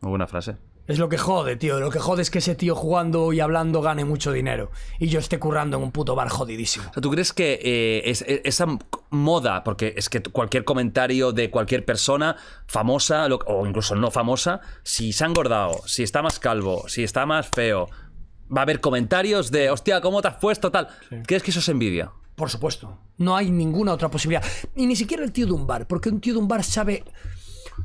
Muy buena frase. Es lo que jode, tío. Lo que jode es que ese tío jugando y hablando gane mucho dinero. Y yo esté currando en un puto bar jodidísimo. O sea, ¿tú crees que eh, es- es- esa moda, porque es que cualquier comentario de cualquier persona famosa lo- o incluso no famosa, si se ha engordado, si está más calvo, si está más feo, va a haber comentarios de, hostia, ¿cómo te has puesto? Tal. ¿Crees que eso es envidia? Por supuesto. No hay ninguna otra posibilidad. Y ni siquiera el tío de un bar. Porque un tío de un bar sabe...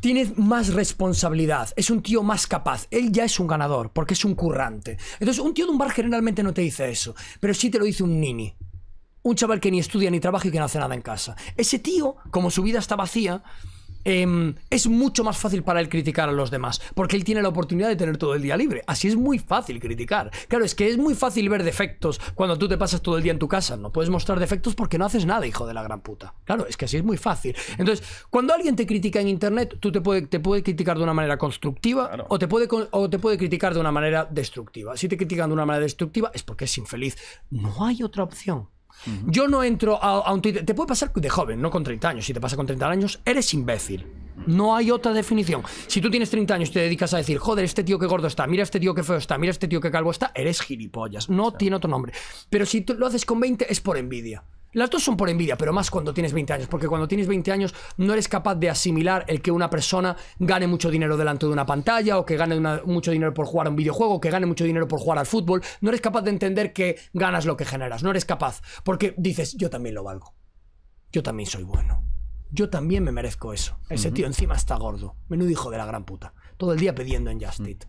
Tiene más responsabilidad, es un tío más capaz. Él ya es un ganador, porque es un currante. Entonces, un tío de un bar generalmente no te dice eso, pero sí te lo dice un nini. Un chaval que ni estudia ni trabaja y que no hace nada en casa. Ese tío, como su vida está vacía, em, es mucho más fácil para él criticar a los demás, porque él tiene la oportunidad de tener todo el día libre. Así es muy fácil criticar. Claro, es que es muy fácil ver defectos cuando tú te pasas todo el día en tu casa. No puedes mostrar defectos porque no haces nada, hijo de la gran puta. Claro, es que así es muy fácil. Entonces, cuando alguien te critica en internet, tú te puede, te puede criticar de una manera constructiva Claro. o, te puede, o te puede criticar de una manera destructiva. Si te critican de una manera destructiva es porque es infeliz. No hay otra opción. Yo no entro a, a un Twitter. Te puede pasar de joven, no con 30 años. Si te pasa con 30 años, eres imbécil. No hay otra definición. Si tú tienes 30 años y te dedicas a decir, joder, este tío que gordo está, mira este tío que feo está, mira este tío que calvo está, eres gilipollas. No tiene otro nombre. Pero si tú lo haces con 20, es por envidia. Las dos son por envidia, pero más cuando tienes 20 años, porque cuando tienes 20 años no eres capaz de asimilar el que una persona gane mucho dinero delante de una pantalla, o que gane una- mucho dinero por jugar a un videojuego, o que gane mucho dinero por jugar al fútbol. No eres capaz de entender que ganas lo que generas, no eres capaz, porque dices, yo también lo valgo. Yo también soy bueno. Yo también me merezco eso. Ese tío encima está gordo. Menudo hijo de la gran puta. Todo el día pidiendo en Just Eat.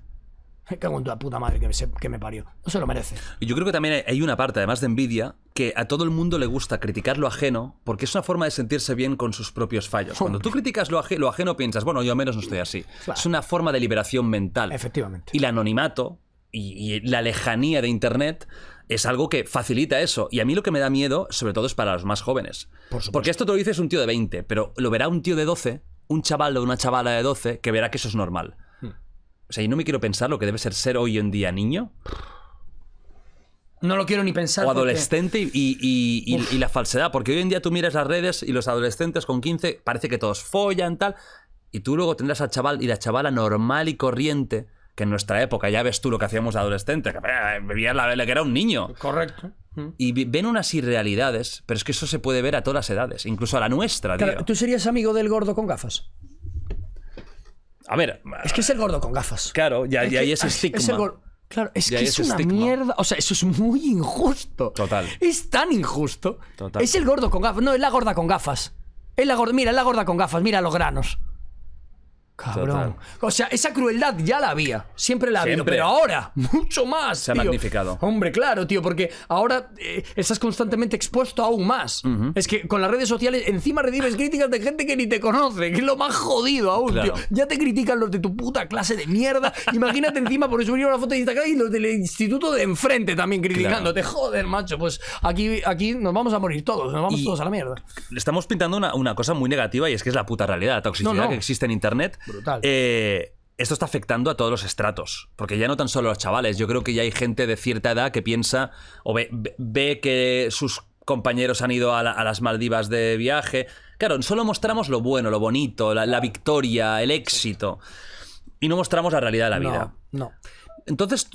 Me cago en tu puta madre que me, que me parió. No se lo merece. Y yo creo que también hay- una parte, además de envidia, que a todo el mundo le gusta criticar lo ajeno porque es una forma de sentirse bien con sus propios fallos. Cuando tú criticas lo, aje- lo ajeno piensas, bueno, yo al menos no estoy así. Claro. Es una forma de liberación mental. Efectivamente. Y el anonimato y, y la lejanía de Internet es algo que facilita eso. Y a mí lo que me da miedo, sobre todo, es para los más jóvenes. Por. Porque esto te lo dices un tío de 20, pero lo verá un tío de 12, un chaval o una chavala de 12, que verá que eso es normal. O sea, y no me quiero pensar lo que debe ser ser hoy en día niño No lo quiero ni pensar. o porque- adolescente y, y- y- y- y la falsedad. Porque hoy en día tú miras las redes y los adolescentes con 15 parece que todos follan, tal. Y tú luego tendrás al chaval y la chavala normal y corriente, que en nuestra época ya ves tú lo que hacíamos de adolescente, que eh, la que era un niño. Correcto. Mm. Y ven unas irrealidades, pero es que eso se puede ver a todas las edades, incluso a la nuestra, tío. Claro, ¿Tú serías amigo del gordo con gafas? A ver, Es que es el gordo con gafas. claro, ya, ya que- hay ese es- estigma. es el Claro, es Ya que es una estigma. mierda. O sea, eso es muy injusto. Total. Es tan injusto. Total. Es el gordo con gafas. No, es la gorda con gafas. Es la gorda, mira, es la gorda con gafas. Mira los granos. Cabrón. Total. O sea, esa crueldad ya la había. Siempre la ha habido. Siempre. Pero ahora, mucho más. Se ha tío. magnificado. Hombre, claro, tío, porque ahora eh, estás constantemente expuesto aún más. Es que con las redes sociales encima recibes críticas de gente que ni te conoce, que es lo más jodido aún, Claro. tío. Ya te critican los de tu puta clase de mierda. Imagínate encima por subir una foto de Instagram y los del instituto de enfrente también criticándote. Joder, macho, pues aquí, aquí nos vamos a morir todos, nos vamos Y- todos a la mierda. Estamos pintando una, una cosa muy negativa y es que es la puta realidad, la toxicidad No, no. que existe en Internet. Brutal. Eh, esto está afectando a todos los estratos. Porque ya no tan solo a los chavales. Yo creo que ya hay gente de cierta edad que piensa o ve, ve- que sus compañeros han ido a, la- a las Maldivas de viaje. Claro, solo mostramos lo bueno, lo bonito, la, la victoria, el éxito. Y no mostramos la realidad de la vida. No, no. Entonces,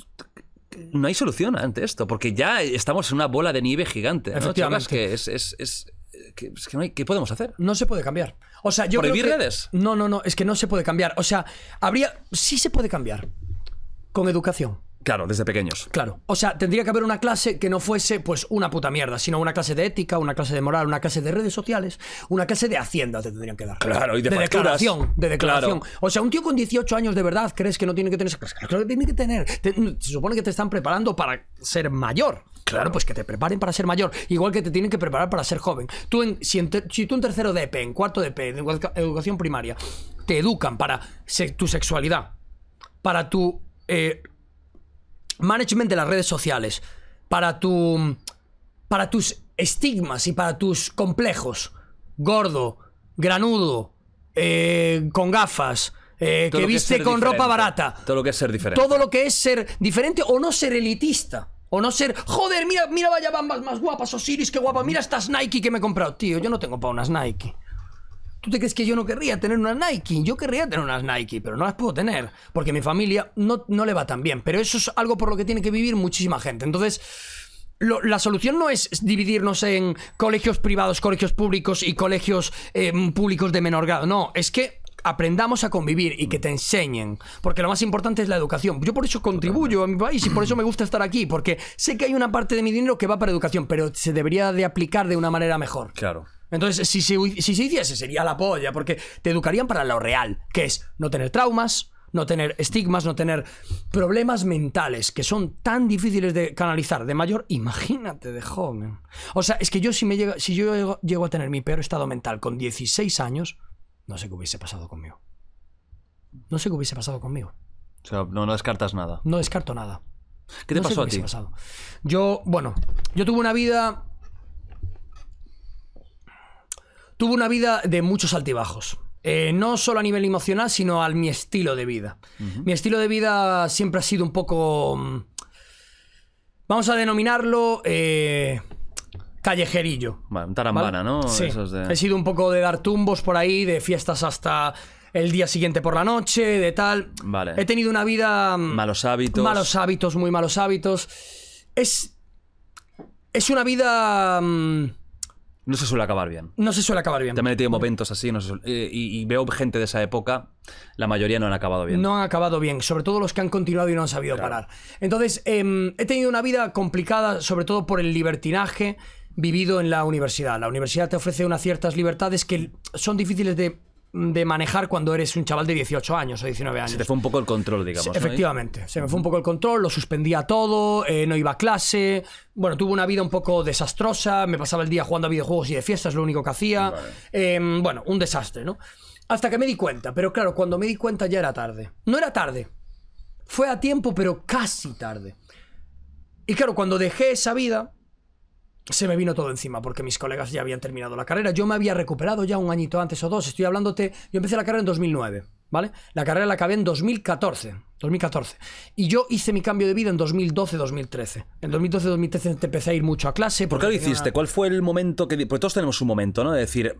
no hay solución ante esto, porque ya estamos en una bola de nieve gigante. ¿no? Efectivamente. Que es, es- es- que, es que no hay, ¿Qué podemos hacer? No se puede cambiar. O sea, yo creo ¿Prohibir que- redes? No, no, no, es que no se puede cambiar. O sea, habría. Sí se puede cambiar. Con educación. Claro, desde pequeños. Claro. O sea, tendría que haber una clase que no fuese, pues, una puta mierda, sino una clase de ética, una clase de moral, una clase de redes sociales, una clase de hacienda te tendrían que dar. Claro, y de facturas. declaración, de declaración. Claro. O sea, un tío con 18 años de verdad crees que no tiene que tener esa clase. Claro que tiene que tener. Te- se supone que te están preparando para ser mayor. Claro, pues que te preparen para ser mayor. Igual que te tienen que preparar para ser joven. Tú en, si, en te- si tú en tercero de EP, en cuarto de EP, de educa- educación primaria, te educan para se- tu sexualidad, para tu eh, management de las redes sociales, para tu para tus estigmas y para tus complejos, gordo, granudo, eh, con gafas, eh, que viste con ropa barata, Todo lo que es ser diferente. todo lo que es ser diferente o no ser elitista. O no ser, joder, mira, mira, vaya bambas más guapas, Osiris, qué guapa, mira estas Nike que me he comprado. Tío, yo no tengo para unas Nike. ¿Tú te crees que yo no querría tener unas Nike? Yo querría tener unas Nike, pero no las puedo tener, porque mi familia no, no le va tan bien. Pero eso es algo por lo que tiene que vivir muchísima gente. Entonces, la solución no es dividirnos en colegios privados, colegios públicos y colegios eh, públicos de menor grado. No, es que aprendamos a convivir y que te enseñen. Porque lo más importante es la educación. Yo por eso contribuyo a mi país y por eso me gusta estar aquí. Porque sé que hay una parte de mi dinero que va para educación, pero se debería de aplicar de una manera mejor. Claro. Entonces, si se, si se hiciese, sería la polla, porque te educarían para lo real, que es no tener traumas, no tener estigmas, no tener problemas mentales, que son tan difíciles de canalizar de mayor, imagínate de joven. O sea, es que yo si, me llega, si yo llego, llego a tener mi peor estado mental con 16 años, no sé qué hubiese pasado conmigo. No sé qué hubiese pasado conmigo. O sea, no, no descartas nada. No descarto nada. ¿Qué te No sé pasó a hubiese ti? pasado. Yo, bueno, yo tuve una vida. Tuve una vida de muchos altibajos. Eh, no solo a nivel emocional, sino al mi estilo de vida. Mi estilo de vida siempre ha sido un poco. mm, Vamos a denominarlo. eh, callejerillo. Vale, un tarambana, ¿vale? ¿no? Sí. Esos de- He sido un poco de dar tumbos por ahí, de fiestas hasta el día siguiente por la noche, de tal. Vale. He tenido una vida. mm, Malos hábitos. Malos hábitos, muy malos hábitos. Es. Es una vida. mm, No se suele acabar bien. no se suele acabar bien. También he tenido momentos así, no se suele- eh, y, y veo gente de esa época, la mayoría no han acabado bien. No han acabado bien, sobre todo los que han continuado y no han sabido parar. Entonces, em, he tenido una vida complicada, sobre todo por el libertinaje vivido en la universidad. La universidad te ofrece unas ciertas libertades que son difíciles de, de manejar cuando eres un chaval de 18 años o 19 años. Se te fue un poco el control, digamos. Efectivamente, se me fue un poco el control, lo suspendía todo, eh, no iba a clase. Bueno, tuve una vida un poco desastrosa, me pasaba el día jugando a videojuegos y de fiestas, lo único que hacía. Em, bueno, un desastre, ¿no? Hasta que me di cuenta, pero claro, cuando me di cuenta ya era tarde. No era tarde, fue a tiempo, pero casi tarde. Y claro, cuando dejé esa vida, se me vino todo encima, porque mis colegas ya habían terminado la carrera. Yo me había recuperado ya un añito antes o dos. Estoy hablándote. Yo empecé la carrera en 2009, ¿vale? La carrera la acabé en 2014. 2014. Y yo hice mi cambio de vida en 2012-2013. En 2012-2013 te empecé a ir mucho a clase. ¿Por qué lo porque hiciste? una- ¿Cuál fue el momento que.? Porque todos tenemos un momento, ¿no? De decir, eh,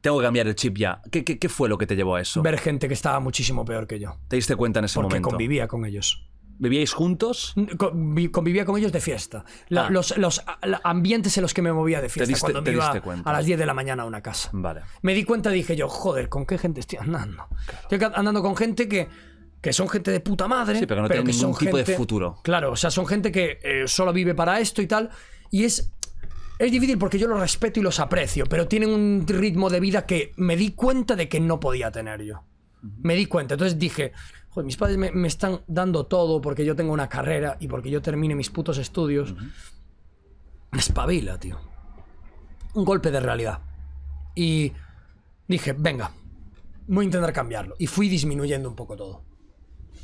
tengo que cambiar el chip ya. ¿Qué, qué, qué fue lo que te llevó a eso? Ver gente que estaba muchísimo peor que yo. ¿Te diste cuenta en ese Porque momento? convivía con ellos. ¿Vivíais juntos? Convi- Convivía con ellos de fiesta. La- Ah. los, los la- ambientes en los que me movía de fiesta. diste- cuando te me iba cuenta. a las 10 de la mañana a una casa. Vale. Me di cuenta y dije yo, joder, ¿con qué gente estoy andando? Estoy andando con gente que, que son gente de puta madre. Sí, pero que no tienen son ningún tipo de gente- futuro. Claro, o sea, son gente que eh, solo vive para esto y tal. Y es. Es difícil porque yo los respeto y los aprecio, pero tienen un ritmo de vida que me di cuenta de que no podía tener yo. Me di cuenta. Entonces dije, joder, mis padres me, me están dando todo porque yo tengo una carrera y porque yo termine mis putos estudios. Espabila, tío. Un golpe de realidad. Y dije, venga, voy a intentar cambiarlo. Y fui disminuyendo un poco todo.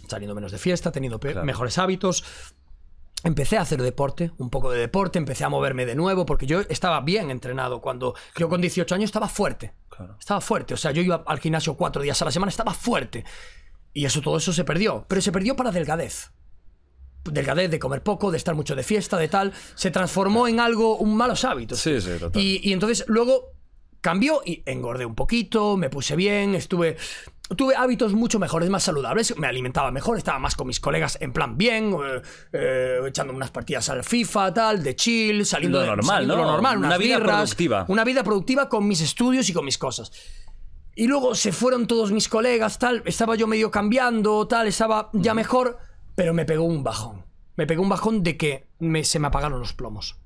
Saliendo menos de fiesta, teniendo Claro. mejores hábitos. Empecé a hacer deporte, un poco de deporte, empecé a moverme de nuevo, porque yo estaba bien entrenado cuando yo con 18 años estaba fuerte. Claro. Estaba fuerte, o sea, yo iba al gimnasio cuatro días a la semana, estaba fuerte. Y eso, todo eso se perdió. Pero se perdió para delgadez. Delgadez de comer poco, de estar mucho de fiesta, de tal. Se transformó en algo, un malos hábitos. Sí, sí, total. Y, y entonces luego cambió y engordé un poquito, me puse bien, estuve. Tuve hábitos mucho mejores, más saludables, me alimentaba mejor, estaba más con mis colegas en plan bien, eh, eh, echando unas partidas al FIFA, tal, de chill, saliendo Lo de- normal, saliendo ¿no? Lo normal, Una unas vida birras, productiva. Una vida productiva con mis estudios y con mis cosas. Y luego se fueron todos mis colegas, tal, estaba yo medio cambiando, tal, estaba ya mejor, pero me pegó un bajón. Me pegó un bajón de que me- se me apagaron los plomos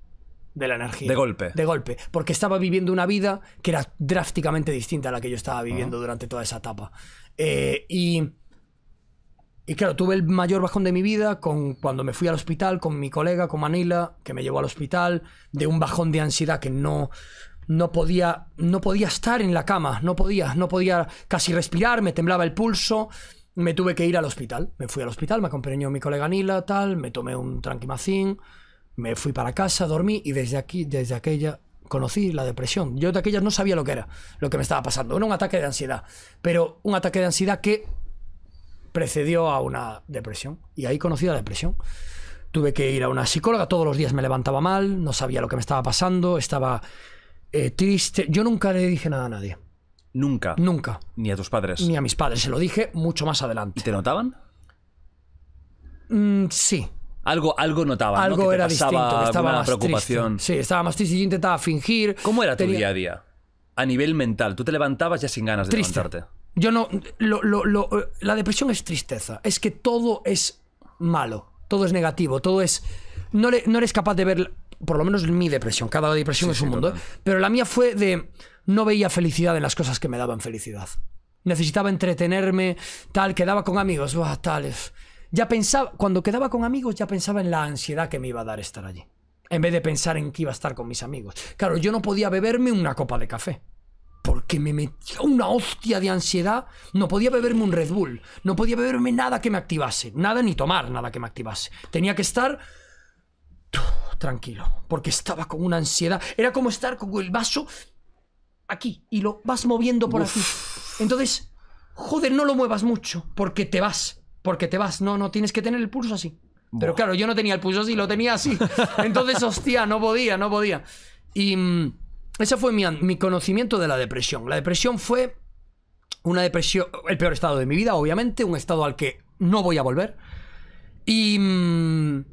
de la energía. De golpe. De golpe. Porque estaba viviendo una vida que era drásticamente distinta a la que yo estaba viviendo durante toda esa etapa. Eh, y. Y claro, tuve el mayor bajón de mi vida con, cuando me fui al hospital con mi colega, con Manila, que me llevó al hospital, de un bajón de ansiedad que no, no, podía, no podía estar en la cama, no podía, no podía casi respirar, me temblaba el pulso, me tuve que ir al hospital. Me fui al hospital, me acompañó mi colega Nila, tal, me tomé un tranquimacín, me fui para casa, dormí y desde aquí, desde aquella, conocí la depresión. Yo de aquellas no sabía lo que era, lo que me estaba pasando. Era un ataque de ansiedad, pero un ataque de ansiedad que precedió a una depresión. Y ahí conocí la depresión. Tuve que ir a una psicóloga, todos los días me levantaba mal, no sabía lo que me estaba pasando, estaba eh, triste. Yo nunca le dije nada a nadie, Nunca. nunca. Ni a tus padres. Ni a mis padres, se lo dije mucho más ¿Y adelante. te notaban? Mm, sí, Algo, algo notaban, ¿no? algo Que te era pasaba distinto, que estaba más preocupación. triste. Sí, estaba más triste. Yo intentaba fingir. ¿Cómo era tu Tenía- día a día? A nivel mental. Tú te levantabas ya sin ganas de Triste. levantarte. Yo no. lo- lo- lo- la depresión es tristeza. Es que todo es malo. Todo es negativo. Todo es. No, le- no eres capaz de ver. Por lo menos mi depresión. Cada depresión es un mundo. ¿eh? Pero la mía fue de. No veía felicidad en las cosas que me daban felicidad. Necesitaba entretenerme, tal, quedaba con amigos, buah, tal. es- Ya pensaba. Cuando quedaba con amigos, ya pensaba en la ansiedad que me iba a dar estar allí. En vez de pensar en que iba a estar con mis amigos. Claro, yo no podía beberme una copa de café porque me metía una hostia de ansiedad. No podía beberme un Red Bull, no podía beberme nada que me activase, nada ni tomar nada que me activase. Tenía que estar tranquilo, porque estaba con una ansiedad. Era como estar con el vaso aquí y lo vas moviendo por aquí. Entonces, joder, no lo muevas mucho, porque te vas, porque te vas. No, no, tienes que tener el pulso así. Pero claro, yo no tenía el pulso así, lo tenía así. Entonces, hostia, no podía, no podía. Y mm, ese fue mi, mi conocimiento de la depresión. La depresión fue una depresión, el peor estado de mi vida, obviamente, un estado al que no voy a volver. Y mm,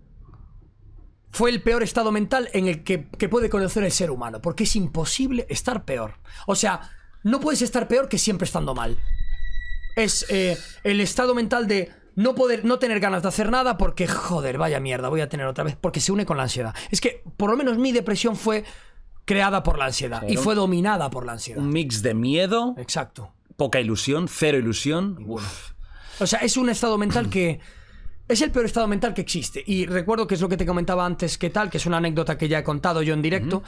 fue el peor estado mental en el que, que puede conocer el ser humano, porque es imposible estar peor. O sea, no puedes estar peor que siempre estando mal. Es eh, el estado mental de no poder, no tener ganas de hacer nada porque, joder, vaya mierda, voy a tener otra vez, porque se une con la ansiedad. Es que, por lo menos mi depresión fue creada por la ansiedad y fue dominada por la ansiedad. Un mix de miedo, Exacto. poca ilusión, cero ilusión. Uf. O sea, es un estado mental que. Es el peor estado mental que existe. Y recuerdo que es lo que te comentaba antes, que tal, que es una anécdota que ya he contado yo en directo,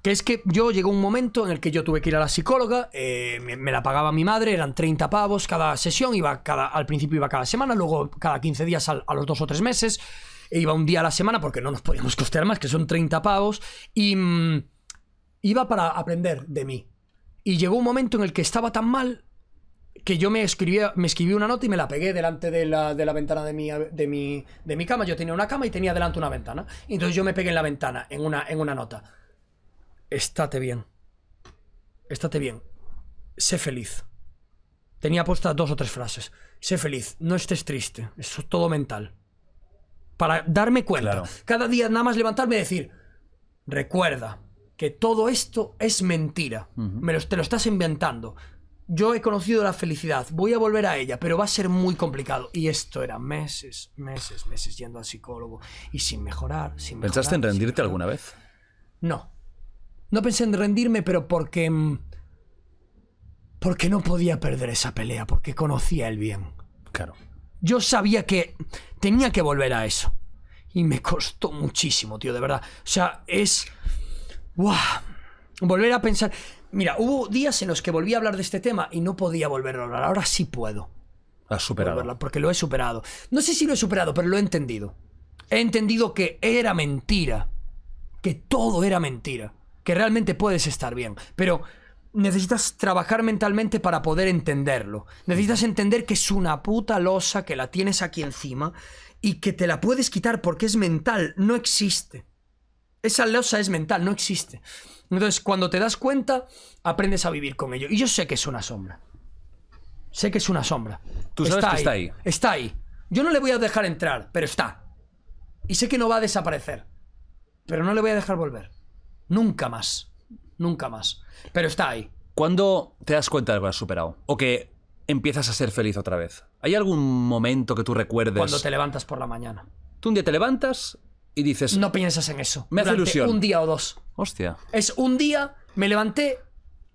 que es que yo llegó un momento en el que yo tuve que ir a la psicóloga, eh, me, me la pagaba mi madre, eran 30 pavos cada sesión, iba cada, al principio iba cada semana, luego cada 15 días a, los dos o tres meses, e iba un día a la semana porque no nos podíamos costear más, que son 30 pavos, y mm, iba para aprender de mí. Y llegó un momento en el que estaba tan mal que yo me escribía, me escribí una nota y me la pegué delante de la, de la ventana de mi, de, mi, de mi cama. Yo tenía una cama y tenía delante una ventana. Y entonces yo me pegué en la ventana, en una, en una nota. Estate bien. Estate bien. Sé feliz. Tenía puestas dos o tres frases. Sé feliz. No estés triste. Eso es todo mental. Para darme cuenta. Claro. Cada día nada más levantarme y decir, recuerda que todo esto es mentira. Me lo, te lo estás inventando. Yo he conocido la felicidad, voy a volver a ella, pero va a ser muy complicado. Y esto era meses, meses, meses yendo al psicólogo y sin mejorar, sin mejorar. ¿Pensaste en rendirte alguna vez? No. No pensé en rendirme, pero porque. mm, Porque no podía perder esa pelea, porque conocía el bien. Claro. Yo sabía que tenía que volver a eso. Y me costó muchísimo, tío, de verdad. O sea, es. ¡Guau! Volver a pensar. Mira, hubo días en los que volví a hablar de este tema y no podía volver a hablar. Ahora sí puedo Has superado. porque lo he superado. No sé si lo he superado, pero lo he entendido. He entendido que era mentira. Que todo era mentira. Que realmente puedes estar bien. Pero necesitas trabajar mentalmente para poder entenderlo. Necesitas entender que es una puta losa que la tienes aquí encima y que te la puedes quitar porque es mental, no existe. Esa losa es mental, no existe. Entonces, cuando te das cuenta, aprendes a vivir con ello. Y yo sé que es una sombra. Sé que es una sombra. Tú sabes que está ahí. Está ahí. Yo no le voy a dejar entrar, pero está. Y sé que no va a desaparecer. Pero no le voy a dejar volver. Nunca más. Nunca más. Pero está ahí. ¿Cuándo te das cuenta de que lo has superado? O que empiezas a ser feliz otra vez. ¿Hay algún momento que tú recuerdes? Cuando te levantas por la mañana. Tú un día te levantas y dices, No piensas en eso. Me hace ilusión. Un día o dos. hostia, Es un día, me levanté.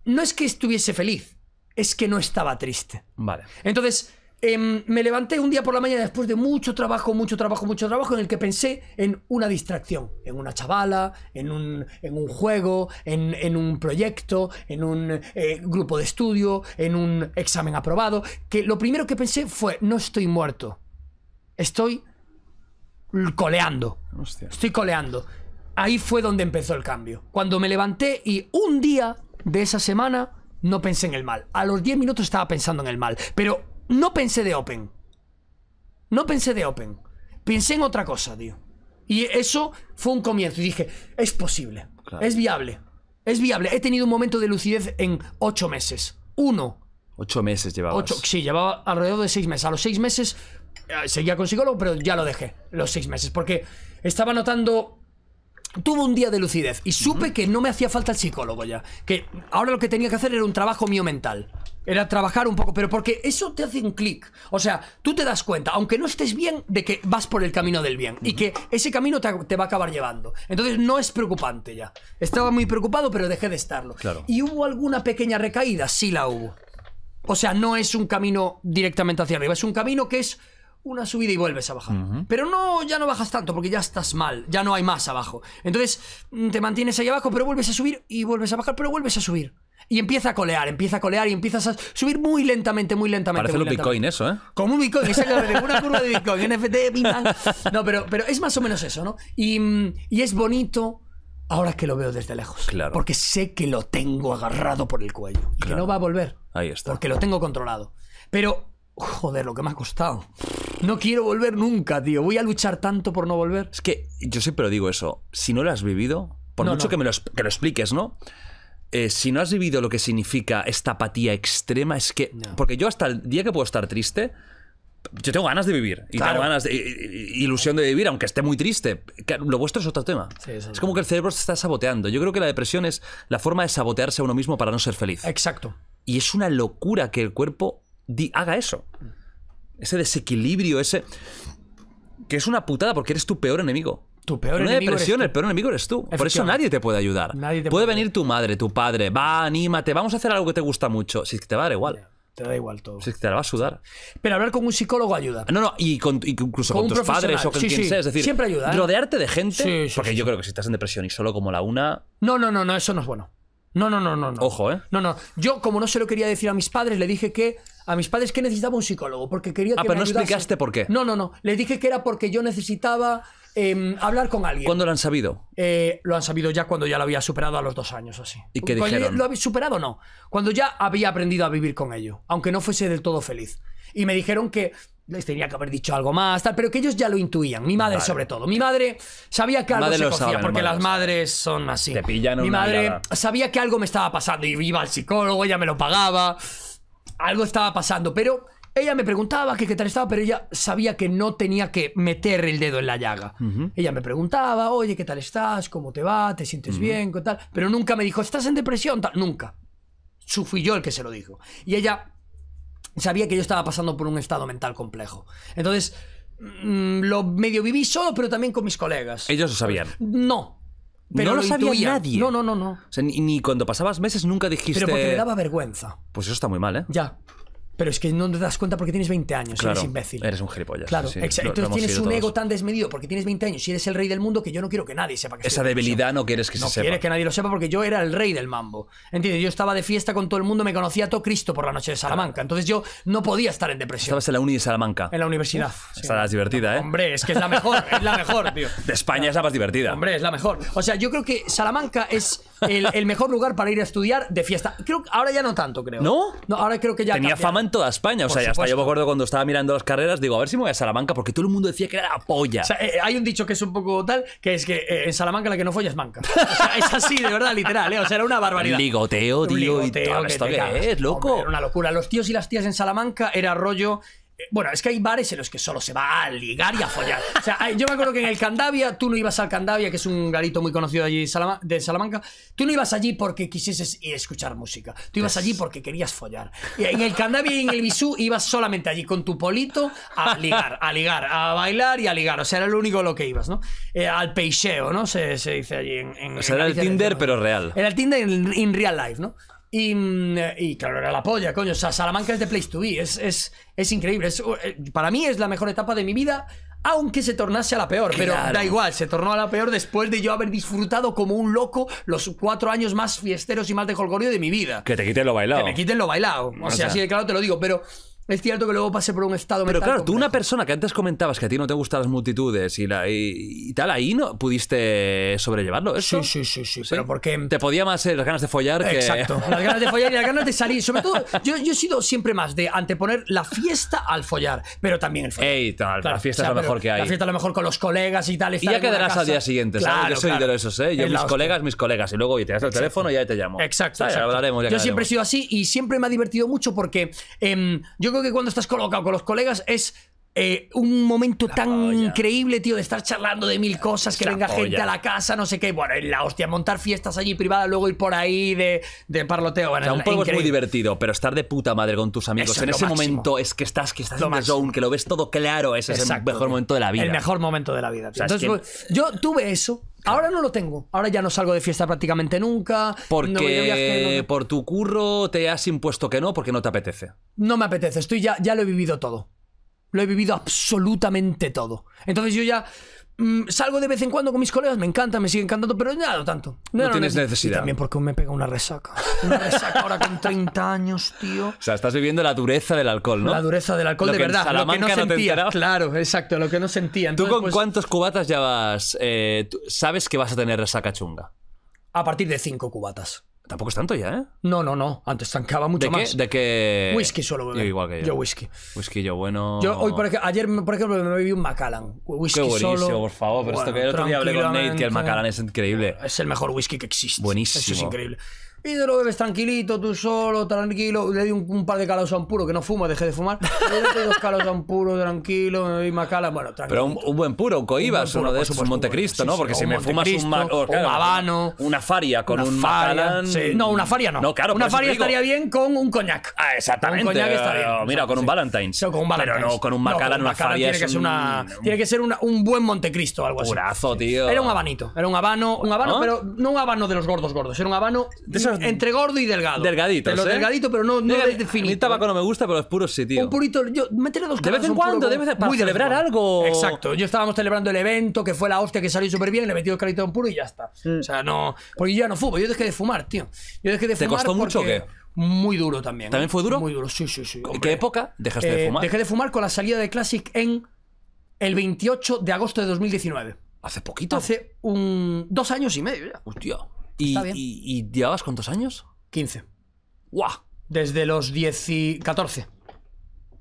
No es que estuviese feliz, es que no estaba triste. vale. Entonces, em, me levanté un día por la mañana después de mucho trabajo, mucho trabajo, mucho trabajo, en el que pensé en una distracción, en una chavala, en un, en un juego, en, en un proyecto, en un eh, grupo de estudio, en un examen aprobado, que lo primero que pensé fue, no estoy muerto, estoy coleando. Hostia. Estoy coleando. Ahí fue donde empezó el cambio. Cuando me levanté y un día de esa semana no pensé en el mal. A los 10 minutos estaba pensando en el mal. Pero no pensé de Open. No pensé de Open. Pensé en otra cosa, tío. Y eso fue un comienzo. Y dije, es posible. Claro. Es viable. Es viable. He tenido un momento de lucidez en 8 meses. Uno. Ocho meses llevabas. Ocho, sí, llevaba alrededor de seis meses. A los seis meses seguía con psicólogo, pero ya lo dejé, los seis meses, porque estaba notando... Tuve un día de lucidez y supe que no me hacía falta el psicólogo ya. Que ahora lo que tenía que hacer era un trabajo mío mental. Era trabajar un poco, pero porque eso te hace un clic. O sea, tú te das cuenta, aunque no estés bien, de que vas por el camino del bien y que ese camino te, te va a acabar llevando. Entonces no es preocupante ya. Estaba muy preocupado, pero dejé de estarlo. Claro. ¿Y hubo alguna pequeña recaída? Sí la hubo. O sea, no es un camino directamente hacia arriba, es un camino que es una subida y vuelves a bajar. Pero no, ya no bajas tanto porque ya estás mal, ya no hay más abajo. Entonces mm, te mantienes ahí abajo, pero vuelves a subir y vuelves a bajar, pero vuelves a subir. Y empieza a colear, empieza a colear y empiezas a subir muy lentamente, muy lentamente. Parece muy un Bitcoin eso, ¿eh? Como un Bitcoin, exactamente, una curva de Bitcoin, NFT, pam. No, pero, pero es más o menos eso, ¿no? Y, mm, y es bonito ahora que lo veo desde lejos. Claro. Porque sé que lo tengo agarrado por el cuello y que no va a volver. Ahí está. Porque lo tengo controlado. Pero, joder, lo que me ha costado. No quiero volver nunca, tío. Voy a luchar tanto por no volver. Es que yo siempre lo digo eso. Si no lo has vivido, por No, mucho no. Que, me lo, que lo expliques, ¿no? Eh, si no has vivido lo que significa esta apatía extrema, es que. No. Porque yo hasta el día que puedo estar triste. Yo tengo ganas de vivir y Claro. tengo ganas de ilusión de vivir, aunque esté muy triste. Lo vuestro es otro tema. Sí, es como que el cerebro se está saboteando. Yo creo que la depresión es la forma de sabotearse a uno mismo para no ser feliz. Exacto. Y es una locura que el cuerpo di- haga eso. Ese desequilibrio, ese. Que es una putada porque eres tu peor enemigo. Tu peor En una enemigo depresión, el peor enemigo eres tú. Por eso nadie te puede ayudar. Nadie te puede puede venir tu madre, tu padre, va, anímate, vamos a hacer algo que te gusta mucho. Si es que te va a dar igual. Te da igual todo. Si es que te la va a sudar. Pero hablar con un psicólogo ayuda. No, no, y, con- incluso Con tus padres o con Sí, quien sí. sea. Es decir, Siempre ayuda, ¿eh? rodearte de gente. Sí, porque yo creo que si estás en depresión y solo como la una. No, no, no, no, eso no es bueno. No, no, no, no, no. Ojo, ¿eh? No, no. Yo, como no se lo quería decir a mis padres, le dije que a mis padres que necesitaba un psicólogo, porque quería Ah, que pero me no ayudase. explicaste por qué. No, no, no. Les dije que era porque yo necesitaba em, hablar con alguien. ¿Cuándo lo han sabido? Eh, lo han sabido ya cuando ya lo había superado a los dos años así. ¿Y qué Cuando dijeron? ¿Lo había superado no? Cuando ya había aprendido a vivir con ello, aunque no fuese del todo feliz. Y me dijeron que les tenía que haber dicho algo más, tal, pero que ellos ya lo intuían. Mi madre Vale. sobre todo. Mi madre sabía que algo Madre se cocía, saben, porque las madres son así. Te pillan Mi una madre liada. sabía que algo me estaba pasando y iba al psicólogo, ella me lo pagaba. Algo estaba pasando, pero ella me preguntaba que qué tal estaba, pero ella sabía que no tenía que meter el dedo en la llaga. Ella me preguntaba, oye, ¿qué tal estás? ¿Cómo te va? ¿Te sientes bien? ¿Qué tal? Pero nunca me dijo, ¿estás en depresión? Tal. Nunca. Su fui yo el que se lo dijo. Y ella sabía que yo estaba pasando por un estado mental complejo. Entonces, mm, lo medio viví solo, pero también con mis colegas. Ellos lo sabían. No. Pero No lo sabía nadie. No, no, no, no. O sea, ni, ni cuando pasabas meses nunca dijiste. Pero porque me daba vergüenza. Pues eso está muy mal, ¿eh? Ya. Pero es que no te das cuenta porque tienes 20 años, Claro, eres imbécil. eres un gilipollas. Claro, sí, exa- lo- lo entonces tienes un todos. ego tan desmedido porque tienes 20 años y eres el rey del mundo que yo no quiero que nadie sepa que Esa debilidad no quieres que No se sepa. quiere que nadie lo sepa porque yo era el rey del mambo. ¿Entiendes? Yo estaba de fiesta con todo el mundo, me conocía todo Cristo por la noche de Salamanca. Entonces yo no podía estar en depresión. Estabas en la uni de Salamanca. En la universidad. Sí. Estarás divertida, ¿eh? Hombre, es que es la mejor, es la mejor, tío. De España es la más divertida. Hombre, es la mejor. O sea, yo creo que Salamanca es el, el mejor lugar para ir a estudiar de fiesta. Creo que ahora ya no tanto, creo. ¿No? No, ahora creo que ya. Tenía fama en toda España. O Por sea, hasta yo me acuerdo cuando estaba mirando las carreras, digo, a ver si me voy a Salamanca, porque todo el mundo decía que era la polla. O sea, eh, hay un dicho que es un poco tal, que es que eh, en Salamanca la que no folla es manca. O sea, es así, de verdad, literal, ¿eh? O sea, era una barbaridad. Ligoteo, Un tío, y ligoteo que ¿Esto qué es, loco? Hombre, era una locura. Los tíos y las tías en Salamanca era rollo. Bueno, es que hay bares en los que solo se va a ligar y a follar. O sea, yo me acuerdo que en el Candavia, tú no ibas al Candavia, que es un garito muy conocido allí de Salamanca, tú no ibas allí porque quisieses escuchar música. Tú ibas allí porque querías follar. Y en el Candavia y en el Bisú ibas solamente allí con tu polito a ligar, a ligar, a bailar y a ligar. O sea, era lo único lo que ibas, ¿no? Eh, al peixeo, ¿no? Se, se dice allí en, en O sea, era el Tinder, pero real. Era el Tinder in, in real life, ¿no? Y, mm, y claro, era la polla, coño. O sea, Salamanca es the place to be. Es, es, es increíble. Es, eh, para mí es la mejor etapa de mi vida, aunque se tornase a la peor. Pero Claro. da igual, se tornó a la peor después de yo haber disfrutado como un loco los cuatro años más fiesteros y más de jolgorio de mi vida. Que te quite lo bailado. Que me quiten lo bailado. O, sea, sea- así de claro te lo digo, pero es cierto que luego pasé por un estado Pero mental claro, tú una persona que antes comentabas que a ti no te gustan las multitudes y, la, y, y tal, ahí no pudiste sobrellevarlo. ¿Eso? Sí, sí, sí, sí, pero porque... Te podía más eh, las ganas de follar que. Exacto. Las ganas de follar y las ganas de salir. Sobre todo, yo, yo he sido siempre más de anteponer la fiesta al follar, pero también el follar. Ey, tal, Claro, la fiesta o sea, es lo pero mejor que hay. La fiesta es lo mejor con los colegas y tal. Y ya quedarás al día siguiente, ¿sabes? Claro, yo soy claro. de esos, ¿eh? Yo, Es mis hostia. colegas, mis colegas. Y luego y te das el teléfono y ya te llamo. Exacto, ¿Sabes? exacto. Hablaremos, ya Yo siempre he quedaremos. sido así y siempre me ha divertido mucho porque em, yo creo que cuando estás colocado con los colegas es eh, un momento tan increíble, tío, de estar charlando de mil cosas, que La venga gente a la casa, no sé qué. Bueno, y la hostia, montar fiestas allí privadas, luego ir por ahí de, de parloteo. Bueno, O sea, un polvo es muy divertido, pero estar de puta madre con tus amigos Eso en es ese máximo. momento es que estás, que estás Lo en the zone, que lo ves todo claro, ese es el Exacto, mejor tío. momento de la vida. El mejor momento de la vida. tío. O sea, es Entonces, pues, yo tuve eso. Ahora no lo tengo. Ahora ya no salgo de fiesta prácticamente nunca. Porque no voy de viaje, no- por tu curro te has impuesto que no, porque no te apetece. no me apetece. Estoy ya, ya lo he vivido todo. Lo he vivido absolutamente todo. Entonces yo ya mm, salgo de vez en cuando con mis colegas, me encanta, me sigue encantando, pero ya no tanto. No Ya tienes neces- necesidad. Y también porque me pega una resaca. Una resaca ahora con 30 años, tío. O sea, estás viviendo la dureza del alcohol, ¿no? La dureza del alcohol Lo de que en verdad. Lo que no no te sentía. enterabas. claro, exacto, lo que no sentía. ¿Tú con pues, cuántos cubatas ya vas? eh, sabes que vas a tener resaca chunga. A partir de 5 cubatas. Tampoco es tanto ya, ¿eh? No, no, no. Antes tancaba mucho ¿De qué? más. ¿De qué? Whisky solo bebé. Yo igual que yo. Yo whisky. Whisky yo bueno. Yo hoy, por ejemplo, ayer, por ejemplo, me bebí un Macallan. Whisky Qué buenísimo, solo. por favor. Pero esto Bueno, que el otro día hablé con Nate, que el. Macallan es increíble. Es el mejor whisky que existe. Buenísimo. Eso es increíble. Y te lo bebes tranquilito, tú solo, tranquilo. Le di un, un par de calos a un puro, que no fumo, dejé de fumar. Le di dos calos a un puro, tranquilo, me bebí Macallan. Bueno, tranquilo. Pero un, un buen puro, un coibas, Un uno de por estos, un Montecristo, ¿no? Porque si me fumas un, ma- oh, claro, un habano, una faria con un Macallan. sí. No, una faria no. No, claro, Una faria estaría bien con un coñac. Ah, exactamente. Un coñac está bien. Mira, con un. Valentine's. Con Pero no, con un No, Macallan, una faria tiene que ser un... una Tiene que ser un buen Montecristo o algo así. Purazo, tío. Era un habanito, era un habano, un habano, ¿Ah? pero no un habano de los gordos gordos, era un habano esos- entre gordo y delgado. Delgaditos, De los ¿eh? delgadito, pero no, no Mira, de A definito. mí el tabaco no me gusta, pero los puros sí, tío. Un purito, yo meteré dos De vez a en puro cuando, de vez en- para de celebrar algo. Exacto, yo estábamos celebrando el evento, que fue la hostia que salió súper bien, le metí dos caritos a un puro y ya está. O sea, no. Porque yo ya no fumo, yo dejé de fumar, tío. Yo dejé de ¿Te fumar. costó mucho o qué? Muy duro también. ¿eh? ¿También fue duro? Muy duro, sí, sí, sí. ¿En hombre. qué época dejaste de Eh, fumar? Dejé de fumar con la salida de Classic en el 28 de agosto de 2019. Hace poquito. Hace un dos años y medio ya. Hostia. ¿Y, Está bien. y, y llevabas cuántos años? 15. ¡Guau! Desde los 10 y 14.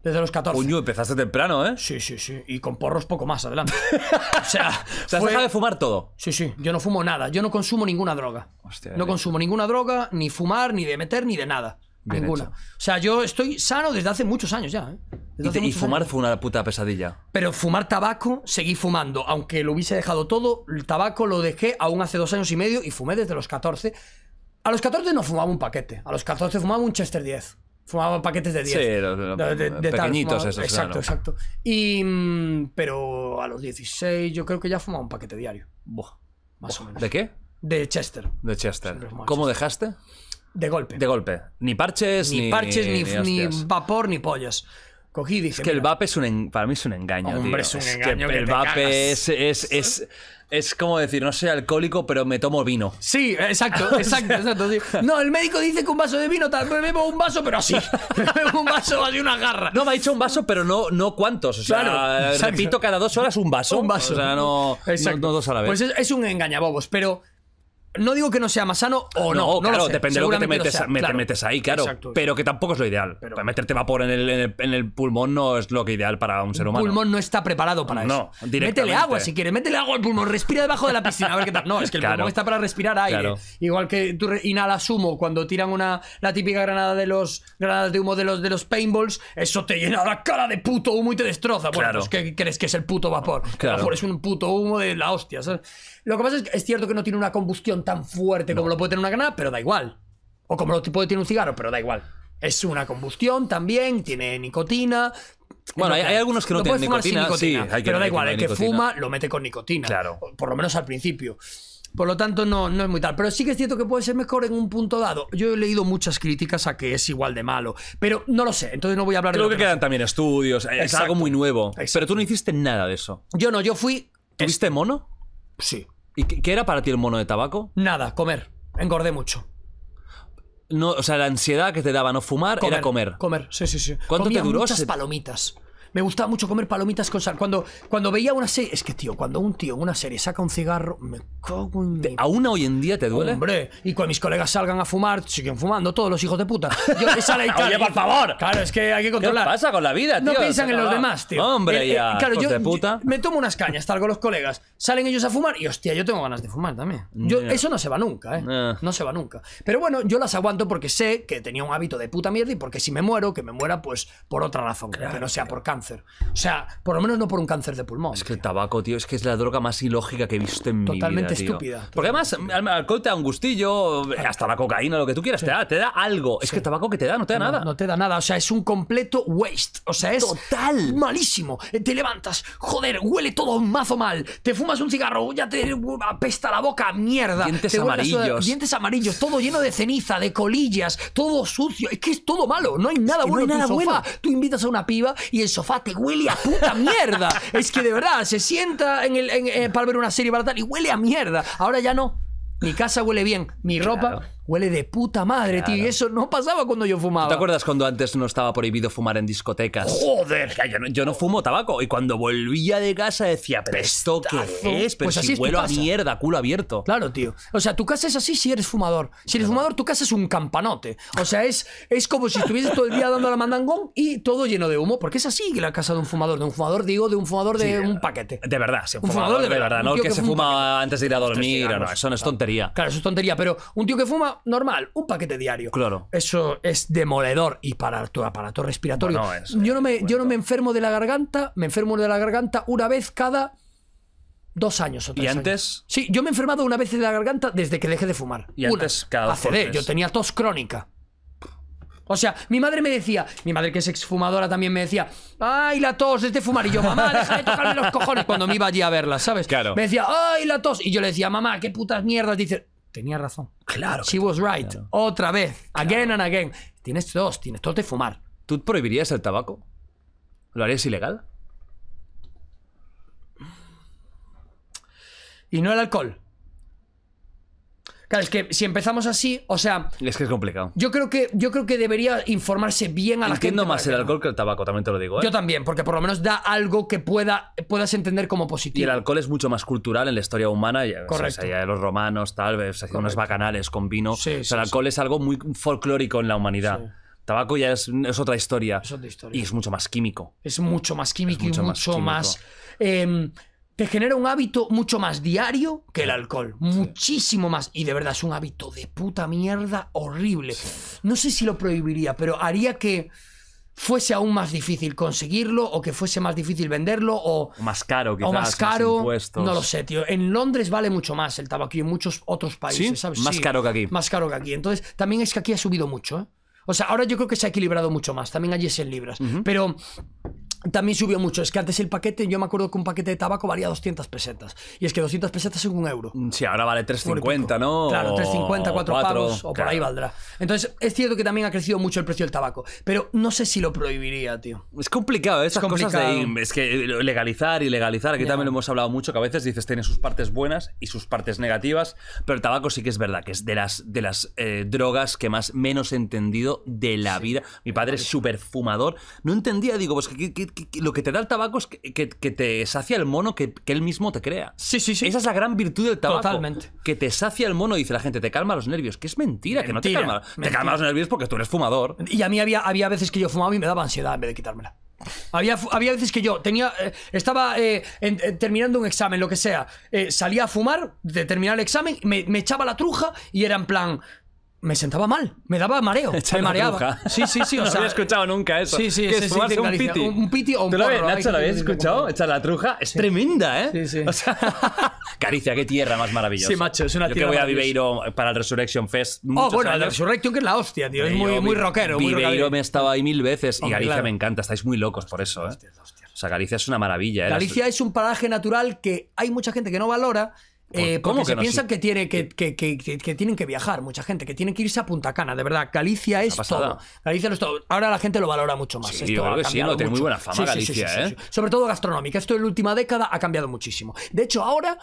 Desde los 14. Coño, empezaste temprano, ¿eh? Sí, sí, sí. Y con porros poco más adelante. o sea, O sea, has fue- dejado de fumar todo. Sí, sí. Yo no fumo nada. Yo no consumo ninguna droga. Hostia, no bien. consumo ninguna droga, ni fumar, ni de meter, ni de nada. Bien ninguna. hecho. O sea, yo estoy sano desde hace muchos años ya. ¿eh? Y, te- fumar años. fue una puta pesadilla. Pero fumar tabaco, seguí fumando. Aunque lo hubiese dejado todo, el tabaco lo dejé aún hace dos años y medio y fumé desde los 14. A los 14 no fumaba un paquete. A los 14 fumaba un Chester 10. Fumaba paquetes de 10. Sí, los- los De- de- de tal, pequeñitos esos, Exacto, claro. exacto. Y, mm, pero a los 16 yo creo que ya fumaba un paquete diario. Buah. Más o menos. ¿De qué? De Chester. De Chester. ¿Cómo Chester. dejaste? De golpe. De golpe. Ni parches, ni. ni parches, ni, ni hostias. vapor, ni pollas. Cogí y dije. Es que el vape es un en- para mí es un engaño. Hombre, tío. es un que engaño que el te vape es, es, es, es como decir, no soy alcohólico, pero me tomo vino. Sí, exacto, exacto, exacto. sí. No, el médico dice que un vaso de vino, tal, me bebo un vaso, pero así. Me bebo un vaso así, una garra. No, me ha dicho un vaso, pero no, no cuántos. O sea, Claro, repito cada dos horas un vaso. Un vaso. O sea, no, no, no dos a la vez. Pues es, es un engañabobos, pero no digo que no sea más sano o no. no, claro, lo sé. depende de lo que te metes, sea, me- te claro. metes ahí, claro. Exacto. Pero que tampoco es lo ideal. Pero- meterte vapor en el, en, el, en el pulmón no es lo que ideal para un ser humano. pulmón no está preparado para No, eso. directamente. Métele agua si quieres, métele agua al pulmón, respira debajo de la piscina, a ver qué tal. No, es que el Claro. pulmón está para respirar aire. Claro. Igual que tú inhalas humo cuando tiran una la típica granada de los granadas de humo de los de los paintballs, eso te llena la cara de puto humo y te destroza. Bueno, pues ¿qué crees que es el puto vapor? El vapor es un puto humo de la hostia, ¿sabes? Lo que pasa es que es cierto que no tiene una combustión tan fuerte como lo puede tener una granada, pero da igual. O como lo puede tener un cigarro, pero da igual. Es una combustión también, tiene nicotina. Bueno, hay- hay algunos que no Lo tienen puedes fumar sin nicotina, sí, hay que pero da igual, que el que nicotina. fuma lo mete con nicotina. Claro. Por lo menos al principio. Por lo tanto, no, no es muy tal. Pero sí que es cierto que puede ser mejor en un punto dado. Yo he leído muchas críticas a que es igual de malo. Pero no lo sé. Entonces no voy a hablar Creo de que lo quedan también estudios. Es Exacto. algo muy nuevo. Exacto. Pero tú no hiciste nada de eso. Yo no, yo fui. ¿Tuviste mono? Sí. ¿Y qué, qué era para ti el mono de tabaco? Nada, comer. Engordé mucho. No, o sea, la ansiedad que te daba no fumar era comer. Comer, sí, sí, sí. ¿Cuánto Comía te duró muchas ese- palomitas. Me gustaba mucho comer palomitas con sal. Cuando, cuando veía una serie. Es que, tío, cuando un tío en una serie saca un cigarro, me cago en mi ¿Aún hoy en día te duele? Hombre, y cuando mis colegas salgan a fumar, siguen fumando todos los hijos de puta. Yo, esa la- Oye, por favor. Claro, es que hay que ¿Qué controlar. pasa con la vida, tío? No piensan en los Ah, demás, tío. Hombre, Eh, eh, ya, claro, hijos yo, de puta. yo me tomo unas cañas, tal con los colegas. Salen ellos a fumar y hostia, yo tengo ganas de fumar también. Yo- Ya. Eso no se va nunca, ¿eh? Eh. No se va nunca. Pero bueno, yo las aguanto porque sé que tenía un hábito de puta mierda y porque si me muero, que me muera pues por otra razón, que no sea por cáncer. O sea, por lo menos no por un cáncer de pulmón. Es que el tabaco, tío, es que es la droga más ilógica que he visto en mi vida. Totalmente tío. estúpida. Porque además, el alcohol te da un gustillo, hasta la cocaína, lo que tú quieras, te da, te da algo. Es que el tabaco que te da no te da No, nada. No te da nada, o sea, es un completo waste. O sea, es Total. malísimo. Eh, Te levantas, joder, huele todo mazo mal. Te fumas un cigarro, ya te apesta la boca, mierda. Dientes Te amarillos. dientes amarillos, todo lleno de ceniza, de colillas, todo sucio. Es que es todo malo, no hay nada que no bueno hay en tu nada sofá. bueno. Tú invitas a una piba y el sofá te huele a puta mierda. es que de verdad, se sienta en el, en- eh, para ver una serie para tal y huele a mierda. Ahora ya no. Mi casa huele bien, mi ropa. Huele de puta madre, tío. Y eso no pasaba cuando yo fumaba. ¿Te acuerdas cuando antes no estaba prohibido fumar en discotecas? Joder. Yo no, yo no fumo tabaco. Y cuando volvía de casa decía, ¿pero esto qué es? Pero Pues si así huelo a mierda, culo abierto. Claro, tío. O sea, tu casa es así si eres fumador. Si eres fumador, tu casa es un campanote. O sea, es, es como si estuvieses todo el día dando la mandangón y todo lleno de humo. Porque es así la casa de un fumador. De un fumador, digo, de un fumador de un paquete. De verdad, sí, un, Un fumador, fumador de de verdad, No el que, que se fuma antes de ir a dormir. No, eso no es tontería. Claro, eso es tontería. Pero un tío que fuma, normal, un paquete diario. Claro. Eso es demoledor. Y para tu aparato respiratorio. Bueno, es- yo, no me, es yo no me enfermo de la garganta. Me enfermo de la garganta una vez cada dos años o ¿Y tres antes? años. Sí, yo me he enfermado una vez de la garganta desde que dejé de fumar. ¿Y Una. antes? Cada ACD, yo tenía tos crónica. O sea, mi madre me decía, mi madre que es exfumadora también me decía, ay, la tos es de fumar. Y yo, mamá, deja de tocarme los cojones cuando me iba allí a verla, ¿sabes? Claro. Me decía, ay, la tos. Y yo le decía, mamá, qué putas mierdas. Dice, tenía razón. Claro. She was right. Otra vez. Again and again. Tienes tos, tienes tos de fumar. ¿Tú prohibirías el tabaco? ¿Lo harías ilegal? Y no el alcohol. Claro, es que si empezamos así, o sea, Es que es complicado. yo creo que, yo creo que debería informarse bien a la Entiendo gente. más el alcohol que el tabaco, también te lo digo. ¿eh? Yo también, porque por lo menos da algo que pueda, puedas entender como Y positivo. el alcohol es mucho más cultural en la historia humana. Ya, Correcto. O sea, ya de los romanos, tal vez, hacían unos bacanales con vino. Sí, o sea, el alcohol es algo muy folclórico en la humanidad. Tabaco ya es, es otra historia. Es otra historia. Y es mucho más químico. Es mucho más químico Es mucho y más mucho más. Te genera un hábito mucho más diario que el alcohol. Muchísimo más. Y de verdad es un hábito de puta mierda horrible. No sé si lo prohibiría, pero haría que fuese aún más difícil conseguirlo o que fuese más difícil venderlo o, más caro, quizás. o más caro. no lo sé, tío. En Londres vale mucho más el tabaco y en muchos otros países, ¿Sí? ¿sabes? Más caro que aquí. Más caro que aquí. Entonces, también es que aquí ha subido mucho, ¿eh? O sea, ahora yo creo que se ha equilibrado mucho más. También allí es en libras. Pero también subió mucho. Es que antes el paquete, yo me acuerdo que un paquete de tabaco valía 200 pesetas. Y es que 200 pesetas son un euro. Sí, ahora vale 3.50, ¿no? Claro, 3.50, 4 cuatro, pavos, o por ahí valdrá. Entonces, es cierto que también ha crecido mucho el precio del tabaco. Pero no sé si lo prohibiría, tío. Es complicado, ¿eh? cosas de complicado. es que legalizar y legalizar, aquí también lo hemos hablado mucho, que a veces dices tiene sus partes buenas y sus partes negativas, pero el tabaco sí que es verdad, que es de las, de las eh, drogas que más menos he entendido de la vida. Mi padre es súper fumador, no entendía, digo, pues que, que- que- que lo que te da el tabaco es que, te sacia el mono que, él mismo te crea. Sí, sí, sí. Esa es la gran virtud del tabaco. Totalmente. Que te sacia el mono, dice la gente, te calma los nervios, que es mentira, que no te Mentira, calma. Te calma los nervios porque tú eres fumador. Y a mí había, había veces que yo fumaba y me daba ansiedad en vez de quitármela. Había, había veces que yo tenía eh, estaba eh, en- eh, terminando un examen, lo que sea, salía a fumar, de terminar el examen, me, me echaba la truja y era en plan... Me sentaba mal, me daba mareo, Echar me la mareaba. truja. Sí, sí, sí. O no sea, había escuchado nunca eso. Sí, sí, ¿Qué sí, es sí, fumarse un piti? Un- piti o un ¿Tú lo ves, Nacho, lo habías escuchado? Echar la truja es tremenda, ¿eh? Sí, sí. O sea, Caricia, qué tierra más maravillosa. Sí, macho, es una Yo que tierra voy a. Viveiro para el Resurrection Fest. Oh, bueno, el. Resurrection que es la hostia, tío. Es muy, muy rockero. Viveiro me he estado ahí mil veces y Galicia claro. me encanta. Estáis muy locos por eso, ¿eh? O sea, Galicia es una maravilla, ¿eh? Galicia es un paraje natural que hay mucha gente que no valora. Eh, ¿Cómo porque que se no? piensan que, tiene, que, que- tienen que viajar, mucha gente, que tienen que irse a Punta Cana, de verdad. Galicia es todo. Galicia lo es todo. Ahora la gente lo valora mucho más. Sí, Esto yo creo que sí, no, tiene muy buena fama Galicia, ¿eh? Sobre todo gastronómica. Esto en la última década ha cambiado muchísimo. De hecho, ahora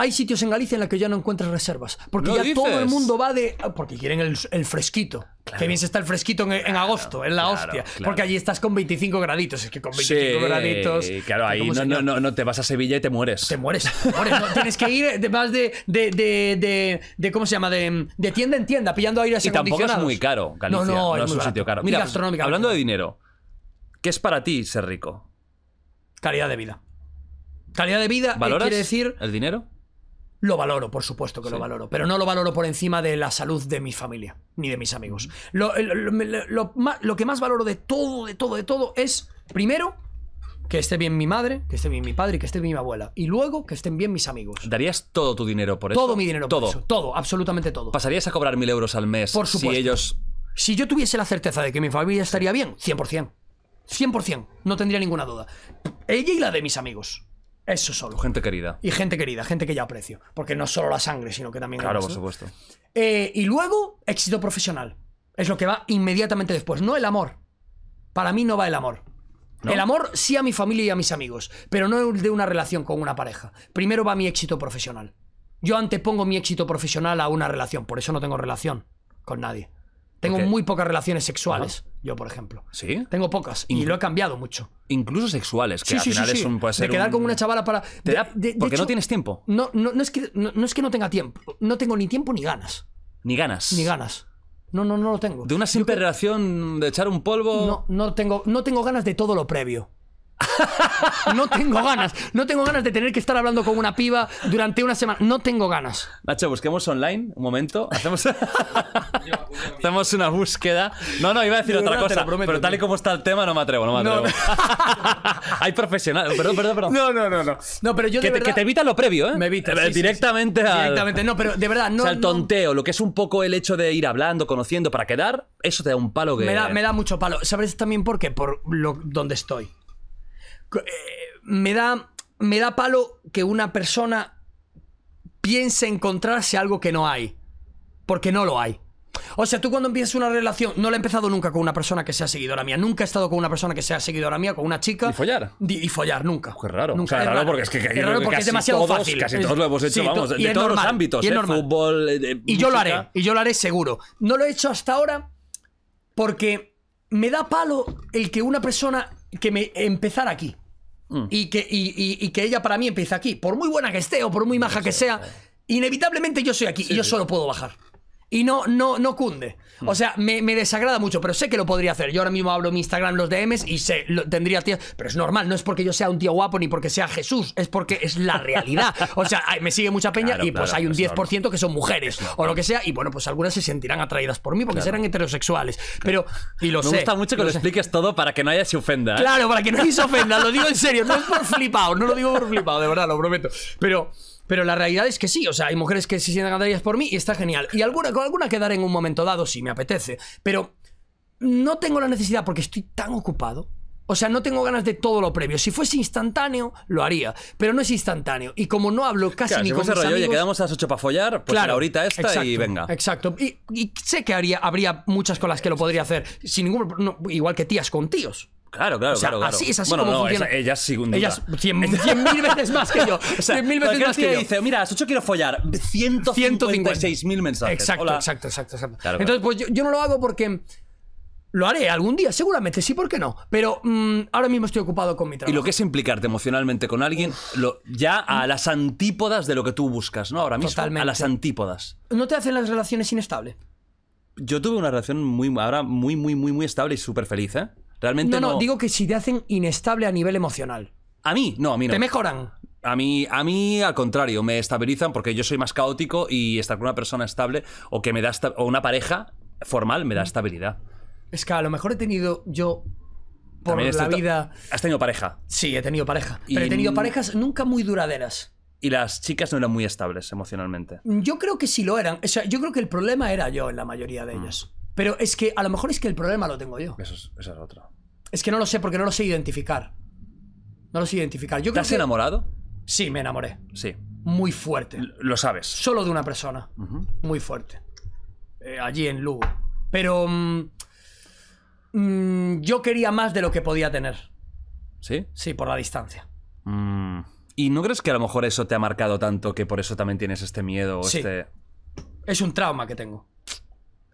hay sitios en Galicia en los que ya no encuentras reservas. Porque ¿No ya todo el mundo va de. Porque quieren el, el fresquito. Que bien se está el fresquito en, en agosto, en la claro, hostia. claro. Porque allí estás con 25 graditos. Es que con 25 graditos. Sí, claro, ahí no, no, no, no te vas a Sevilla y te mueres. Te mueres, te mueres. No, tienes que ir de, más de, de, de, de, ¿Cómo se llama? De, de tienda en tienda, pillando aires Y tampoco es muy caro, Galicia. No, no, es es un barato. sitio caro. Mira, pues, hablando de dinero, ¿qué es para ti ser rico? Calidad de vida. Calidad de vida eh, ¿Valoras quiere decir. el dinero? Lo valoro, por supuesto que lo valoro. Pero no lo valoro por encima de la salud de mi familia, ni de mis amigos. Lo, lo- lo- lo que más valoro de todo, de todo, de todo es, primero, que esté bien mi madre, que esté bien mi padre y que esté bien mi abuela. Y luego, que estén bien mis amigos. ¿Darías todo tu dinero por eso? Todo mi dinero por Todo. eso. Todo, absolutamente todo. ¿Pasarías a cobrar mil euros al mes Por si supuesto. ellos... Si yo tuviese la certeza de que mi familia estaría bien, 100%. 100%. No tendría ninguna duda. Ella y la de mis amigos. Eso solo. Gente querida. Y gente querida, gente que ya aprecio. Porque no solo la sangre, sino que también... Claro, por supuesto. Eh, y luego, éxito profesional. Es lo que va inmediatamente después. No el amor. Para mí no va el amor. ¿No? El amor sí a mi familia y a mis amigos, pero no el de una relación con una pareja. Primero va mi éxito profesional. Yo antepongo mi éxito profesional a una relación, por eso no tengo relación con nadie. Tengo muy pocas relaciones sexuales, yo por ejemplo. ¿Sí? Tengo pocas y Inclu- lo he cambiado mucho. Incluso sexuales, que Sí, al sí, final sí. es un... Puede ser de quedar un- con una chavala para... Te de- da- de- de porque no tienes tiempo. No, no, no es que, no, no es que no tenga tiempo. No tengo ni tiempo ni ganas. Ni ganas. Ni ganas. No, no, no lo tengo. De una simple relación de echar un polvo... No, no tengo, no tengo ganas de todo lo previo. No tengo ganas. No tengo ganas de tener que estar hablando con una piba durante una semana. No tengo ganas. Nacho, busquemos online un momento. Hacemos, hacemos una búsqueda. No, no, iba a decir De otra verdad, cosa. prometo, pero tal y como está el tema, no me atrevo, no me No, atrevo. Hay profesionales. Perdón, perdón, perdón. No, no, no, no. No, pero yo de que, te, verdad... que te evita lo previo, ¿eh? Me evita, Eh, sí, sí, Directamente sí. al. Directamente, no, pero de verdad, no... o sea, el no- tonteo, lo que es un poco el hecho de ir hablando, conociendo para quedar, eso te da un palo que. Me da, me da mucho palo. ¿Sabes también por qué? Por lo, donde estoy. Eh, me, da, me da palo que una persona piense encontrarse algo que no hay. Porque no lo hay. O sea, tú cuando empiezas una relación, no la he empezado nunca con una persona que sea seguidora mía. Nunca he estado con una persona que sea seguidora mía, con una chica. ¿Y follar? Di- Y follar, nunca. Qué raro. Nunca. O sea, Es raro porque es que, es raro porque es demasiado todos, fácil. Casi todos lo hemos hecho, sí, vamos, de, y todos normal, los ámbitos, y es ¿eh? Fútbol. eh, Y yo lo haré, y yo lo haré seguro. No lo he hecho hasta ahora porque me da palo el que una persona que me empezara aquí. Mm. Y, que, y, y- y que ella para mí empiece aquí. Por muy buena que esté o por muy maja que sea, inevitablemente yo soy aquí y yo solo puedo bajar. Y no, no, no cunde. O sea, me, me desagrada mucho, pero sé que lo podría hacer. Yo ahora mismo abro mi Instagram, los DMs, y sé, lo, tendría tías. Pero es normal, no es porque yo sea un tío guapo ni porque sea Jesús, es porque es la realidad. O sea, hay- me sigue mucha peña Claro, y pues claro, hay un es 10% que son mujeres o lo que sea. Y bueno, pues algunas se sentirán atraídas por mí porque serán heterosexuales. Pero, y lo Me sé. gusta mucho que lo expliques todo para que nadie se ofenda. ¿eh? Claro, para que nadie se ofenda, lo digo en serio, no es por flipado, no lo digo por flipado, de verdad, lo prometo. Pero, pero la realidad es que sí, o sea, hay mujeres que se sienten atraídas por mí y está genial. Y alguna, con alguna quedaré en un momento dado si me apetece. Pero no tengo la necesidad porque estoy tan ocupado. O sea, no tengo ganas de todo lo previo. Si fuese instantáneo, lo haría. Pero no es instantáneo. Y como no hablo casi Claro, ni si con mis rollo, oye, amigos- quedamos a las 8 para follar, pues la horita esta y exacto, venga. Exacto. Y, y sé que haría, habría muchas con las que lo podría hacer. Sin ningún no, Igual que tías con tíos. Claro, claro, O sea, claro, claro. así es así bueno, como no, funciona. ellas sin duda. Ellas cien, cien mil veces más que yo. O sea, veces más que yo. dice, mira, a las 8 quiero follar. 156.000 mensajes. Exacto, Hola. exacto, exacto, exacto. Claro. Entonces, pues yo, yo no lo hago porque lo haré algún día, seguramente sí, ¿por qué no? Pero mm, ahora mismo estoy ocupado con mi Y trabajo. lo que es implicarte emocionalmente con alguien, lo, ya a las antípodas de lo que tú buscas, ¿no? Ahora mismo. Totalmente. A las antípodas. ¿No te hacen las relaciones inestables? Yo tuve una relación muy, ahora muy, muy, muy, muy estable y súper feliz, ¿eh? Realmente No, no. no, digo que si te hacen inestable a nivel emocional. A mí, no, a mí no. Te mejoran. A mí, a mí, al contrario, me estabilizan porque yo soy más caótico y estar con una persona estable o que me da o una pareja formal Mm. me da estabilidad. Es que a lo mejor he tenido yo por También la vida. Has tenido pareja. Sí, he tenido pareja. Y- Pero he tenido parejas nunca muy duraderas. Y las chicas no eran muy estables emocionalmente. Yo creo que sí lo eran. O sea, yo creo que el problema era yo en la mayoría Mm. de ellas. Pero es que a lo mejor es que el problema lo tengo yo. Eso es, eso es otro. Es que no lo sé porque no lo sé identificar. No lo sé identificar. Yo ¿Te creo has que enamorado? sí me enamoré. Sí. Muy fuerte. L- Lo sabes. Solo de una persona. Muy fuerte. Eh, allí en Lugo. Pero mm, mm, yo quería más de lo que podía tener. ¿Sí? Sí, por la distancia. Mm. ¿Y no crees que a lo mejor eso te ha marcado tanto que por eso también tienes este miedo o Sí. este. Es un trauma que tengo.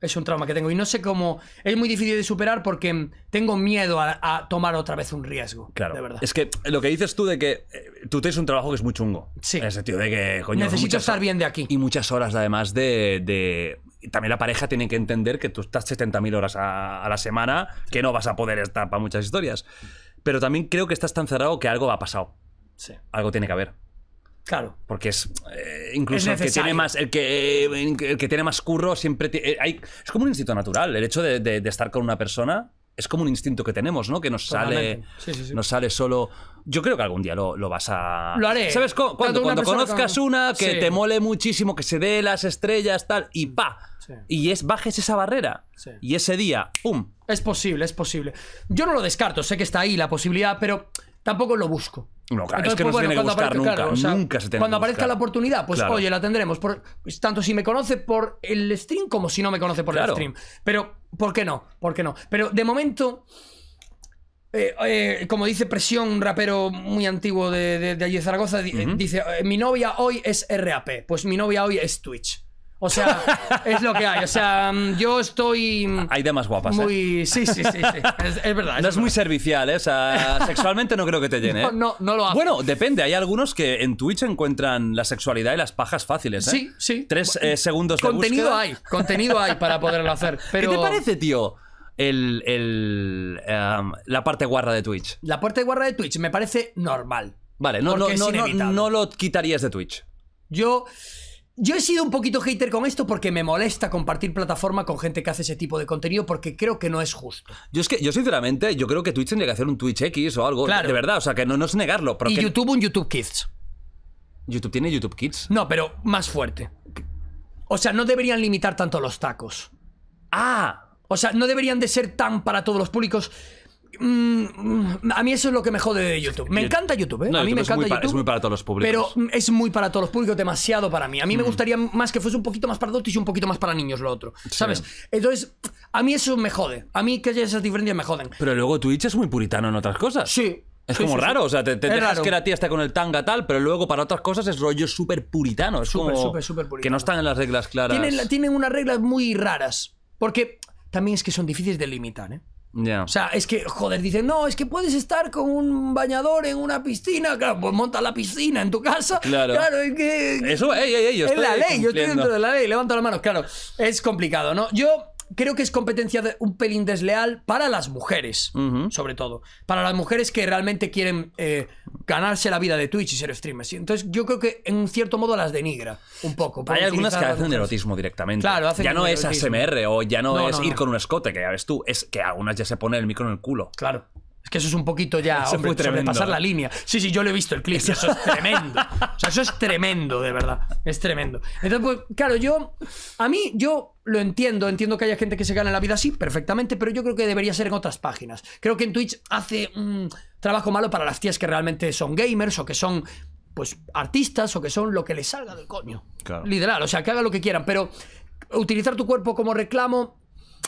Es un trauma que tengo. Y no sé cómo. Es muy difícil de superar porque tengo miedo a, a tomar otra vez un riesgo. Claro. De verdad. Es que lo que dices tú de que eh, tú tienes un trabajo que es muy chungo. Sí. En el sentido de que, coño, Necesito estar bien de aquí. Y muchas horas, además, de. de- También la pareja tiene que entender que tú estás 70.000 horas a, a la semana, que no vas a poder estar para muchas historias. Pero también creo que estás tan cerrado que algo ha pasado. Sí. Algo tiene que haber. Claro. Porque es eh, incluso Es el que tiene más el que, el que tiene más curro siempre eh, hay, es como un instinto natural el hecho de, de- de estar con una persona es como un instinto que tenemos no que nos sale Totalmente. Sí, sí, sí. nos sale solo yo creo que algún día lo, lo vas a Lo haré. sabes co- cuando, conozcas como- una que te mole muchísimo que se dé las estrellas tal y pa Sí. y es bajes esa barrera y ese día pum Es posible, es posible. Yo no lo descarto, sé que está ahí la posibilidad, pero tampoco lo busco. No, claro, es que no se tiene que cuando buscar aparezca- nunca, nunca se tiene Cuando que aparezca buscar. la oportunidad, pues Claro. oye, la tendremos. Por, pues, tanto si me conoce por el stream como si no me conoce por el stream. Pero, ¿por qué no? ¿Por qué no? Pero de momento. eh, eh, como dice Presión, un rapero muy antiguo de, de- de allí de Zaragoza, eh, dice: Mi novia hoy es RAP. Pues mi novia hoy es Twitch. O sea, es lo que hay. O sea, mm, yo estoy. mm, hay damas guapas ¿eh? muy. Sí, sí, sí. sí. Es, es verdad. no es muy servicial, ¿eh? O sea, sexualmente no creo que te llene. No, ¿eh? no, no lo hace. Bueno, depende. Hay algunos que en Twitch encuentran la sexualidad y las pajas fáciles, ¿eh? Sí, sí. Tres eh, segundos de Contenido búsqueda. hay, contenido hay para poderlo hacer. Pero ¿Qué te parece, tío, el, el, em, la parte guarra de Twitch? La puerta de guarda de Twitch me parece normal. Vale, no, no lo quitarías de Twitch. Yo. Yo he sido un poquito hater con esto porque me molesta compartir plataforma con gente que hace ese tipo de contenido porque creo que no es justo. Yo es que, yo sinceramente, yo creo que Twitch tendría que hacer un Twitch X o algo. Claro. De verdad, o sea, que no, no es negarlo. Pero y que- YouTube un YouTube Kids. YouTube tiene YouTube Kids. No, pero más fuerte. O sea, no deberían limitar tanto los tacos. ¡Ah! O sea, no deberían de ser tan para todos los públicos. Mm, mm, a mí eso es lo que me jode de YouTube. Me encanta YouTube, ¿eh? No, a mí YouTube me encanta muy YouTube. es muy para todos los públicos. Pero mm, es muy para todos los públicos, demasiado para mí. A mí me gustaría más que fuese un poquito más para adultos y un poquito más para niños lo otro. ¿Sabes? Entonces, a mí eso me jode. A mí que haya esas diferencias me joden. Pero luego Twitch es muy puritano en otras cosas. Sí. Es sí, como sí, raro, o sea, te, dejas raro. que la tía esté con el tanga tal, pero luego para otras cosas es rollo súper puritano. Es Súper, como súper, súper puritano. que no están en las reglas claras. Tienen, tienen unas reglas muy raras. Porque también es que son difíciles de limitar, ¿eh? Ya. O sea, es que, joder, dicen, no, es que puedes estar con un bañador en una piscina. Claro, pues monta la piscina en tu casa. Claro. Claro, es que. Eso, ey, yo es estoy la ley, yo estoy dentro de la ley, levanto las manos, claro. Es complicado, ¿no? Yo creo que es competencia de un pelín desleal para las mujeres, sobre todo. Para las mujeres que realmente quieren eh, ganarse la vida de Twitch y ser streamers. Entonces, yo creo que en cierto modo las denigra un poco. Hay algunas que hacen erotismo directamente. Claro, hacen ya no es. ASMR o ya no, No, es no, ir no. con un escote, que ya ves tú. Es que algunas ya se pone el micro en el culo. Claro. Es que eso es un poquito ya, Eso hombre, fue tremendo, pasar ¿eh? la línea. Sí, sí, yo lo he visto el clip. Eso es tremendo. O sea, eso es tremendo, de verdad. Es tremendo. Entonces, pues, claro, yo. A mí, yo lo entiendo. Entiendo que haya gente que se gana la vida así, perfectamente, pero yo creo que debería ser en otras páginas. Creo que en Twitch hace un trabajo malo para las tías que realmente son gamers o que son. Pues artistas o que son lo que les salga del coño. Claro. Literal, o sea, que hagan lo que quieran, pero utilizar tu cuerpo como reclamo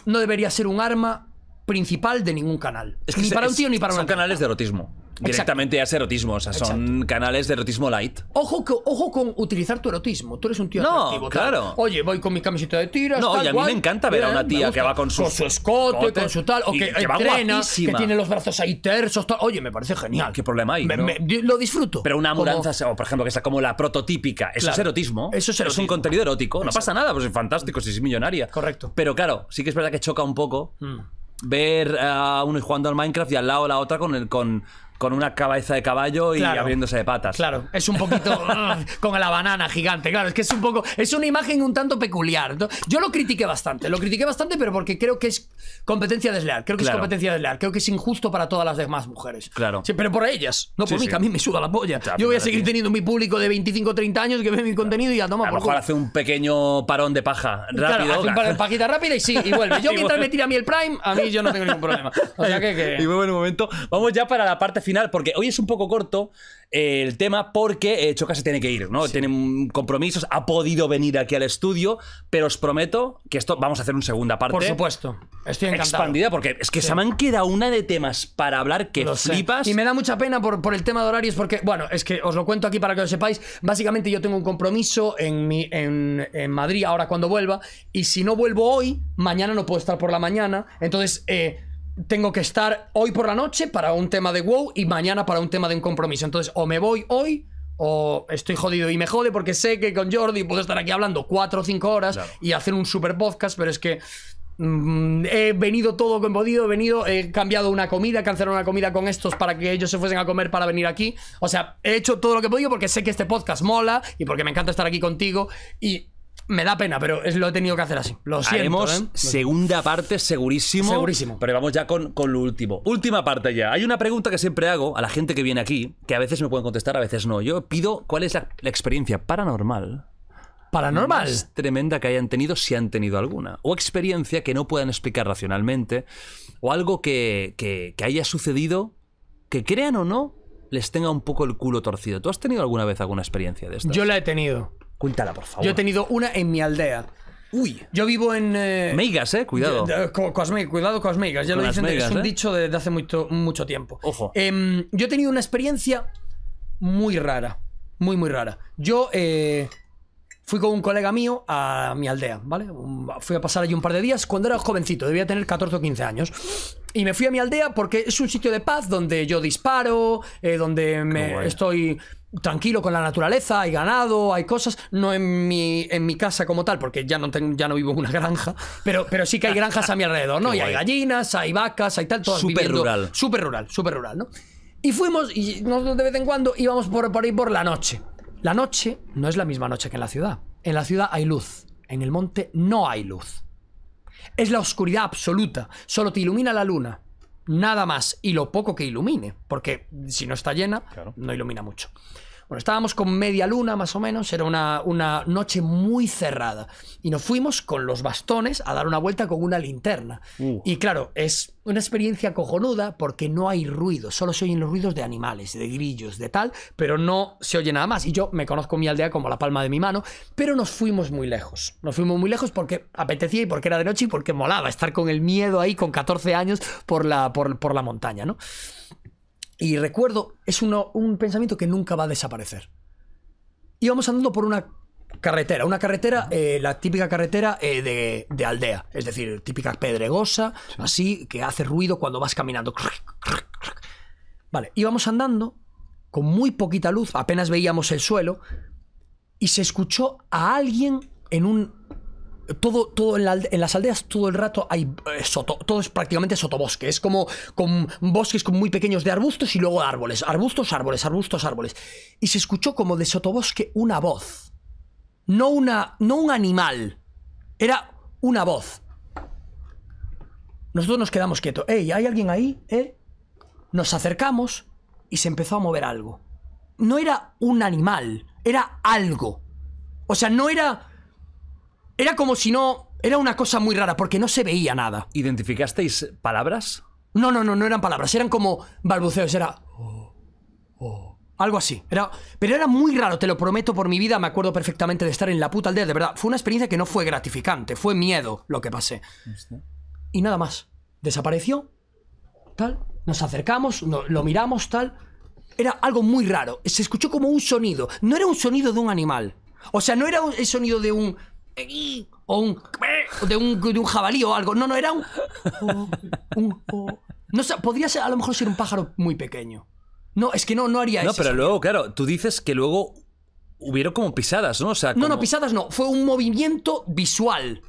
no debería ser un arma principal de ningún canal. Es que ni se- para un es- tío ni para Son una tía. canales de erotismo. Directamente ya es erotismo. O sea, son canales de erotismo light. Ojo, que- ojo con utilizar tu erotismo. Tú eres un tío No, atractivo, tal. claro. Oye, voy con mi camiseta de tiras. No, tal, y a mí guay. me encanta ver a una tía que va con sus- su escote, escote, con su tal, o que, que entrena, guapísima. que tiene los brazos ahí tersos, tal. Oye, me parece genial. ¿Qué problema hay, Me- no? me- di- lo disfruto. Pero una Como- mudanza, o por ejemplo, que está como la prototípica, eso Claro. es erotismo. Eso es un erotismo. contenido erótico. No pasa nada, pues es fantástico, si es millonaria. Correcto. Pero claro, sí que es verdad que choca un poco Mm. Ver a uno jugando al Minecraft y al lado la otra con el con, con una cabeza de caballo y Claro. abriéndose de patas. Claro, es un poquito ah, con la banana gigante, claro, es que es un poco, es una imagen un tanto peculiar. Yo lo critiqué bastante, lo critiqué bastante, pero porque creo que es competencia desleal, creo que Claro. es competencia desleal, creo que es injusto para todas las demás mujeres. Claro. Sí, pero por ellas, no por Sí, mí, sí. que a mí me suda la polla. Yo voy a seguir teniendo mi público de 25 o 30 años que ve mi contenido y ya toma A lo mejor hace un pequeño parón de paja rápido. Claro, hace un par de pajitas rápida y sí, y vuelve. Yo mientras me tire a mí el Prime, a mí yo no tengo ningún problema. O sea que... que- Y muy buen momento. Vamos ya para la parte final, porque hoy es un poco corto eh, el tema, porque eh, Choca se tiene que ir, ¿no? Tiene compromisos, ha podido venir aquí al estudio, pero os prometo que esto vamos a hacer una segunda parte. por supuesto, estoy encantado. Expandida, porque es que se me han quedado una de temas para hablar que Lo sé. flipas. Y me da mucha pena por, por el tema de horarios, porque, bueno, es que os lo cuento aquí para que lo sepáis. Básicamente, yo tengo un compromiso en, mi, en, en Madrid ahora cuando vuelva, y si no vuelvo hoy, mañana no puedo estar por la mañana. Entonces, eh, tengo que estar hoy por la noche para un tema de WoW y mañana para un tema de un compromiso. Entonces, o me voy hoy. O estoy jodido y me jode porque sé que con Jordi puedo estar aquí hablando cuatro o cinco horas Claro. y hacer un super podcast, pero es que Mm, he venido todo con podido, he venido, he cambiado una comida, cancelado una comida con estos para que ellos se fuesen a comer para venir aquí. O sea, he hecho todo lo que he podido porque sé que este podcast mola y porque me encanta estar aquí contigo y me da pena, pero es, lo he tenido que hacer así. Lo siento. Haremos ¿eh? segunda parte segurísimo. Segurísimo. Pero vamos ya con, con lo último. Última parte ya. Hay una pregunta que siempre hago a la gente que viene aquí, que a veces me pueden contestar, a veces no. Yo pido cuál es la, la experiencia paranormal Paranormal. más tremenda que hayan tenido, si han tenido alguna. O experiencia que no puedan explicar racionalmente. O algo que, que- que haya sucedido, que crean o no, les tenga un poco el culo torcido. ¿Tú has tenido alguna vez alguna experiencia de estas? Yo la he tenido. Cuéntala, por favor. Yo he tenido una en mi aldea. Uy. Yo vivo en. eh, Meigas, eh. Cuidado. De- de- co- cosme- cuidado, cosmeigas. Ya Con lo dicen, de- meigas, es un ¿eh? dicho desde hace mucho, mucho tiempo. Ojo. Em, yo he tenido una experiencia muy rara. Muy, muy rara. Yo eh, fui con un colega mío a mi aldea, ¿vale? Fui a pasar allí un par de días cuando era jovencito, debía tener 14 o 15 años. Y me fui a mi aldea porque es un sitio de paz donde yo disparo, eh, donde me guay. estoy tranquilo con la naturaleza, hay ganado, hay cosas, no en mi, en mi casa como tal, porque ya no, tengo, ya no vivo en una granja, pero, pero sí que hay granjas a mi alrededor, ¿no? Qué y hay gallinas, hay vacas, hay tal, todas Súper viviendo- rural. Súper rural, súper rural, ¿no? Y fuimos, y nosotros de vez en cuando íbamos por, por ahí por la noche. La noche no es la misma noche que en la ciudad. En la ciudad hay luz, en el monte no hay luz. Es la oscuridad absoluta, solo te ilumina la luna, nada más, y lo poco que ilumine, porque si no está llena, Claro. no ilumina mucho. Bueno, estábamos con media luna más o menos, era una, una noche muy cerrada. Y nos fuimos con los bastones a dar una vuelta con una linterna. Uh. Y claro, es una experiencia cojonuda porque no hay ruido, solo se oyen los ruidos de animales, de grillos, de tal, pero no se oye nada más. Y yo me conozco mi aldea como la palma de mi mano, pero nos fuimos muy lejos. Nos fuimos muy lejos porque apetecía y porque era de noche y porque molaba estar con el miedo ahí con 14 años por la, por, por la montaña, ¿no? Y recuerdo, es uno- un pensamiento que nunca va a desaparecer. Íbamos andando por una carretera, una carretera, eh, la típica carretera eh, de, de aldea, es decir, típica pedregosa, así, que hace ruido cuando vas caminando. Vale, íbamos andando con muy poquita luz, apenas veíamos el suelo, y se escuchó a alguien en un todo, todo en, las aldeas todo el rato hay eh, soto- todo es prácticamente sotobosque. Es como con bosques con muy pequeños de arbustos y luego árboles. Arbustos, árboles, arbustos, árboles. Y se escuchó como de sotobosque una voz. No una. no un animal. Era una voz. Nosotros nos quedamos quietos. ¡Ey! ¿Hay alguien ahí? ¿Eh? nos acercamos y se empezó a mover algo. No era un animal, era algo. O sea, no era... Era como si no... Era una cosa muy rara porque no se veía nada. ¿Identificasteis palabras? No, no, no, no eran palabras, eran como balbuceos, era... "Oh, oh", algo así. Era, pero era muy raro, te lo prometo por mi vida, me acuerdo perfectamente de estar en la puta aldea, de verdad. Fue una experiencia que no fue gratificante, fue miedo lo que pasé. Y nada más. Desapareció, tal, nos acercamos, no- lo miramos, tal. Era algo muy raro, se escuchó como un sonido, no era un sonido de un animal. O sea, no era el sonido de un... O un... De un, de un jabalí o algo. No, no, era un... no sé, podría ser, a lo mejor ser un pájaro muy pequeño. No, es que no, no haría No, ese pero sonido. luego, claro, tú dices que luego hubieron como pisadas, ¿no? O sea, No, no, pisadas no. Fue un movimiento visual.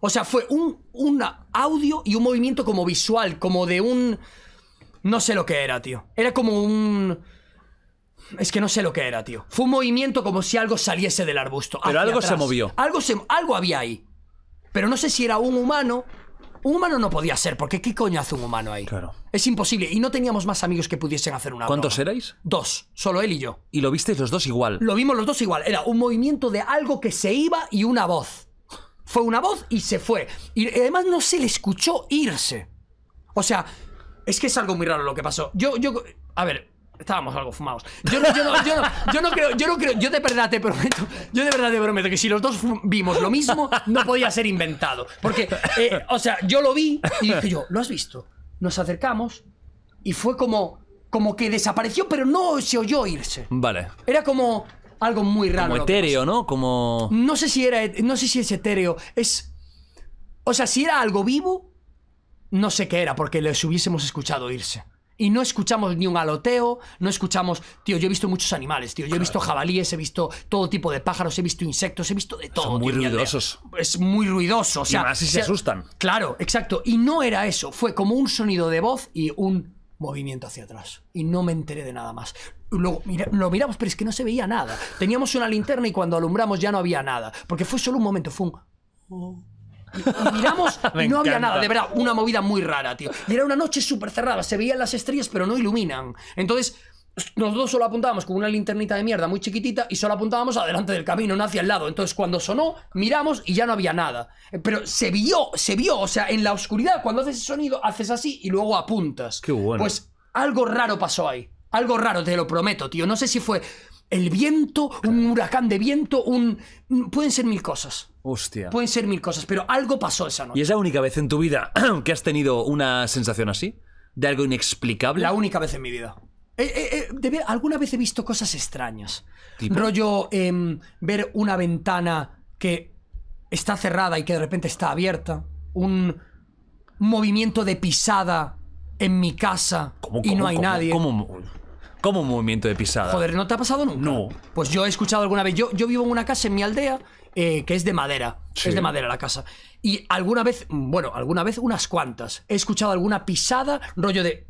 O sea, fue un, un audio y un movimiento como visual, como de un... No sé lo que era, tío. Era como un... Es que no sé lo que era, tío. Fue un movimiento como si algo saliese del arbusto. Pero algo se movió. Algo, se, algo había ahí. Pero no sé si era un humano. Un humano no podía ser, porque ¿qué coño hace un humano ahí? Claro. Es imposible. Y no teníamos más amigos que pudiesen hacer una ¿Cuántos broma. erais? Dos. Solo él y yo. Y lo visteis los dos igual. Lo vimos los dos igual. Era un movimiento de algo que se iba y una voz. Fue una voz y se fue. Y además no se le escuchó irse. O sea, es que es algo muy raro lo que pasó. Yo, yo, a ver, estábamos algo fumados. Yo no, yo no, yo no, yo no creo, yo no creo, yo de verdad te prometo, yo de verdad te prometo que si los dos vimos lo mismo, no podía ser inventado. Porque, eh, o sea, yo lo vi y dije yo, ¿lo has visto? Nos acercamos y fue como, como que desapareció, pero no se oyó irse. Vale. Era como algo muy raro. Como etéreo, ¿no? Como... No sé si era, no sé si es etéreo, es o sea, si era algo vivo, no sé qué era porque les hubiésemos escuchado irse. Y no escuchamos ni un aloteo, no escuchamos, tío, yo he visto muchos animales, tío, yo he visto jabalíes, he visto todo tipo de pájaros, he visto insectos, he visto de todo. Son muy tío, ruidosos. Es muy ruidoso, o sea, más si se asustan. Claro, exacto. Y no era eso, fue como un sonido de voz y un movimiento hacia atrás. Y no me enteré de nada más. Luego mira- lo miramos, pero es que no se veía nada. Teníamos una linterna y cuando alumbramos ya no había nada. Porque fue solo un momento, fue un... Y, y miramos y no había nada, de verdad, una movida muy rara, tío. Y era una noche súper cerrada, se veían las estrellas pero no iluminan. Entonces, los dos solo apuntábamos con una linternita de mierda muy chiquitita y solo apuntábamos adelante del camino, no hacia el lado. Entonces, cuando sonó, miramos y ya no había nada. Eh, Pero se vio, se vio, o sea, en la oscuridad, cuando haces ese sonido, haces así y luego apuntas. Qué bueno. Pues algo raro pasó ahí. Algo raro, te lo prometo, tío. No sé si fue el viento, un huracán de viento, un... Pueden ser mil cosas. Hostia. Pueden ser mil cosas, pero algo pasó esa noche. ¿Y es la única vez en tu vida que has tenido una sensación así? ¿De algo inexplicable? La única vez en mi vida. Eh, eh, eh, de ver- alguna vez he visto cosas extrañas. ¿Tipo? Rollo em, ver una ventana que está cerrada y que de repente está abierta. Un movimiento de pisada en mi casa ¿Cómo, y cómo, no hay cómo, nadie. ¿Cómo, cómo un movimiento de pisada? Joder, ¿no te ha pasado nunca? No. Pues yo he escuchado alguna vez. Yo, yo vivo en una casa en mi aldea eh, que es de madera. Sí. Es de madera la casa. Y alguna vez, bueno, alguna vez, unas cuantas. He escuchado alguna pisada, rollo de.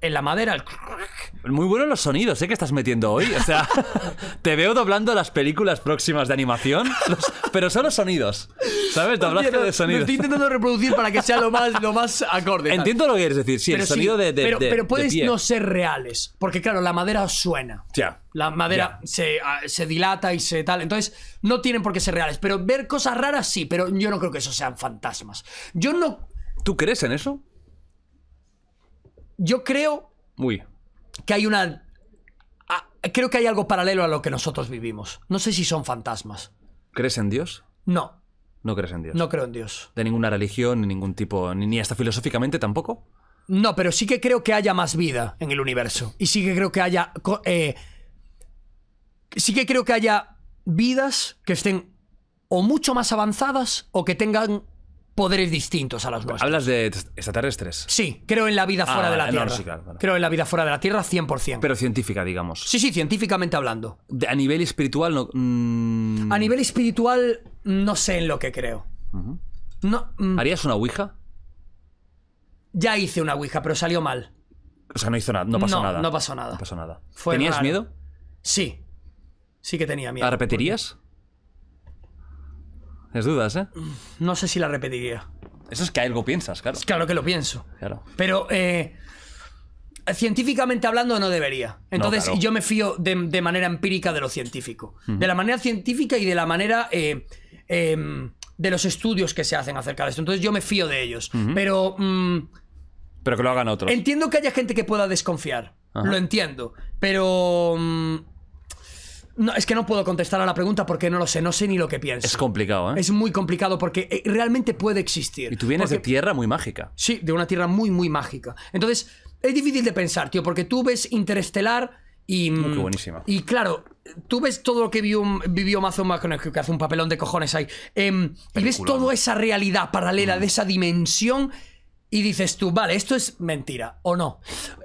En la madera, el- Muy buenos los sonidos, ¿eh? Que estás metiendo hoy. O sea, te veo doblando las películas próximas de animación, los- pero son los sonidos. ¿Sabes? Doblaje de sonidos. estoy intentando reproducir para que sea lo más, lo más acorde. Entiendo lo que quieres decir, sí, el Pero sí, sonido de, de- pero, de- pero pueden pie. no ser reales. Porque, claro, la madera suena. Ya. La madera se, ah, se dilata y se tal. Entonces, no tienen por qué ser reales. Pero ver cosas raras sí, pero yo no creo que eso sean fantasmas. Yo no. ¿Tú crees en eso? Yo creo Uy. que hay una. ah, creo que hay algo paralelo a lo que nosotros vivimos. No sé si son fantasmas. ¿Crees en Dios? No, No crees en Dios. no creo en Dios. De ninguna religión, ni ningún tipo, ni, ni hasta filosóficamente tampoco. No, pero sí que creo que haya más vida en el universo. Y sí que creo que haya. eh, sí que creo que haya vidas que estén o mucho más avanzadas o que tengan poderes distintos a las nuestras. Hablas de est- extraterrestres, Sí, creo en la vida fuera Ah, de la no, Tierra. sí, claro, vale. Creo en la vida fuera de la Tierra 100%. pero científica, digamos. sí, sí, científicamente hablando. De- a nivel espiritual, no. mm, A nivel espiritual, no sé en lo que creo. No, mm, ¿Harías una ouija? ya hice una Ouija, pero salió mal. O sea, no hizo nada, no pasó No, nada. no pasó nada. No pasó nada. Fue ¿Tenías raro. miedo? Sí. Sí que tenía miedo. ¿La repetirías? Es dudas, ¿eh? No sé si la repetiría. Eso es que algo piensas, claro. Claro que lo pienso. Claro. Pero, eh, científicamente hablando no debería. Entonces claro. yo me fío de, de manera empírica de lo científico. De la manera científica y de la manera eh, em, de los estudios que se hacen acerca de esto. Entonces yo me fío de ellos. Pero mm, Pero que lo hagan otros. entiendo que haya gente que pueda desconfiar. Ajá. Lo entiendo. Pero... mm, no, es que no puedo contestar a la pregunta porque no lo sé. No sé ni lo que pienso. Es complicado, ¿eh? Es muy complicado porque eh, realmente puede existir. Y tú vienes Porque- de tierra muy mágica. Sí, de una tierra muy, muy mágica. Entonces, es difícil de pensar, tío, porque tú ves Interestelar y. Oh, qué mm, buenísima. Y claro, tú ves todo lo que vivió, vivió Matthew McConaughey, que hace un papelón de cojones ahí. em, y ves toda esa realidad paralela de esa dimensión. Y dices tú, vale, esto es mentira, o no.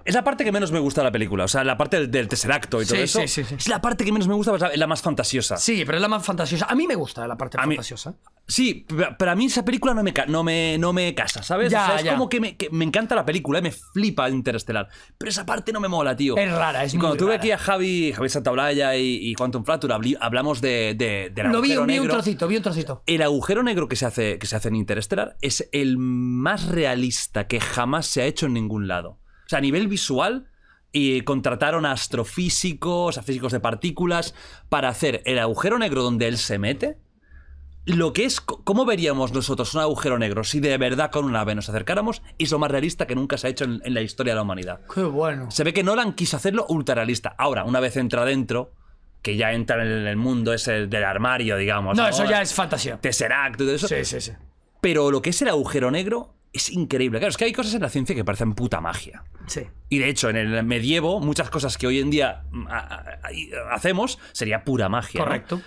Es la parte que menos me gusta de la película. O sea, la parte del, del tesseracto y todo Sí, eso. sí, sí, sí. Es la parte que menos me gusta, pero es la más fantasiosa. Sí, pero es la más fantasiosa. A mí me gusta la parte A mí- fantasiosa. Sí, pero a mí esa película no me, no me, no me casa, ¿sabes? Ya, o sea, es ya. como que me, que me encanta la película, me flipa Interestelar. Pero esa parte no me mola, tío. Es rara, es Y cuando muy tuve rara. aquí a Javi, Javi Santaolalla y, y Quantum habli- hablamos de, de, del Lo vi, agujero vi un negro. trocito, vi un trocito. El agujero negro que se, hace, que se hace en Interestelar es el más realista que jamás se ha hecho en ningún lado. O sea, a nivel visual, y contrataron a astrofísicos, a físicos de partículas, para hacer el agujero negro donde él se mete. Lo que es, ¿cómo veríamos nosotros un agujero negro si de verdad con una nave nos acercáramos? Es lo más realista que nunca se ha hecho en, en la historia de la humanidad. Qué bueno. Se ve que Nolan quiso hacerlo ultra realista. Ahora, una vez entra dentro, que ya entra en el mundo ese del armario, digamos. No, eso ya es fantasía. Tesseract y todo eso. Sí, sí, sí. Pero lo que es el agujero negro es increíble. Claro, es que hay cosas en la ciencia que parecen puta magia. Sí. Y de hecho, en el medievo, muchas cosas que hoy en día mm, hacemos sería pura magia. Correcto.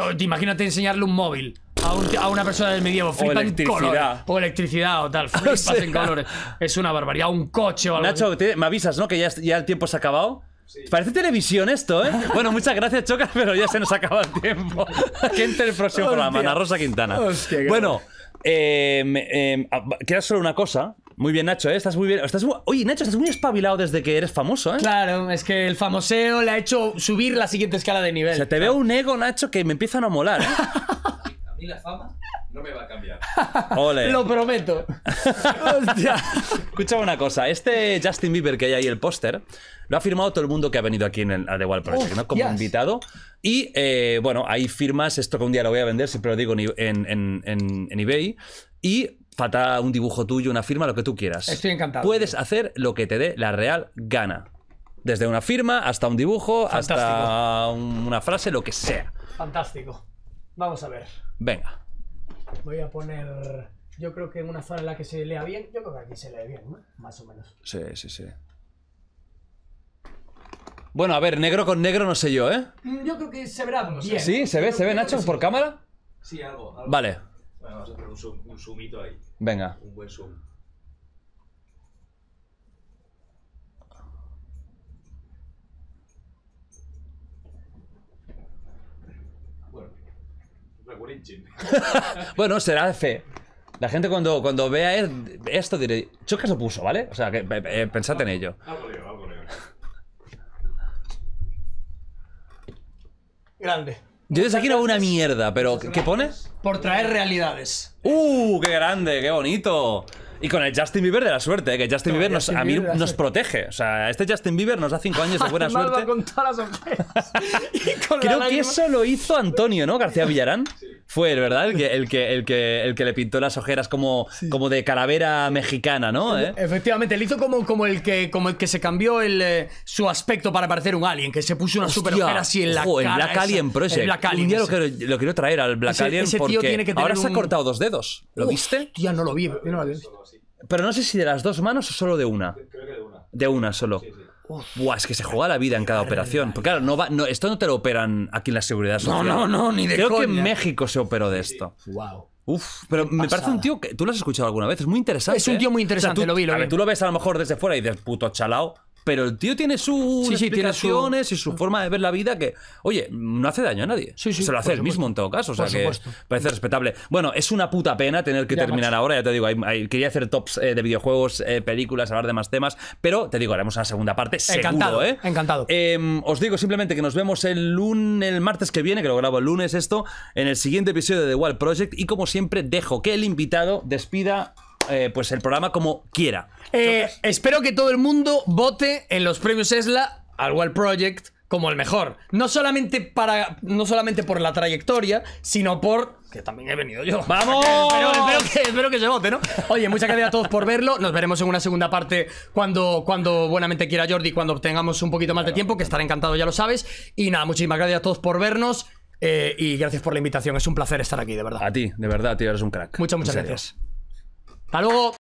O, te Imagínate enseñarle un móvil a, un- a una persona del medievo. Flipa en electricidad. colores. O electricidad o tal. Flipas sea. en colores. Es una barbaridad. Un coche o algo Nacho, te- me avisas, ¿no? Que ya, ya el tiempo se ha acabado. Parece televisión esto, ¿eh? Bueno, muchas gracias, Chocas, pero ya se nos acaba el tiempo. que entre el próximo Hostia. programa, Ana Rosa Quintana. Hostia, qué bueno, eh, eh, ah, queda solo una cosa. Muy bien, Nacho, ¿eh? Estás muy bien. Estás muy- Oye, Nacho, estás muy espabilado desde que eres famoso, ¿eh? Claro, es que el famoseo le ha hecho subir la siguiente escala de nivel. O sea, te veo un ego, Nacho, que me empieza a molar, ¿eh? Mí la fama no me va a cambiar. Ole. Lo prometo. Hostia. Escucha una cosa, este Justin Bieber que hay ahí el póster, lo ha firmado todo el mundo que ha venido aquí en el, a The Wall Project, ¿no? Como Hostias. invitado. Y eh, bueno, hay firmas, esto que un día lo voy a vender, siempre lo digo en, en- en- en- eBay. Y falta un dibujo tuyo, una firma, lo que tú quieras. Estoy encantado. Puedes hacer lo que te dé la real gana. Desde una firma hasta un dibujo, hasta Fantástico. un- una frase, lo que sea. Fantástico. Vamos a ver. Venga. Voy a poner. Yo creo que en una zona en la que se lea bien. Yo creo que aquí se lee bien, ¿no? Más o menos. Sí, sí, sí. Bueno, a ver, negro con negro no sé yo, ¿eh? Mm, Yo creo que se verá bien. Sí, se ve, se ve, Nacho, por cámara. Sí, algo. algo. Vale, Bueno, vamos a hacer un, zoom, un zoomito ahí. venga. Un buen zoom. Bueno, será de fe. La gente cuando, cuando vea e- esto diré, Chocas lo puso, ¿vale? O sea, que eh, eh, pensad en ello. Grande. Yo desde aquí no veo una mierda, pero ¿qué pone? Por traer realidades. ¡Uh! ¡Qué grande! ¡Qué bonito! Y con el Justin Bieber de la suerte, ¿eh? que Justin Con Bieber nos, Justin a mí Bieber la nos protege. O sea, este Justin Bieber nos da cinco años de buena Malva suerte. con todas las. Y con la Creo que lágrima. eso lo hizo Antonio, ¿no? García Villarán. Fue él, ¿verdad? El que, el que, el que, el que le pintó las ojeras como, como de calavera mexicana, ¿no? ¿Eh? Efectivamente, él hizo como, como, el que, como el que se cambió el, eh, su aspecto para parecer un alien, que se puso una super Hostia, ojera así en la ojo, cara. el Black esa. Alien Project. Black Alien. un día lo quiero, lo quiero traer al Black Ese- Alien ese porque tiene que ahora se ha un- cortado dos dedos. ¿Lo Uf, viste? Tía, no lo vi. yo no lo. Pero no sé si de las dos manos o solo de una. Creo que de una. De una solo. Sí, sí. Buah, es que se juega la vida en cada operación. Porque claro, no va, no, esto no te lo operan aquí en la seguridad No, social. no, no, ni de Creo que en. México se operó de esto. Wow. Uf, pero me parece un tío que tú lo has escuchado alguna vez, es muy interesante. Es un tío ¿eh? muy interesante, tú- lo vi, lo a vi. ver, tú lo ves a lo mejor desde fuera y dices, puto chalao. Pero el tío tiene sus Sí, sí, tiene su- explicaciones y su forma de ver la vida que, oye, no hace daño a nadie. Sí, sí, Se lo hace él mismo en todo caso. O sea Por que supuesto. parece respetable. Bueno, es una puta pena tener que Ya, terminar macho. ahora. Ya te digo, hay- hay- quería hacer tops eh, de videojuegos, eh, películas, hablar de más temas. Pero te digo, haremos una segunda parte. Encantado, seguro, ¿eh? encantado. Eh, os digo simplemente que nos vemos el lunes, el martes que viene, que lo grabo el lunes esto, en el siguiente episodio de The Wild Project. Y como siempre, dejo que el invitado despida eh, pues el programa como quiera. Eh, espero que todo el mundo vote en los premios ESLA al Wild Project como el mejor. No solamente, para, no solamente por la trayectoria, sino por... Que también he venido yo. ¡Vamos! espero, espero que, espero que se vote, ¿no? Oye, muchas gracias a todos por verlo. Nos veremos en una segunda parte cuando, cuando buenamente quiera Jordi, cuando tengamos un poquito más de tiempo, que estaré encantado, ya lo sabes. Y nada, muchísimas gracias a todos por vernos. eh, y gracias por la invitación. Es un placer estar aquí, de verdad. A ti, de verdad, tío, eres un crack. Muchas, muchas gracias. Hasta luego.